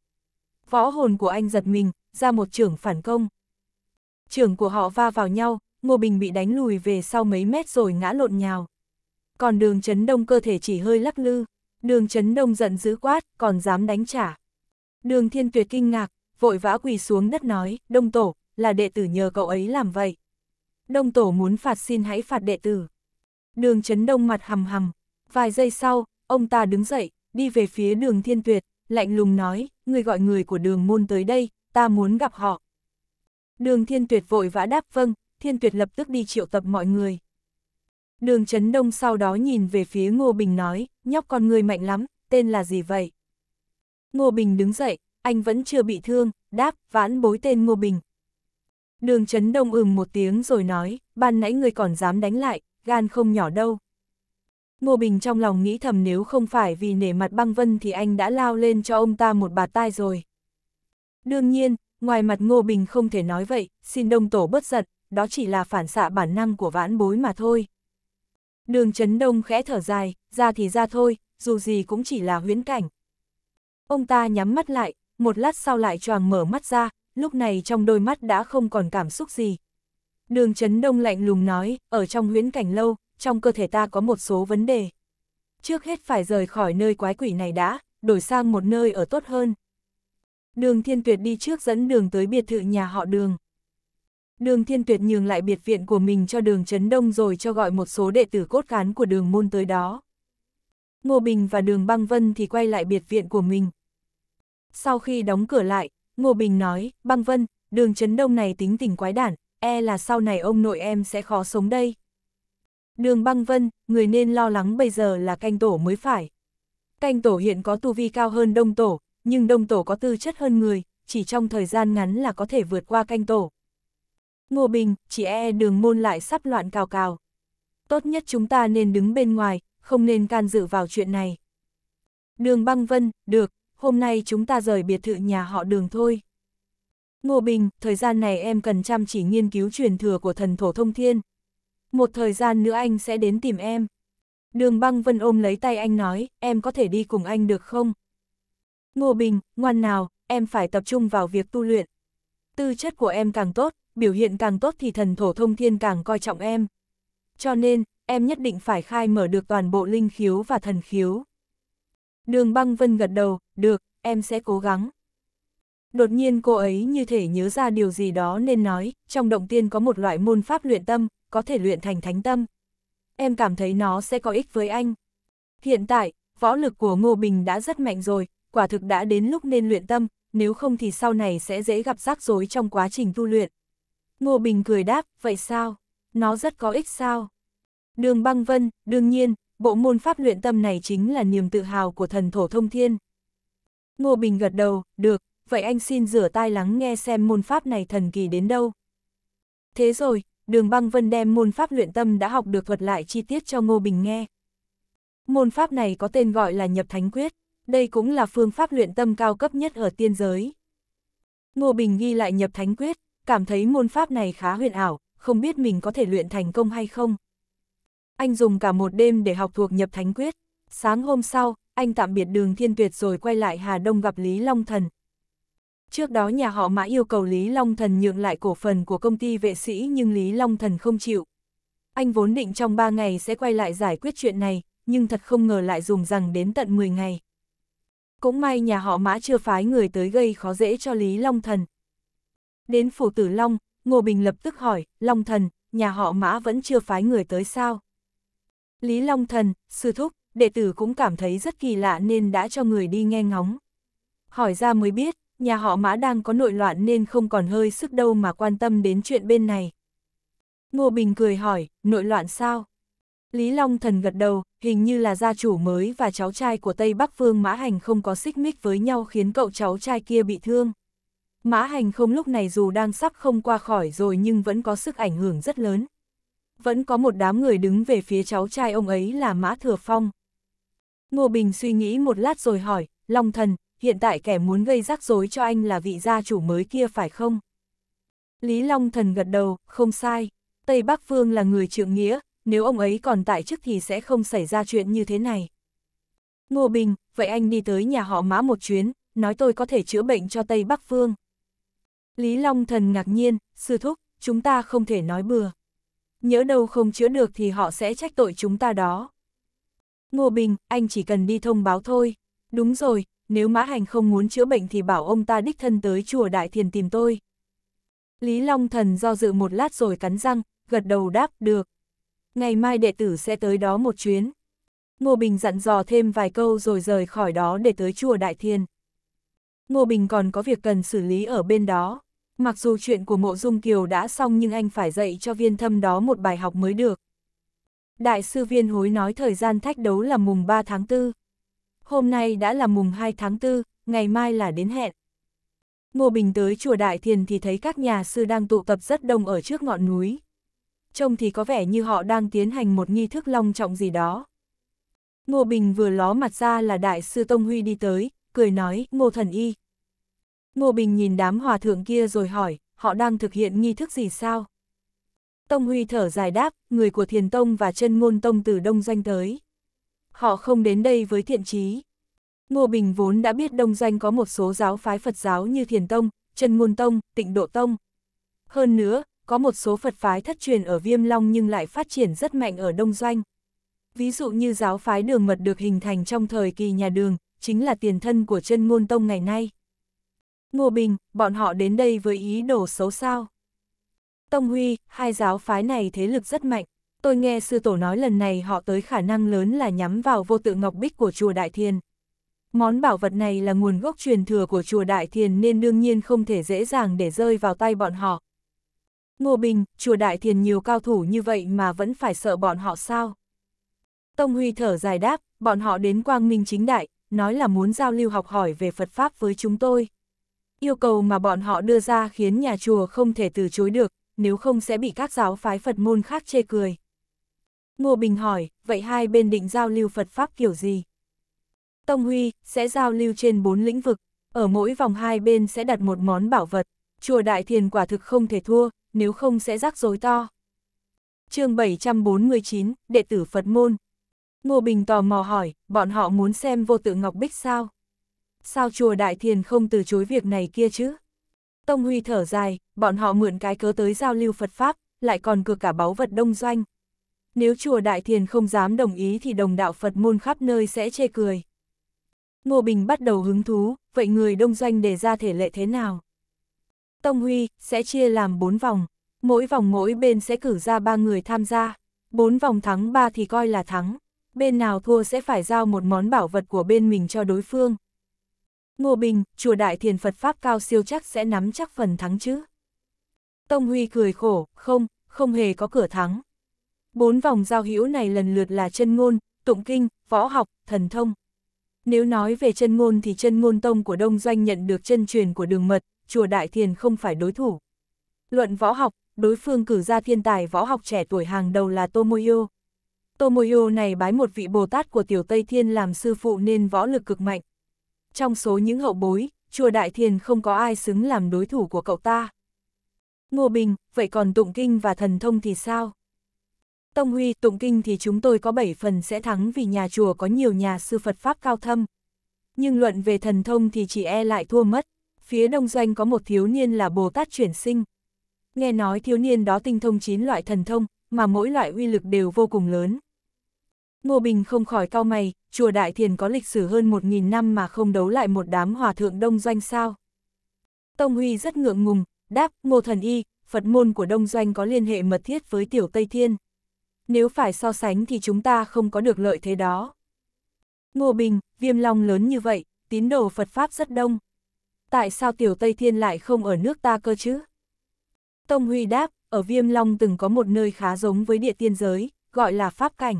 Võ hồn của anh giật mình, ra một trưởng phản công. Trưởng của họ va vào nhau, Ngô Bình bị đánh lùi về sau mấy mét rồi ngã lộn nhào. Còn đường chấn đông cơ thể chỉ hơi lắc lư, đường chấn đông giận dữ quát, còn dám đánh trả. Đường thiên tuyệt kinh ngạc, vội vã quỳ xuống đất nói, đông tổ, là đệ tử nhờ cậu ấy làm vậy. Đông tổ muốn phạt xin hãy phạt đệ tử. Đường chấn đông mặt hầm hầm, vài giây sau, ông ta đứng dậy, đi về phía đường thiên tuyệt, lạnh lùng nói, người gọi người của đường môn tới đây, ta muốn gặp họ. Đường thiên tuyệt vội vã đáp vâng, thiên tuyệt lập tức đi triệu tập mọi người. Đường Trấn Đông sau đó nhìn về phía Ngô Bình nói, nhóc con người mạnh lắm, tên là gì vậy? Ngô Bình đứng dậy, anh vẫn chưa bị thương, đáp, vãn bối tên Ngô Bình. Đường Trấn Đông ừm một tiếng rồi nói, ban nãy người còn dám đánh lại, gan không nhỏ đâu. Ngô Bình trong lòng nghĩ thầm nếu không phải vì nể mặt băng vân thì anh đã lao lên cho ông ta một bạt tai rồi. Đương nhiên, ngoài mặt Ngô Bình không thể nói vậy, xin đông tổ bất giận, đó chỉ là phản xạ bản năng của vãn bối mà thôi. Đường chấn đông khẽ thở dài, ra thì ra thôi, dù gì cũng chỉ là huyễn cảnh. Ông ta nhắm mắt lại, một lát sau lại choàng mở mắt ra, lúc này trong đôi mắt đã không còn cảm xúc gì. Đường chấn đông lạnh lùng nói, ở trong huyễn cảnh lâu, trong cơ thể ta có một số vấn đề. Trước hết phải rời khỏi nơi quái quỷ này đã, đổi sang một nơi ở tốt hơn. Đường thiên tuyệt đi trước dẫn đường tới biệt thự nhà họ đường. Đường Thiên Tuyệt nhường lại biệt viện của mình cho đường Trấn Đông rồi cho gọi một số đệ tử cốt cán của đường môn tới đó. Ngô Bình và đường Băng Vân thì quay lại biệt viện của mình. Sau khi đóng cửa lại, Ngô Bình nói, Băng Vân, đường Trấn Đông này tính tình quái đản, e là sau này ông nội em sẽ khó sống đây. Đường Băng Vân, người nên lo lắng bây giờ là canh tổ mới phải. Canh tổ hiện có tu vi cao hơn đông tổ, nhưng đông tổ có tư chất hơn người, chỉ trong thời gian ngắn là có thể vượt qua canh tổ. Ngô Bình, chỉ e đường môn lại sắp loạn cào cào. Tốt nhất chúng ta nên đứng bên ngoài, không nên can dự vào chuyện này. Đường băng vân, được, hôm nay chúng ta rời biệt thự nhà họ đường thôi. Ngô Bình, thời gian này em cần chăm chỉ nghiên cứu truyền thừa của thần thổ thông thiên. Một thời gian nữa anh sẽ đến tìm em. Đường băng vân ôm lấy tay anh nói, em có thể đi cùng anh được không? Ngô Bình, ngoan nào, em phải tập trung vào việc tu luyện. Tư chất của em càng tốt, biểu hiện càng tốt thì thần thổ thông thiên càng coi trọng em. Cho nên, em nhất định phải khai mở được toàn bộ linh khiếu và thần khiếu. Đường băng vân gật đầu, được, em sẽ cố gắng. Đột nhiên cô ấy như thể nhớ ra điều gì đó nên nói, trong động tiên có một loại môn pháp luyện tâm, có thể luyện thành thánh tâm. Em cảm thấy nó sẽ có ích với anh. Hiện tại, võ lực của Ngô Bình đã rất mạnh rồi, quả thực đã đến lúc nên luyện tâm, nếu không thì sau này sẽ dễ gặp rắc rối trong quá trình tu luyện. Ngô Bình cười đáp, vậy sao? Nó rất có ích sao? Đường băng vân, đương nhiên, bộ môn pháp luyện tâm này chính là niềm tự hào của thần thổ thông thiên. Ngô Bình gật đầu, được, vậy anh xin rửa tai lắng nghe xem môn pháp này thần kỳ đến đâu. Thế rồi, đường băng vân đem môn pháp luyện tâm đã học được thuật lại chi tiết cho Ngô Bình nghe. Môn pháp này có tên gọi là nhập thánh quyết, đây cũng là phương pháp luyện tâm cao cấp nhất ở tiên giới. Ngô Bình ghi lại nhập thánh quyết, cảm thấy môn pháp này khá huyền ảo, không biết mình có thể luyện thành công hay không. Anh dùng cả một đêm để học thuộc nhập thánh quyết, sáng hôm sau, anh tạm biệt đường thiên tuyệt rồi quay lại Hà Đông gặp Lý Long Thần. Trước đó nhà họ Mã yêu cầu Lý Long Thần nhượng lại cổ phần của công ty vệ sĩ nhưng Lý Long Thần không chịu. Anh vốn định trong 3 ngày sẽ quay lại giải quyết chuyện này, nhưng thật không ngờ lại dùng rằng đến tận 10 ngày. Cũng may nhà họ Mã chưa phái người tới gây khó dễ cho Lý Long Thần. Đến phủ tử Long, Ngô Bình lập tức hỏi, Long Thần, nhà họ Mã vẫn chưa phái người tới sao? Lý Long Thần, sư thúc, đệ tử cũng cảm thấy rất kỳ lạ nên đã cho người đi nghe ngóng. Hỏi ra mới biết, nhà họ mã đang có nội loạn nên không còn hơi sức đâu mà quan tâm đến chuyện bên này. Ngô Bình cười hỏi, nội loạn sao? Lý Long Thần gật đầu, hình như là gia chủ mới và cháu trai của Tây Bắc Vương Mã Hành không có xích mích với nhau khiến cậu cháu trai kia bị thương. Mã Hành không lúc này dù đang sắp không qua khỏi rồi nhưng vẫn có sức ảnh hưởng rất lớn. Vẫn có một đám người đứng về phía cháu trai ông ấy là Mã Thừa Phong. Ngô Bình suy nghĩ một lát rồi hỏi, Long Thần, hiện tại kẻ muốn gây rắc rối cho anh là vị gia chủ mới kia phải không? Lý Long Thần gật đầu, không sai. Tây Bắc Vương là người trượng nghĩa, nếu ông ấy còn tại chức thì sẽ không xảy ra chuyện như thế này. Ngô Bình, vậy anh đi tới nhà họ mã một chuyến, nói tôi có thể chữa bệnh cho Tây Bắc Vương. Lý Long Thần ngạc nhiên, sư thúc, chúng ta không thể nói bừa. Nhớ đâu không chữa được thì họ sẽ trách tội chúng ta đó. Ngô Bình, anh chỉ cần đi thông báo thôi. Đúng rồi, nếu Mã Hành không muốn chữa bệnh thì bảo ông ta đích thân tới chùa Đại Thiền tìm tôi. Lý Long Thần do dự một lát rồi cắn răng, gật đầu đáp, được. Ngày mai đệ tử sẽ tới đó một chuyến. Ngô Bình dặn dò thêm vài câu rồi rời khỏi đó để tới chùa Đại Thiên. Ngô Bình còn có việc cần xử lý ở bên đó. Mặc dù chuyện của mộ dung kiều đã xong nhưng anh phải dạy cho viên thâm đó một bài học mới được. Đại sư viên hối nói thời gian thách đấu là mùng 3 tháng 4. Hôm nay đã là mùng 2 tháng 4, ngày mai là đến hẹn. Ngô Bình tới chùa Đại Thiền thì thấy các nhà sư đang tụ tập rất đông ở trước ngọn núi. Trông thì có vẻ như họ đang tiến hành một nghi thức long trọng gì đó. Ngô Bình vừa ló mặt ra là Đại sư Tông Huy đi tới, cười nói, Ngô Thần Y. Ngô Bình nhìn đám hòa thượng kia rồi hỏi, họ đang thực hiện nghi thức gì sao? Tông Huy thở dài đáp, người của Thiền Tông và chân ngôn Tông từ Đông Doanh tới. Họ không đến đây với thiện trí. Ngô Bình vốn đã biết Đông Doanh có một số giáo phái Phật giáo như Thiền Tông, chân ngôn Tông, Tịnh Độ Tông. Hơn nữa, có một số Phật phái thất truyền ở Viêm Long nhưng lại phát triển rất mạnh ở Đông Doanh. Ví dụ như giáo phái đường mật được hình thành trong thời kỳ nhà đường, chính là tiền thân của chân ngôn tông ngày nay. Ngô Bình, bọn họ đến đây với ý đồ xấu sao. Tông Huy, hai giáo phái này thế lực rất mạnh. Tôi nghe sư tổ nói lần này họ tới khả năng lớn là nhắm vào vô tự ngọc bích của chùa Đại Thiên. Món bảo vật này là nguồn gốc truyền thừa của chùa Đại Thiền nên đương nhiên không thể dễ dàng để rơi vào tay bọn họ. Ngô Bình, chùa Đại Thiền nhiều cao thủ như vậy mà vẫn phải sợ bọn họ sao? Tông Huy thở dài đáp, bọn họ đến Quang Minh chính đại, nói là muốn giao lưu học hỏi về Phật Pháp với chúng tôi. Yêu cầu mà bọn họ đưa ra khiến nhà chùa không thể từ chối được, nếu không sẽ bị các giáo phái Phật môn khác chê cười. Ngô Bình hỏi, vậy hai bên định giao lưu Phật Pháp kiểu gì? Tông Huy, sẽ giao lưu trên bốn lĩnh vực, ở mỗi vòng hai bên sẽ đặt một món bảo vật, chùa Đại Thiền quả thực không thể thua, nếu không sẽ rắc rối to. chương 749, Đệ tử Phật Môn Ngô Bình tò mò hỏi, bọn họ muốn xem vô tự Ngọc Bích sao? Sao chùa Đại Thiền không từ chối việc này kia chứ? Tông Huy thở dài, bọn họ mượn cái cớ tới giao lưu Phật Pháp, lại còn cược cả báu vật đông doanh. Nếu chùa Đại Thiền không dám đồng ý thì đồng đạo Phật môn khắp nơi sẽ chê cười. Ngô Bình bắt đầu hứng thú, vậy người đông doanh đề ra thể lệ thế nào? Tông Huy sẽ chia làm 4 vòng, mỗi vòng mỗi bên sẽ cử ra 3 người tham gia, 4 vòng thắng 3 thì coi là thắng, bên nào thua sẽ phải giao một món bảo vật của bên mình cho đối phương. Ngô Bình, chùa Đại Thiền Phật Pháp cao siêu chắc sẽ nắm chắc phần thắng chứ. Tông Huy cười khổ, không, không hề có cửa thắng. Bốn vòng giao hữu này lần lượt là chân ngôn, tụng kinh, võ học, thần thông. Nếu nói về chân ngôn thì chân ngôn tông của Đông Doanh nhận được chân truyền của đường mật, chùa Đại Thiền không phải đối thủ. Luận võ học, đối phương cử ra thiên tài võ học trẻ tuổi hàng đầu là Tomoyo. Tomoyo này bái một vị Bồ Tát của Tiểu Tây Thiên làm sư phụ nên võ lực cực mạnh. Trong số những hậu bối, chùa Đại Thiền không có ai xứng làm đối thủ của cậu ta. Ngô Bình, vậy còn tụng kinh và thần thông thì sao? Tông Huy, tụng kinh thì chúng tôi có 7 phần sẽ thắng vì nhà chùa có nhiều nhà sư Phật Pháp cao thâm. Nhưng luận về thần thông thì chỉ e lại thua mất. Phía đông doanh có một thiếu niên là Bồ Tát chuyển sinh. Nghe nói thiếu niên đó tinh thông 9 loại thần thông, mà mỗi loại uy lực đều vô cùng lớn. Ngô Bình không khỏi cau mày, chùa Đại Thiền có lịch sử hơn 1.000 năm mà không đấu lại một đám hòa thượng đông doanh sao. Tông Huy rất ngượng ngùng, đáp, Ngô Thần Y, Phật môn của đông doanh có liên hệ mật thiết với Tiểu Tây Thiên. Nếu phải so sánh thì chúng ta không có được lợi thế đó. Ngô Bình, viêm long lớn như vậy, tín đồ Phật Pháp rất đông. Tại sao Tiểu Tây Thiên lại không ở nước ta cơ chứ? Tông Huy đáp, ở Viêm Long từng có một nơi khá giống với địa tiên giới, gọi là Pháp Cảnh.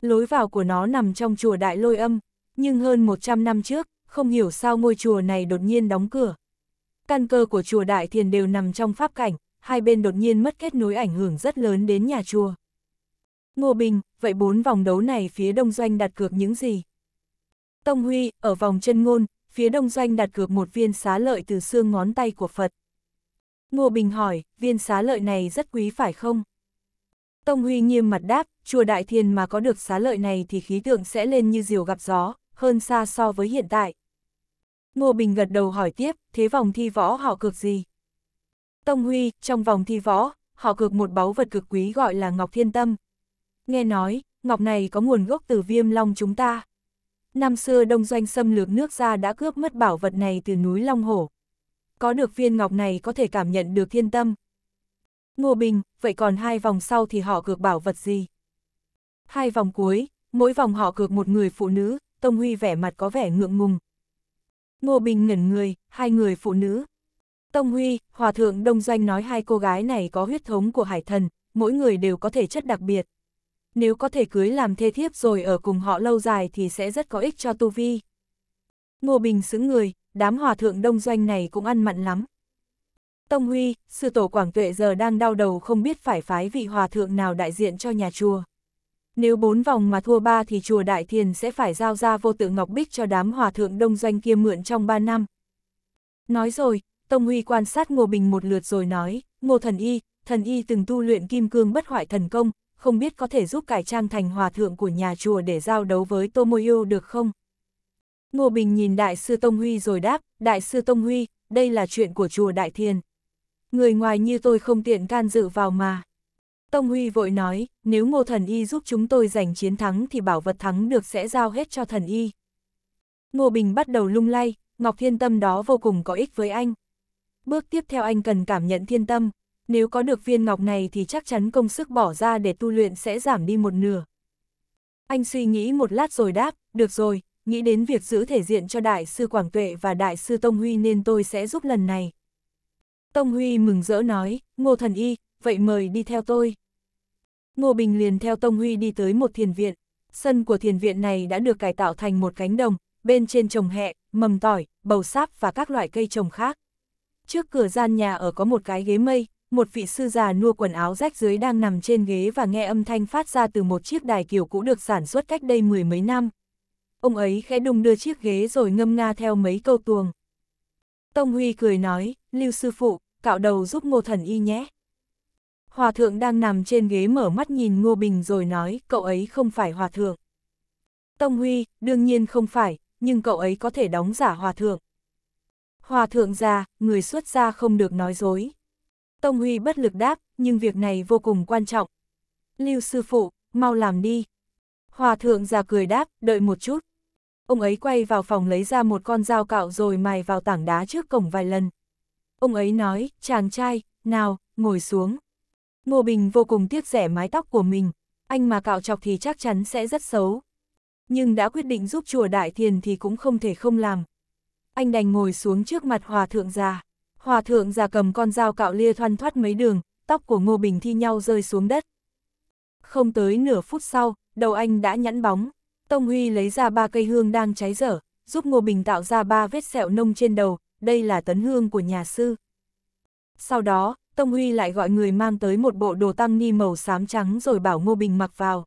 Lối vào của nó nằm trong chùa Đại Lôi Âm, nhưng hơn 100 năm trước, không hiểu sao ngôi chùa này đột nhiên đóng cửa. Căn cơ của chùa Đại Thiền đều nằm trong Pháp Cảnh, hai bên đột nhiên mất kết nối ảnh hưởng rất lớn đến nhà chùa. Ngô Bình, vậy bốn vòng đấu này phía đông doanh đặt cược những gì? Tông Huy, ở vòng chân ngôn, phía đông doanh đặt cược một viên xá lợi từ xương ngón tay của Phật. Ngô Bình hỏi, viên xá lợi này rất quý phải không? Tông Huy nghiêm mặt đáp, chùa Đại Thiên mà có được xá lợi này thì khí tượng sẽ lên như diều gặp gió, hơn xa so với hiện tại. Ngô Bình gật đầu hỏi tiếp, thế vòng thi võ họ cược gì? Tông Huy, trong vòng thi võ, họ cược một báu vật cực quý gọi là Ngọc Thiên Tâm. Nghe nói, Ngọc này có nguồn gốc từ viêm long chúng ta. Năm xưa đông doanh xâm lược nước ra đã cướp mất bảo vật này từ núi Long Hổ. Có được viên ngọc này có thể cảm nhận được thiên tâm. Ngô Bình, vậy còn hai vòng sau thì họ cược bảo vật gì? Hai vòng cuối, mỗi vòng họ cược một người phụ nữ, Tông Huy vẻ mặt có vẻ ngượng ngùng. Ngô Bình ngẩn người, hai người phụ nữ. Tông Huy, Hòa Thượng Đông Doanh nói hai cô gái này có huyết thống của hải thần, mỗi người đều có thể chất đặc biệt. Nếu có thể cưới làm thê thiếp rồi ở cùng họ lâu dài thì sẽ rất có ích cho Tu Vi. Ngô Bình xứng người, đám Hòa Thượng Đông Doanh này cũng ăn mặn lắm. Tông Huy, sư tổ Quảng Tuệ giờ đang đau đầu không biết phải phái vị Hòa Thượng nào đại diện cho nhà chùa. Nếu bốn vòng mà thua ba thì chùa Đại Thiền sẽ phải giao ra vô tự Ngọc Bích cho đám hòa thượng đông doanh kia mượn trong ba năm. Nói rồi, Tông Huy quan sát Ngô Bình một lượt rồi nói, Ngô Thần Y, Thần Y từng tu luyện kim cương bất hoại thần công, không biết có thể giúp cải trang thành hòa thượng của nhà chùa để giao đấu với Tomoyo được không? Ngô Bình nhìn Đại sư Tông Huy rồi đáp, Đại sư Tông Huy, đây là chuyện của chùa Đại Thiền. Người ngoài như tôi không tiện can dự vào mà. Tông Huy vội nói, nếu ngô thần y giúp chúng tôi giành chiến thắng thì bảo vật thắng được sẽ giao hết cho thần y. Ngô Bình bắt đầu lung lay, Ngọc Thiên Tâm đó vô cùng có ích với anh. Bước tiếp theo anh cần cảm nhận thiên tâm, nếu có được viên ngọc này thì chắc chắn công sức bỏ ra để tu luyện sẽ giảm đi một nửa. Anh suy nghĩ một lát rồi đáp, được rồi, nghĩ đến việc giữ thể diện cho Đại sư Quảng Tuệ và Đại sư Tông Huy nên tôi sẽ giúp lần này. Tông Huy mừng rỡ nói, Ngô Thần Y, vậy mời đi theo tôi. Ngô Bình liền theo Tông Huy đi tới một thiền viện. Sân của thiền viện này đã được cải tạo thành một cánh đồng, bên trên trồng hẹ, mầm tỏi, bầu sáp và các loại cây trồng khác. Trước cửa gian nhà ở có một cái ghế mây, một vị sư già nua quần áo rách dưới đang nằm trên ghế và nghe âm thanh phát ra từ một chiếc đài kiểu cũ được sản xuất cách đây mười mấy năm. Ông ấy khẽ đung đưa chiếc ghế rồi ngâm nga theo mấy câu tuồng. Tông Huy cười nói, Lưu sư phụ, cạo đầu giúp ngô thần y nhé. Hòa thượng đang nằm trên ghế mở mắt nhìn Ngô Bình rồi nói, cậu ấy không phải hòa thượng. Tông Huy, đương nhiên không phải, nhưng cậu ấy có thể đóng giả hòa thượng. Hòa thượng già, người xuất gia không được nói dối. Tông Huy bất lực đáp, nhưng việc này vô cùng quan trọng. Lưu sư phụ, mau làm đi. Hòa thượng già cười đáp, đợi một chút. Ông ấy quay vào phòng lấy ra một con dao cạo rồi mài vào tảng đá trước cổng vài lần. Ông ấy nói, chàng trai, nào, ngồi xuống. Ngô Bình vô cùng tiếc rẻ mái tóc của mình, anh mà cạo chọc thì chắc chắn sẽ rất xấu. Nhưng đã quyết định giúp chùa Đại Thiền thì cũng không thể không làm. Anh đành ngồi xuống trước mặt hòa thượng già. Hòa thượng già cầm con dao cạo lia thoăn thoát mấy đường, tóc của Ngô Bình thi nhau rơi xuống đất. Không tới nửa phút sau, đầu anh đã nhẵn bóng. Tông Huy lấy ra ba cây hương đang cháy dở, giúp Ngô Bình tạo ra ba vết sẹo nông trên đầu, đây là tấn hương của nhà sư. Sau đó, Tông Huy lại gọi người mang tới một bộ đồ tăng ni màu xám trắng rồi bảo Ngô Bình mặc vào.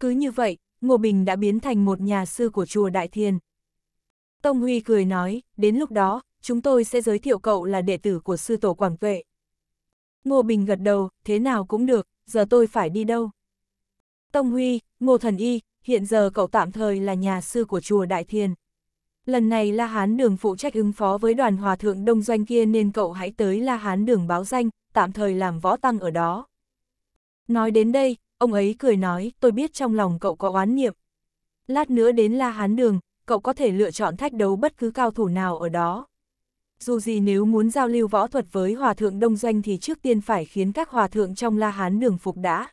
Cứ như vậy, Ngô Bình đã biến thành một nhà sư của chùa Đại Thiền. Tông Huy cười nói, đến lúc đó, chúng tôi sẽ giới thiệu cậu là đệ tử của sư tổ Quảng Tuệ. Ngô Bình gật đầu, thế nào cũng được, giờ tôi phải đi đâu? Tông Huy, Ngô Thần Y, hiện giờ cậu tạm thời là nhà sư của chùa Đại Thiền. Lần này La Hán Đường phụ trách ứng phó với đoàn hòa thượng đông doanh kia nên cậu hãy tới La Hán Đường báo danh, tạm thời làm võ tăng ở đó. Nói đến đây, ông ấy cười nói, tôi biết trong lòng cậu có oán niệm. Lát nữa đến La Hán Đường, cậu có thể lựa chọn thách đấu bất cứ cao thủ nào ở đó. Dù gì nếu muốn giao lưu võ thuật với hòa thượng đông doanh thì trước tiên phải khiến các hòa thượng trong La Hán Đường phục đã.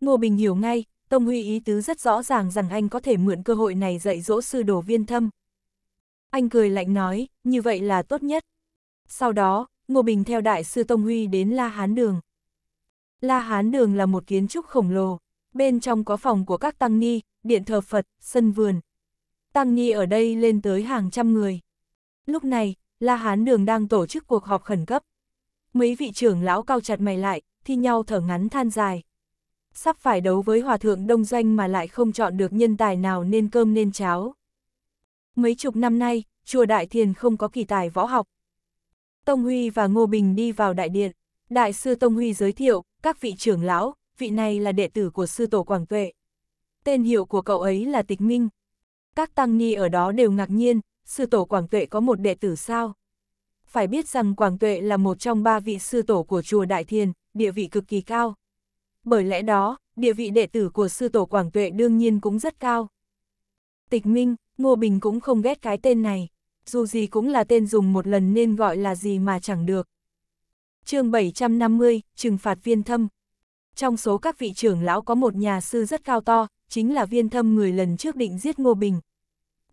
Ngô Bình hiểu ngay, Tông Huy ý tứ rất rõ ràng rằng anh có thể mượn cơ hội này dạy dỗ sư đồ viên thâm. Anh cười lạnh nói, như vậy là tốt nhất. Sau đó, Ngô Bình theo đại sư Tông Huy đến La Hán Đường. La Hán Đường là một kiến trúc khổng lồ, bên trong có phòng của các tăng ni, điện thờ Phật, sân vườn. Tăng ni ở đây lên tới hàng trăm người. Lúc này, La Hán Đường đang tổ chức cuộc họp khẩn cấp. Mấy vị trưởng lão cao chặt mày lại, thi nhau thở ngắn than dài. Sắp phải đấu với hòa thượng đông doanh mà lại không chọn được nhân tài nào nên cơm nên cháo. Mấy chục năm nay, chùa Đại Thiền không có kỳ tài võ học. Tông Huy và Ngô Bình đi vào đại điện. Đại sư Tông Huy giới thiệu, các vị trưởng lão, vị này là đệ tử của sư tổ Quảng Tuệ. Tên hiệu của cậu ấy là Tịch Minh. Các tăng ni ở đó đều ngạc nhiên, sư tổ Quảng Tuệ có một đệ tử sao? Phải biết rằng Quảng Tuệ là một trong ba vị sư tổ của chùa Đại Thiền, địa vị cực kỳ cao. Bởi lẽ đó, địa vị đệ tử của sư tổ Quảng Tuệ đương nhiên cũng rất cao. Tịch Minh, Ngô Bình cũng không ghét cái tên này, dù gì cũng là tên dùng một lần nên gọi là gì mà chẳng được. chương 750, trừng phạt viên thâm. Trong số các vị trưởng lão có một nhà sư rất cao to, chính là viên thâm người lần trước định giết Ngô Bình.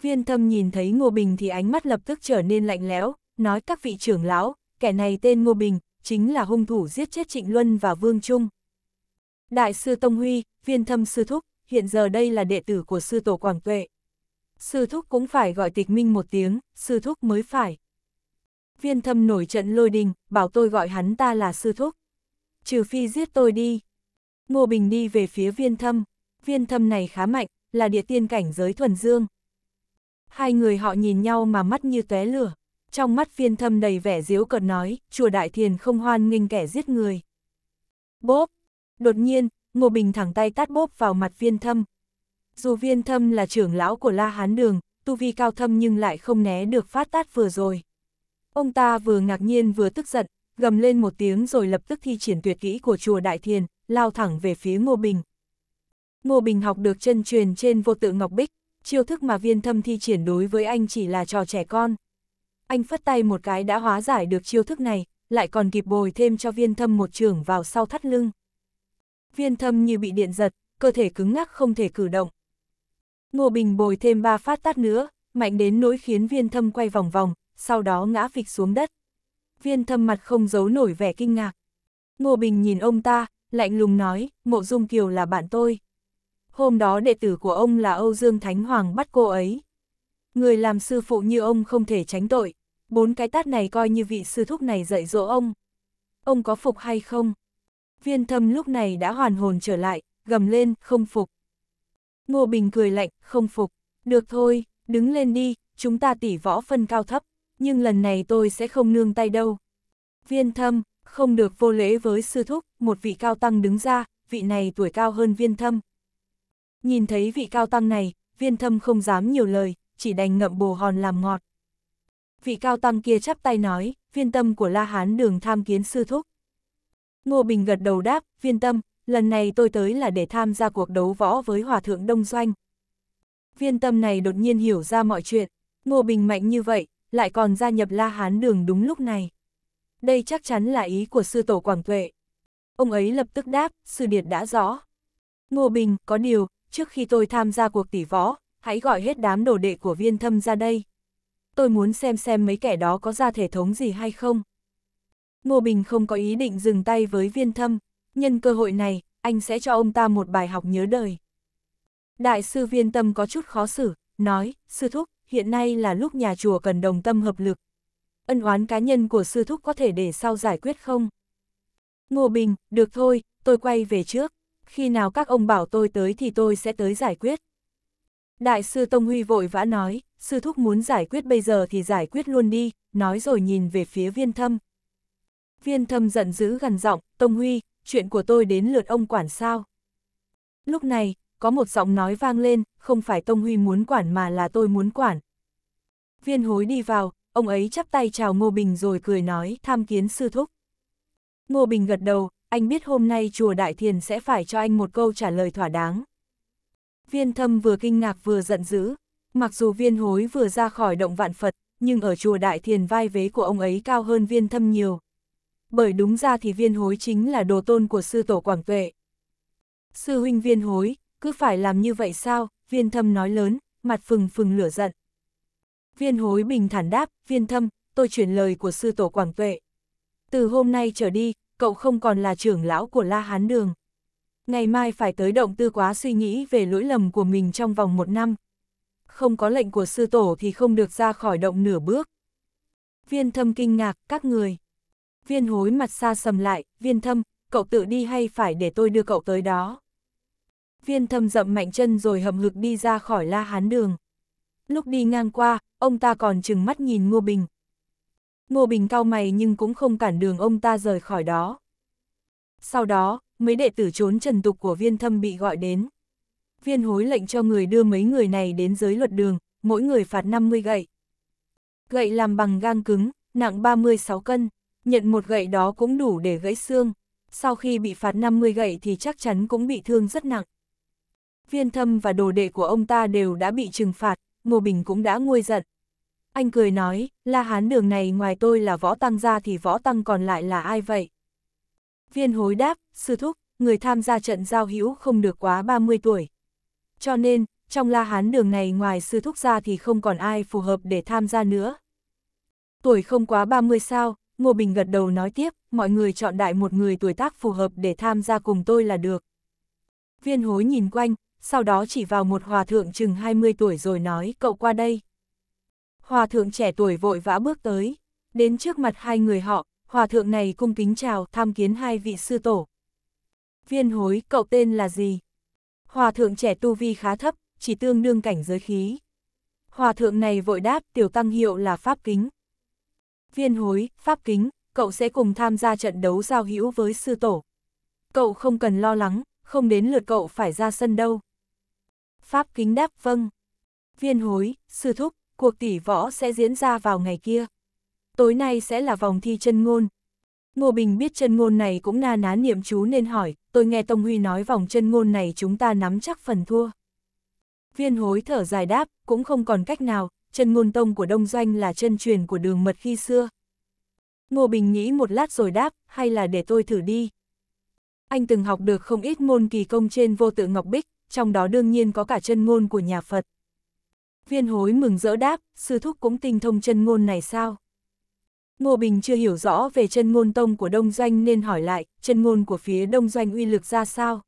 Viên thâm nhìn thấy Ngô Bình thì ánh mắt lập tức trở nên lạnh lẽo, nói các vị trưởng lão, kẻ này tên Ngô Bình, chính là hung thủ giết chết Trịnh Luân và Vương Trung. Đại sư Tông Huy, viên thâm sư thúc, hiện giờ đây là đệ tử của sư tổ Quảng Tuệ. Sư thúc cũng phải gọi tịch minh một tiếng, sư thúc mới phải. Viên thâm nổi trận lôi đình, bảo tôi gọi hắn ta là sư thúc. Trừ phi giết tôi đi. Ngô Bình đi về phía viên thâm. Viên thâm này khá mạnh, là địa tiên cảnh giới thuần dương. Hai người họ nhìn nhau mà mắt như tóe lửa. Trong mắt viên thâm đầy vẻ diếu cợt nói, chùa Đại Thiền không hoan nghênh kẻ giết người. Bốp! Đột nhiên, Ngô Bình thẳng tay tát bốp vào mặt viên thâm. Dù viên thâm là trưởng lão của La Hán Đường, tu vi cao thâm nhưng lại không né được phát tát vừa rồi. Ông ta vừa ngạc nhiên vừa tức giận, gầm lên một tiếng rồi lập tức thi triển tuyệt kỹ của chùa Đại Thiền, lao thẳng về phía Ngô Bình. Ngô Bình học được chân truyền trên vô tự Ngọc Bích, chiêu thức mà viên thâm thi triển đối với anh chỉ là trò trẻ con. Anh phất tay một cái đã hóa giải được chiêu thức này, lại còn kịp bồi thêm cho viên thâm một trường vào sau thắt lưng. Viên thâm như bị điện giật, cơ thể cứng ngắc không thể cử động. Ngô Bình bồi thêm ba phát tát nữa, mạnh đến nỗi khiến viên thâm quay vòng vòng, sau đó ngã phịch xuống đất. Viên thâm mặt không giấu nổi vẻ kinh ngạc. Ngô Bình nhìn ông ta, lạnh lùng nói, Mộ Dung Kiều là bạn tôi. Hôm đó đệ tử của ông là Âu Dương Thánh Hoàng bắt cô ấy. Người làm sư phụ như ông không thể tránh tội, bốn cái tát này coi như vị sư thúc này dạy dỗ ông. Ông có phục hay không? Viên thâm lúc này đã hoàn hồn trở lại, gầm lên, không phục. Ngô Bình cười lạnh, không phục. Được thôi, đứng lên đi, chúng ta tỉ võ phân cao thấp, nhưng lần này tôi sẽ không nương tay đâu. Viên thâm, không được vô lễ với sư thúc, một vị cao tăng đứng ra, vị này tuổi cao hơn viên thâm. Nhìn thấy vị cao tăng này, viên thâm không dám nhiều lời, chỉ đành ngậm bồ hòn làm ngọt. Vị cao tăng kia chắp tay nói, viên tâm của La Hán đường tham kiến sư thúc. Ngô Bình gật đầu đáp, viên tâm, lần này tôi tới là để tham gia cuộc đấu võ với Hòa Thượng Đông Doanh. Viên tâm này đột nhiên hiểu ra mọi chuyện, Ngô Bình mạnh như vậy, lại còn gia nhập La Hán đường đúng lúc này. Đây chắc chắn là ý của sư tổ Quảng Tuệ. Ông ấy lập tức đáp, sư điệt đã rõ. Ngô Bình, có điều, trước khi tôi tham gia cuộc tỷ võ, hãy gọi hết đám đồ đệ của viên thâm ra đây. Tôi muốn xem xem mấy kẻ đó có ra thể thống gì hay không. Ngô Bình không có ý định dừng tay với viên thâm, nhân cơ hội này, anh sẽ cho ông ta một bài học nhớ đời. Đại sư viên tâm có chút khó xử, nói, sư thúc, hiện nay là lúc nhà chùa cần đồng tâm hợp lực. Ân oán cá nhân của sư thúc có thể để sau giải quyết không? Ngô Bình, được thôi, tôi quay về trước, khi nào các ông bảo tôi tới thì tôi sẽ tới giải quyết. Đại sư Tông Huy vội vã nói, sư thúc muốn giải quyết bây giờ thì giải quyết luôn đi, nói rồi nhìn về phía viên thâm. Viên thâm giận dữ gần giọng, Tông Huy, chuyện của tôi đến lượt ông quản sao. Lúc này, có một giọng nói vang lên, không phải Tông Huy muốn quản mà là tôi muốn quản. Viên hối đi vào, ông ấy chắp tay chào Ngô Bình rồi cười nói, tham kiến sư thúc. Ngô Bình gật đầu, anh biết hôm nay chùa Đại Thiền sẽ phải cho anh một câu trả lời thỏa đáng. Viên thâm vừa kinh ngạc vừa giận dữ, mặc dù viên hối vừa ra khỏi động vạn Phật, nhưng ở chùa Đại Thiền vai vế của ông ấy cao hơn viên thâm nhiều. Bởi đúng ra thì viên hối chính là đồ tôn của sư tổ Quảng Tuệ. Sư huynh viên hối, cứ phải làm như vậy sao, viên thâm nói lớn, mặt phừng phừng lửa giận. Viên hối bình thản đáp, viên thâm, tôi chuyển lời của sư tổ Quảng Tuệ. Từ hôm nay trở đi, cậu không còn là trưởng lão của La Hán Đường. Ngày mai phải tới động tư quá suy nghĩ về lỗi lầm của mình trong vòng một năm. Không có lệnh của sư tổ thì không được ra khỏi động nửa bước. Viên thâm kinh ngạc, các người. Viên hối mặt xa sầm lại, viên thâm, cậu tự đi hay phải để tôi đưa cậu tới đó. Viên thâm dậm mạnh chân rồi hầm hực đi ra khỏi la hán đường. Lúc đi ngang qua, ông ta còn chừng mắt nhìn Ngô Bình. Ngô Bình cau mày nhưng cũng không cản đường ông ta rời khỏi đó. Sau đó, mấy đệ tử trốn trần tục của viên thâm bị gọi đến. Viên hối lệnh cho người đưa mấy người này đến giới luật đường, mỗi người phạt 50 gậy. Gậy làm bằng gang cứng, nặng 36 cân, nhận một gậy đó cũng đủ để gãy xương. Sau khi bị phạt 50 gậy thì chắc chắn cũng bị thương rất nặng. Viên thâm và đồ đệ của ông ta đều đã bị trừng phạt, Ngô Bình cũng đã nguôi giận. Anh cười nói, La Hán đường này ngoài tôi là võ tăng ra thì võ tăng còn lại là ai vậy? Viên hối đáp, sư thúc, người tham gia trận giao hữu không được quá 30 tuổi. Cho nên, trong La Hán đường này ngoài sư thúc ra thì không còn ai phù hợp để tham gia nữa. Tuổi không quá 30 sao, Ngô Bình gật đầu nói tiếp, mọi người chọn đại một người tuổi tác phù hợp để tham gia cùng tôi là được. Viên hối nhìn quanh, sau đó chỉ vào một hòa thượng chừng 20 tuổi rồi nói, cậu qua đây. Hòa thượng trẻ tuổi vội vã bước tới, đến trước mặt hai người họ, hòa thượng này cung kính chào tham kiến hai vị sư tổ. Viên hối, cậu tên là gì? Hòa thượng trẻ tu vi khá thấp, chỉ tương đương cảnh giới khí. Hòa thượng này vội đáp tiểu tăng hiệu là Pháp Kính. Viên hối, Pháp Kính, cậu sẽ cùng tham gia trận đấu giao hữu với sư tổ. Cậu không cần lo lắng, không đến lượt cậu phải ra sân đâu. Pháp Kính đáp vâng. Viên hối, sư thúc, cuộc tỷ võ sẽ diễn ra vào ngày kia. Tối nay sẽ là vòng thi chân ngôn. Ngô Bình biết chân ngôn này cũng na ná niệm chú nên hỏi, tôi nghe Tông Huy nói vòng chân ngôn này chúng ta nắm chắc phần thua. Viên hối thở dài đáp, cũng không còn cách nào, chân ngôn tông của Đông Doanh là chân truyền của đường mật khi xưa. Ngô Bình nghĩ một lát rồi đáp, hay là để tôi thử đi. Anh từng học được không ít môn kỳ công trên vô tự Ngọc Bích, trong đó đương nhiên có cả chân ngôn của nhà Phật. Viên hối mừng rỡ đáp, sư thúc cũng tinh thông chân ngôn này sao? Ngô Bình chưa hiểu rõ về chân ngôn tông của Đông Doanh nên hỏi lại, chân ngôn của phía Đông Doanh uy lực ra sao?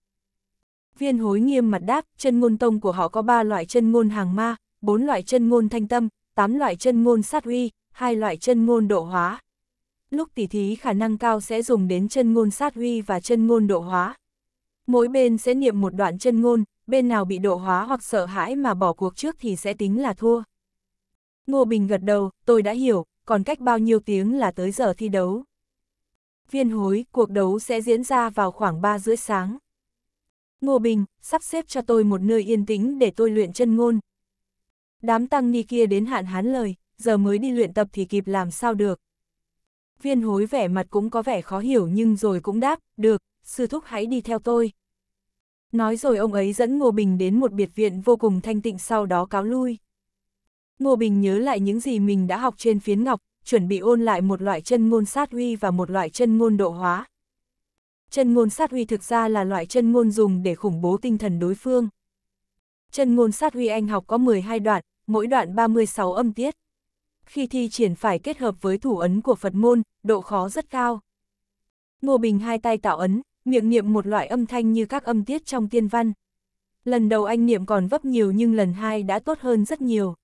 Viên hối nghiêm mặt đáp, chân ngôn tông của họ có 3 loại chân ngôn hàng ma, 4 loại chân ngôn thanh tâm, 8 loại chân ngôn sát uy, 2 loại chân ngôn độ hóa. Lúc tỉ thí khả năng cao sẽ dùng đến chân ngôn sát uy và chân ngôn độ hóa. Mỗi bên sẽ niệm một đoạn chân ngôn, bên nào bị độ hóa hoặc sợ hãi mà bỏ cuộc trước thì sẽ tính là thua. Ngô Bình gật đầu, tôi đã hiểu, còn cách bao nhiêu tiếng là tới giờ thi đấu. Viên hối, cuộc đấu sẽ diễn ra vào khoảng 3 rưỡi sáng. Ngô Bình, sắp xếp cho tôi một nơi yên tĩnh để tôi luyện chân ngôn. Đám tăng ni kia đến hạn hán lời, giờ mới đi luyện tập thì kịp làm sao được. Viên hối vẻ mặt cũng có vẻ khó hiểu nhưng rồi cũng đáp, được, sư thúc hãy đi theo tôi. Nói rồi ông ấy dẫn Ngô Bình đến một biệt viện vô cùng thanh tịnh sau đó cáo lui. Ngô Bình nhớ lại những gì mình đã học trên phiến ngọc, chuẩn bị ôn lại một loại chân ngôn sát huy và một loại chân ngôn độ hóa. Chân ngôn sát huy thực ra là loại chân ngôn dùng để khủng bố tinh thần đối phương. Chân ngôn sát huy anh học có 12 đoạn, mỗi đoạn 36 âm tiết. Khi thi triển phải kết hợp với thủ ấn của Phật môn, độ khó rất cao. Ngô Bình hai tay tạo ấn, miệng niệm một loại âm thanh như các âm tiết trong tiên văn. Lần đầu anh niệm còn vấp nhiều nhưng lần hai đã tốt hơn rất nhiều.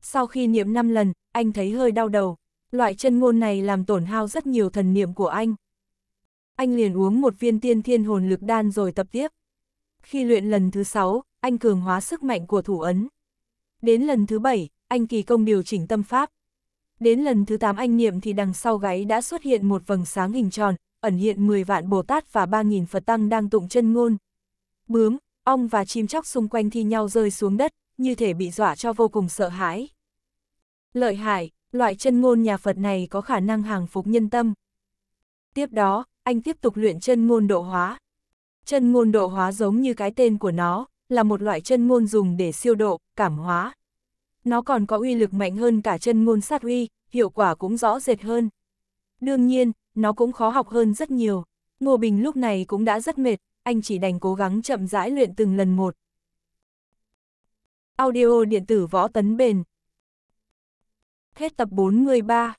Sau khi niệm 5 lần, anh thấy hơi đau đầu. Loại chân ngôn này làm tổn hao rất nhiều thần niệm của anh. Anh liền uống một viên tiên thiên hồn lực đan rồi tập tiếp. Khi luyện lần thứ 6, anh cường hóa sức mạnh của thủ ấn. Đến lần thứ 7, anh kỳ công điều chỉnh tâm pháp. Đến lần thứ 8 anh niệm thì đằng sau gáy đã xuất hiện một vầng sáng hình tròn, ẩn hiện 10 vạn Bồ Tát và 3.000 Phật Tăng đang tụng chân ngôn. Bướm, ong và chim chóc xung quanh thi nhau rơi xuống đất, như thể bị dọa cho vô cùng sợ hãi. Lợi hại, loại chân ngôn nhà Phật này có khả năng hàng phục nhân tâm. Tiếp đó, anh tiếp tục luyện chân ngôn độ hóa. Chân ngôn độ hóa giống như cái tên của nó, là một loại chân ngôn dùng để siêu độ, cảm hóa. Nó còn có uy lực mạnh hơn cả chân ngôn sát uy, hiệu quả cũng rõ rệt hơn. Đương nhiên, nó cũng khó học hơn rất nhiều. Ngô Bình lúc này cũng đã rất mệt, anh chỉ đành cố gắng chậm rãi luyện từng lần một. Audio điện tử võ tấn bền Hết tập 43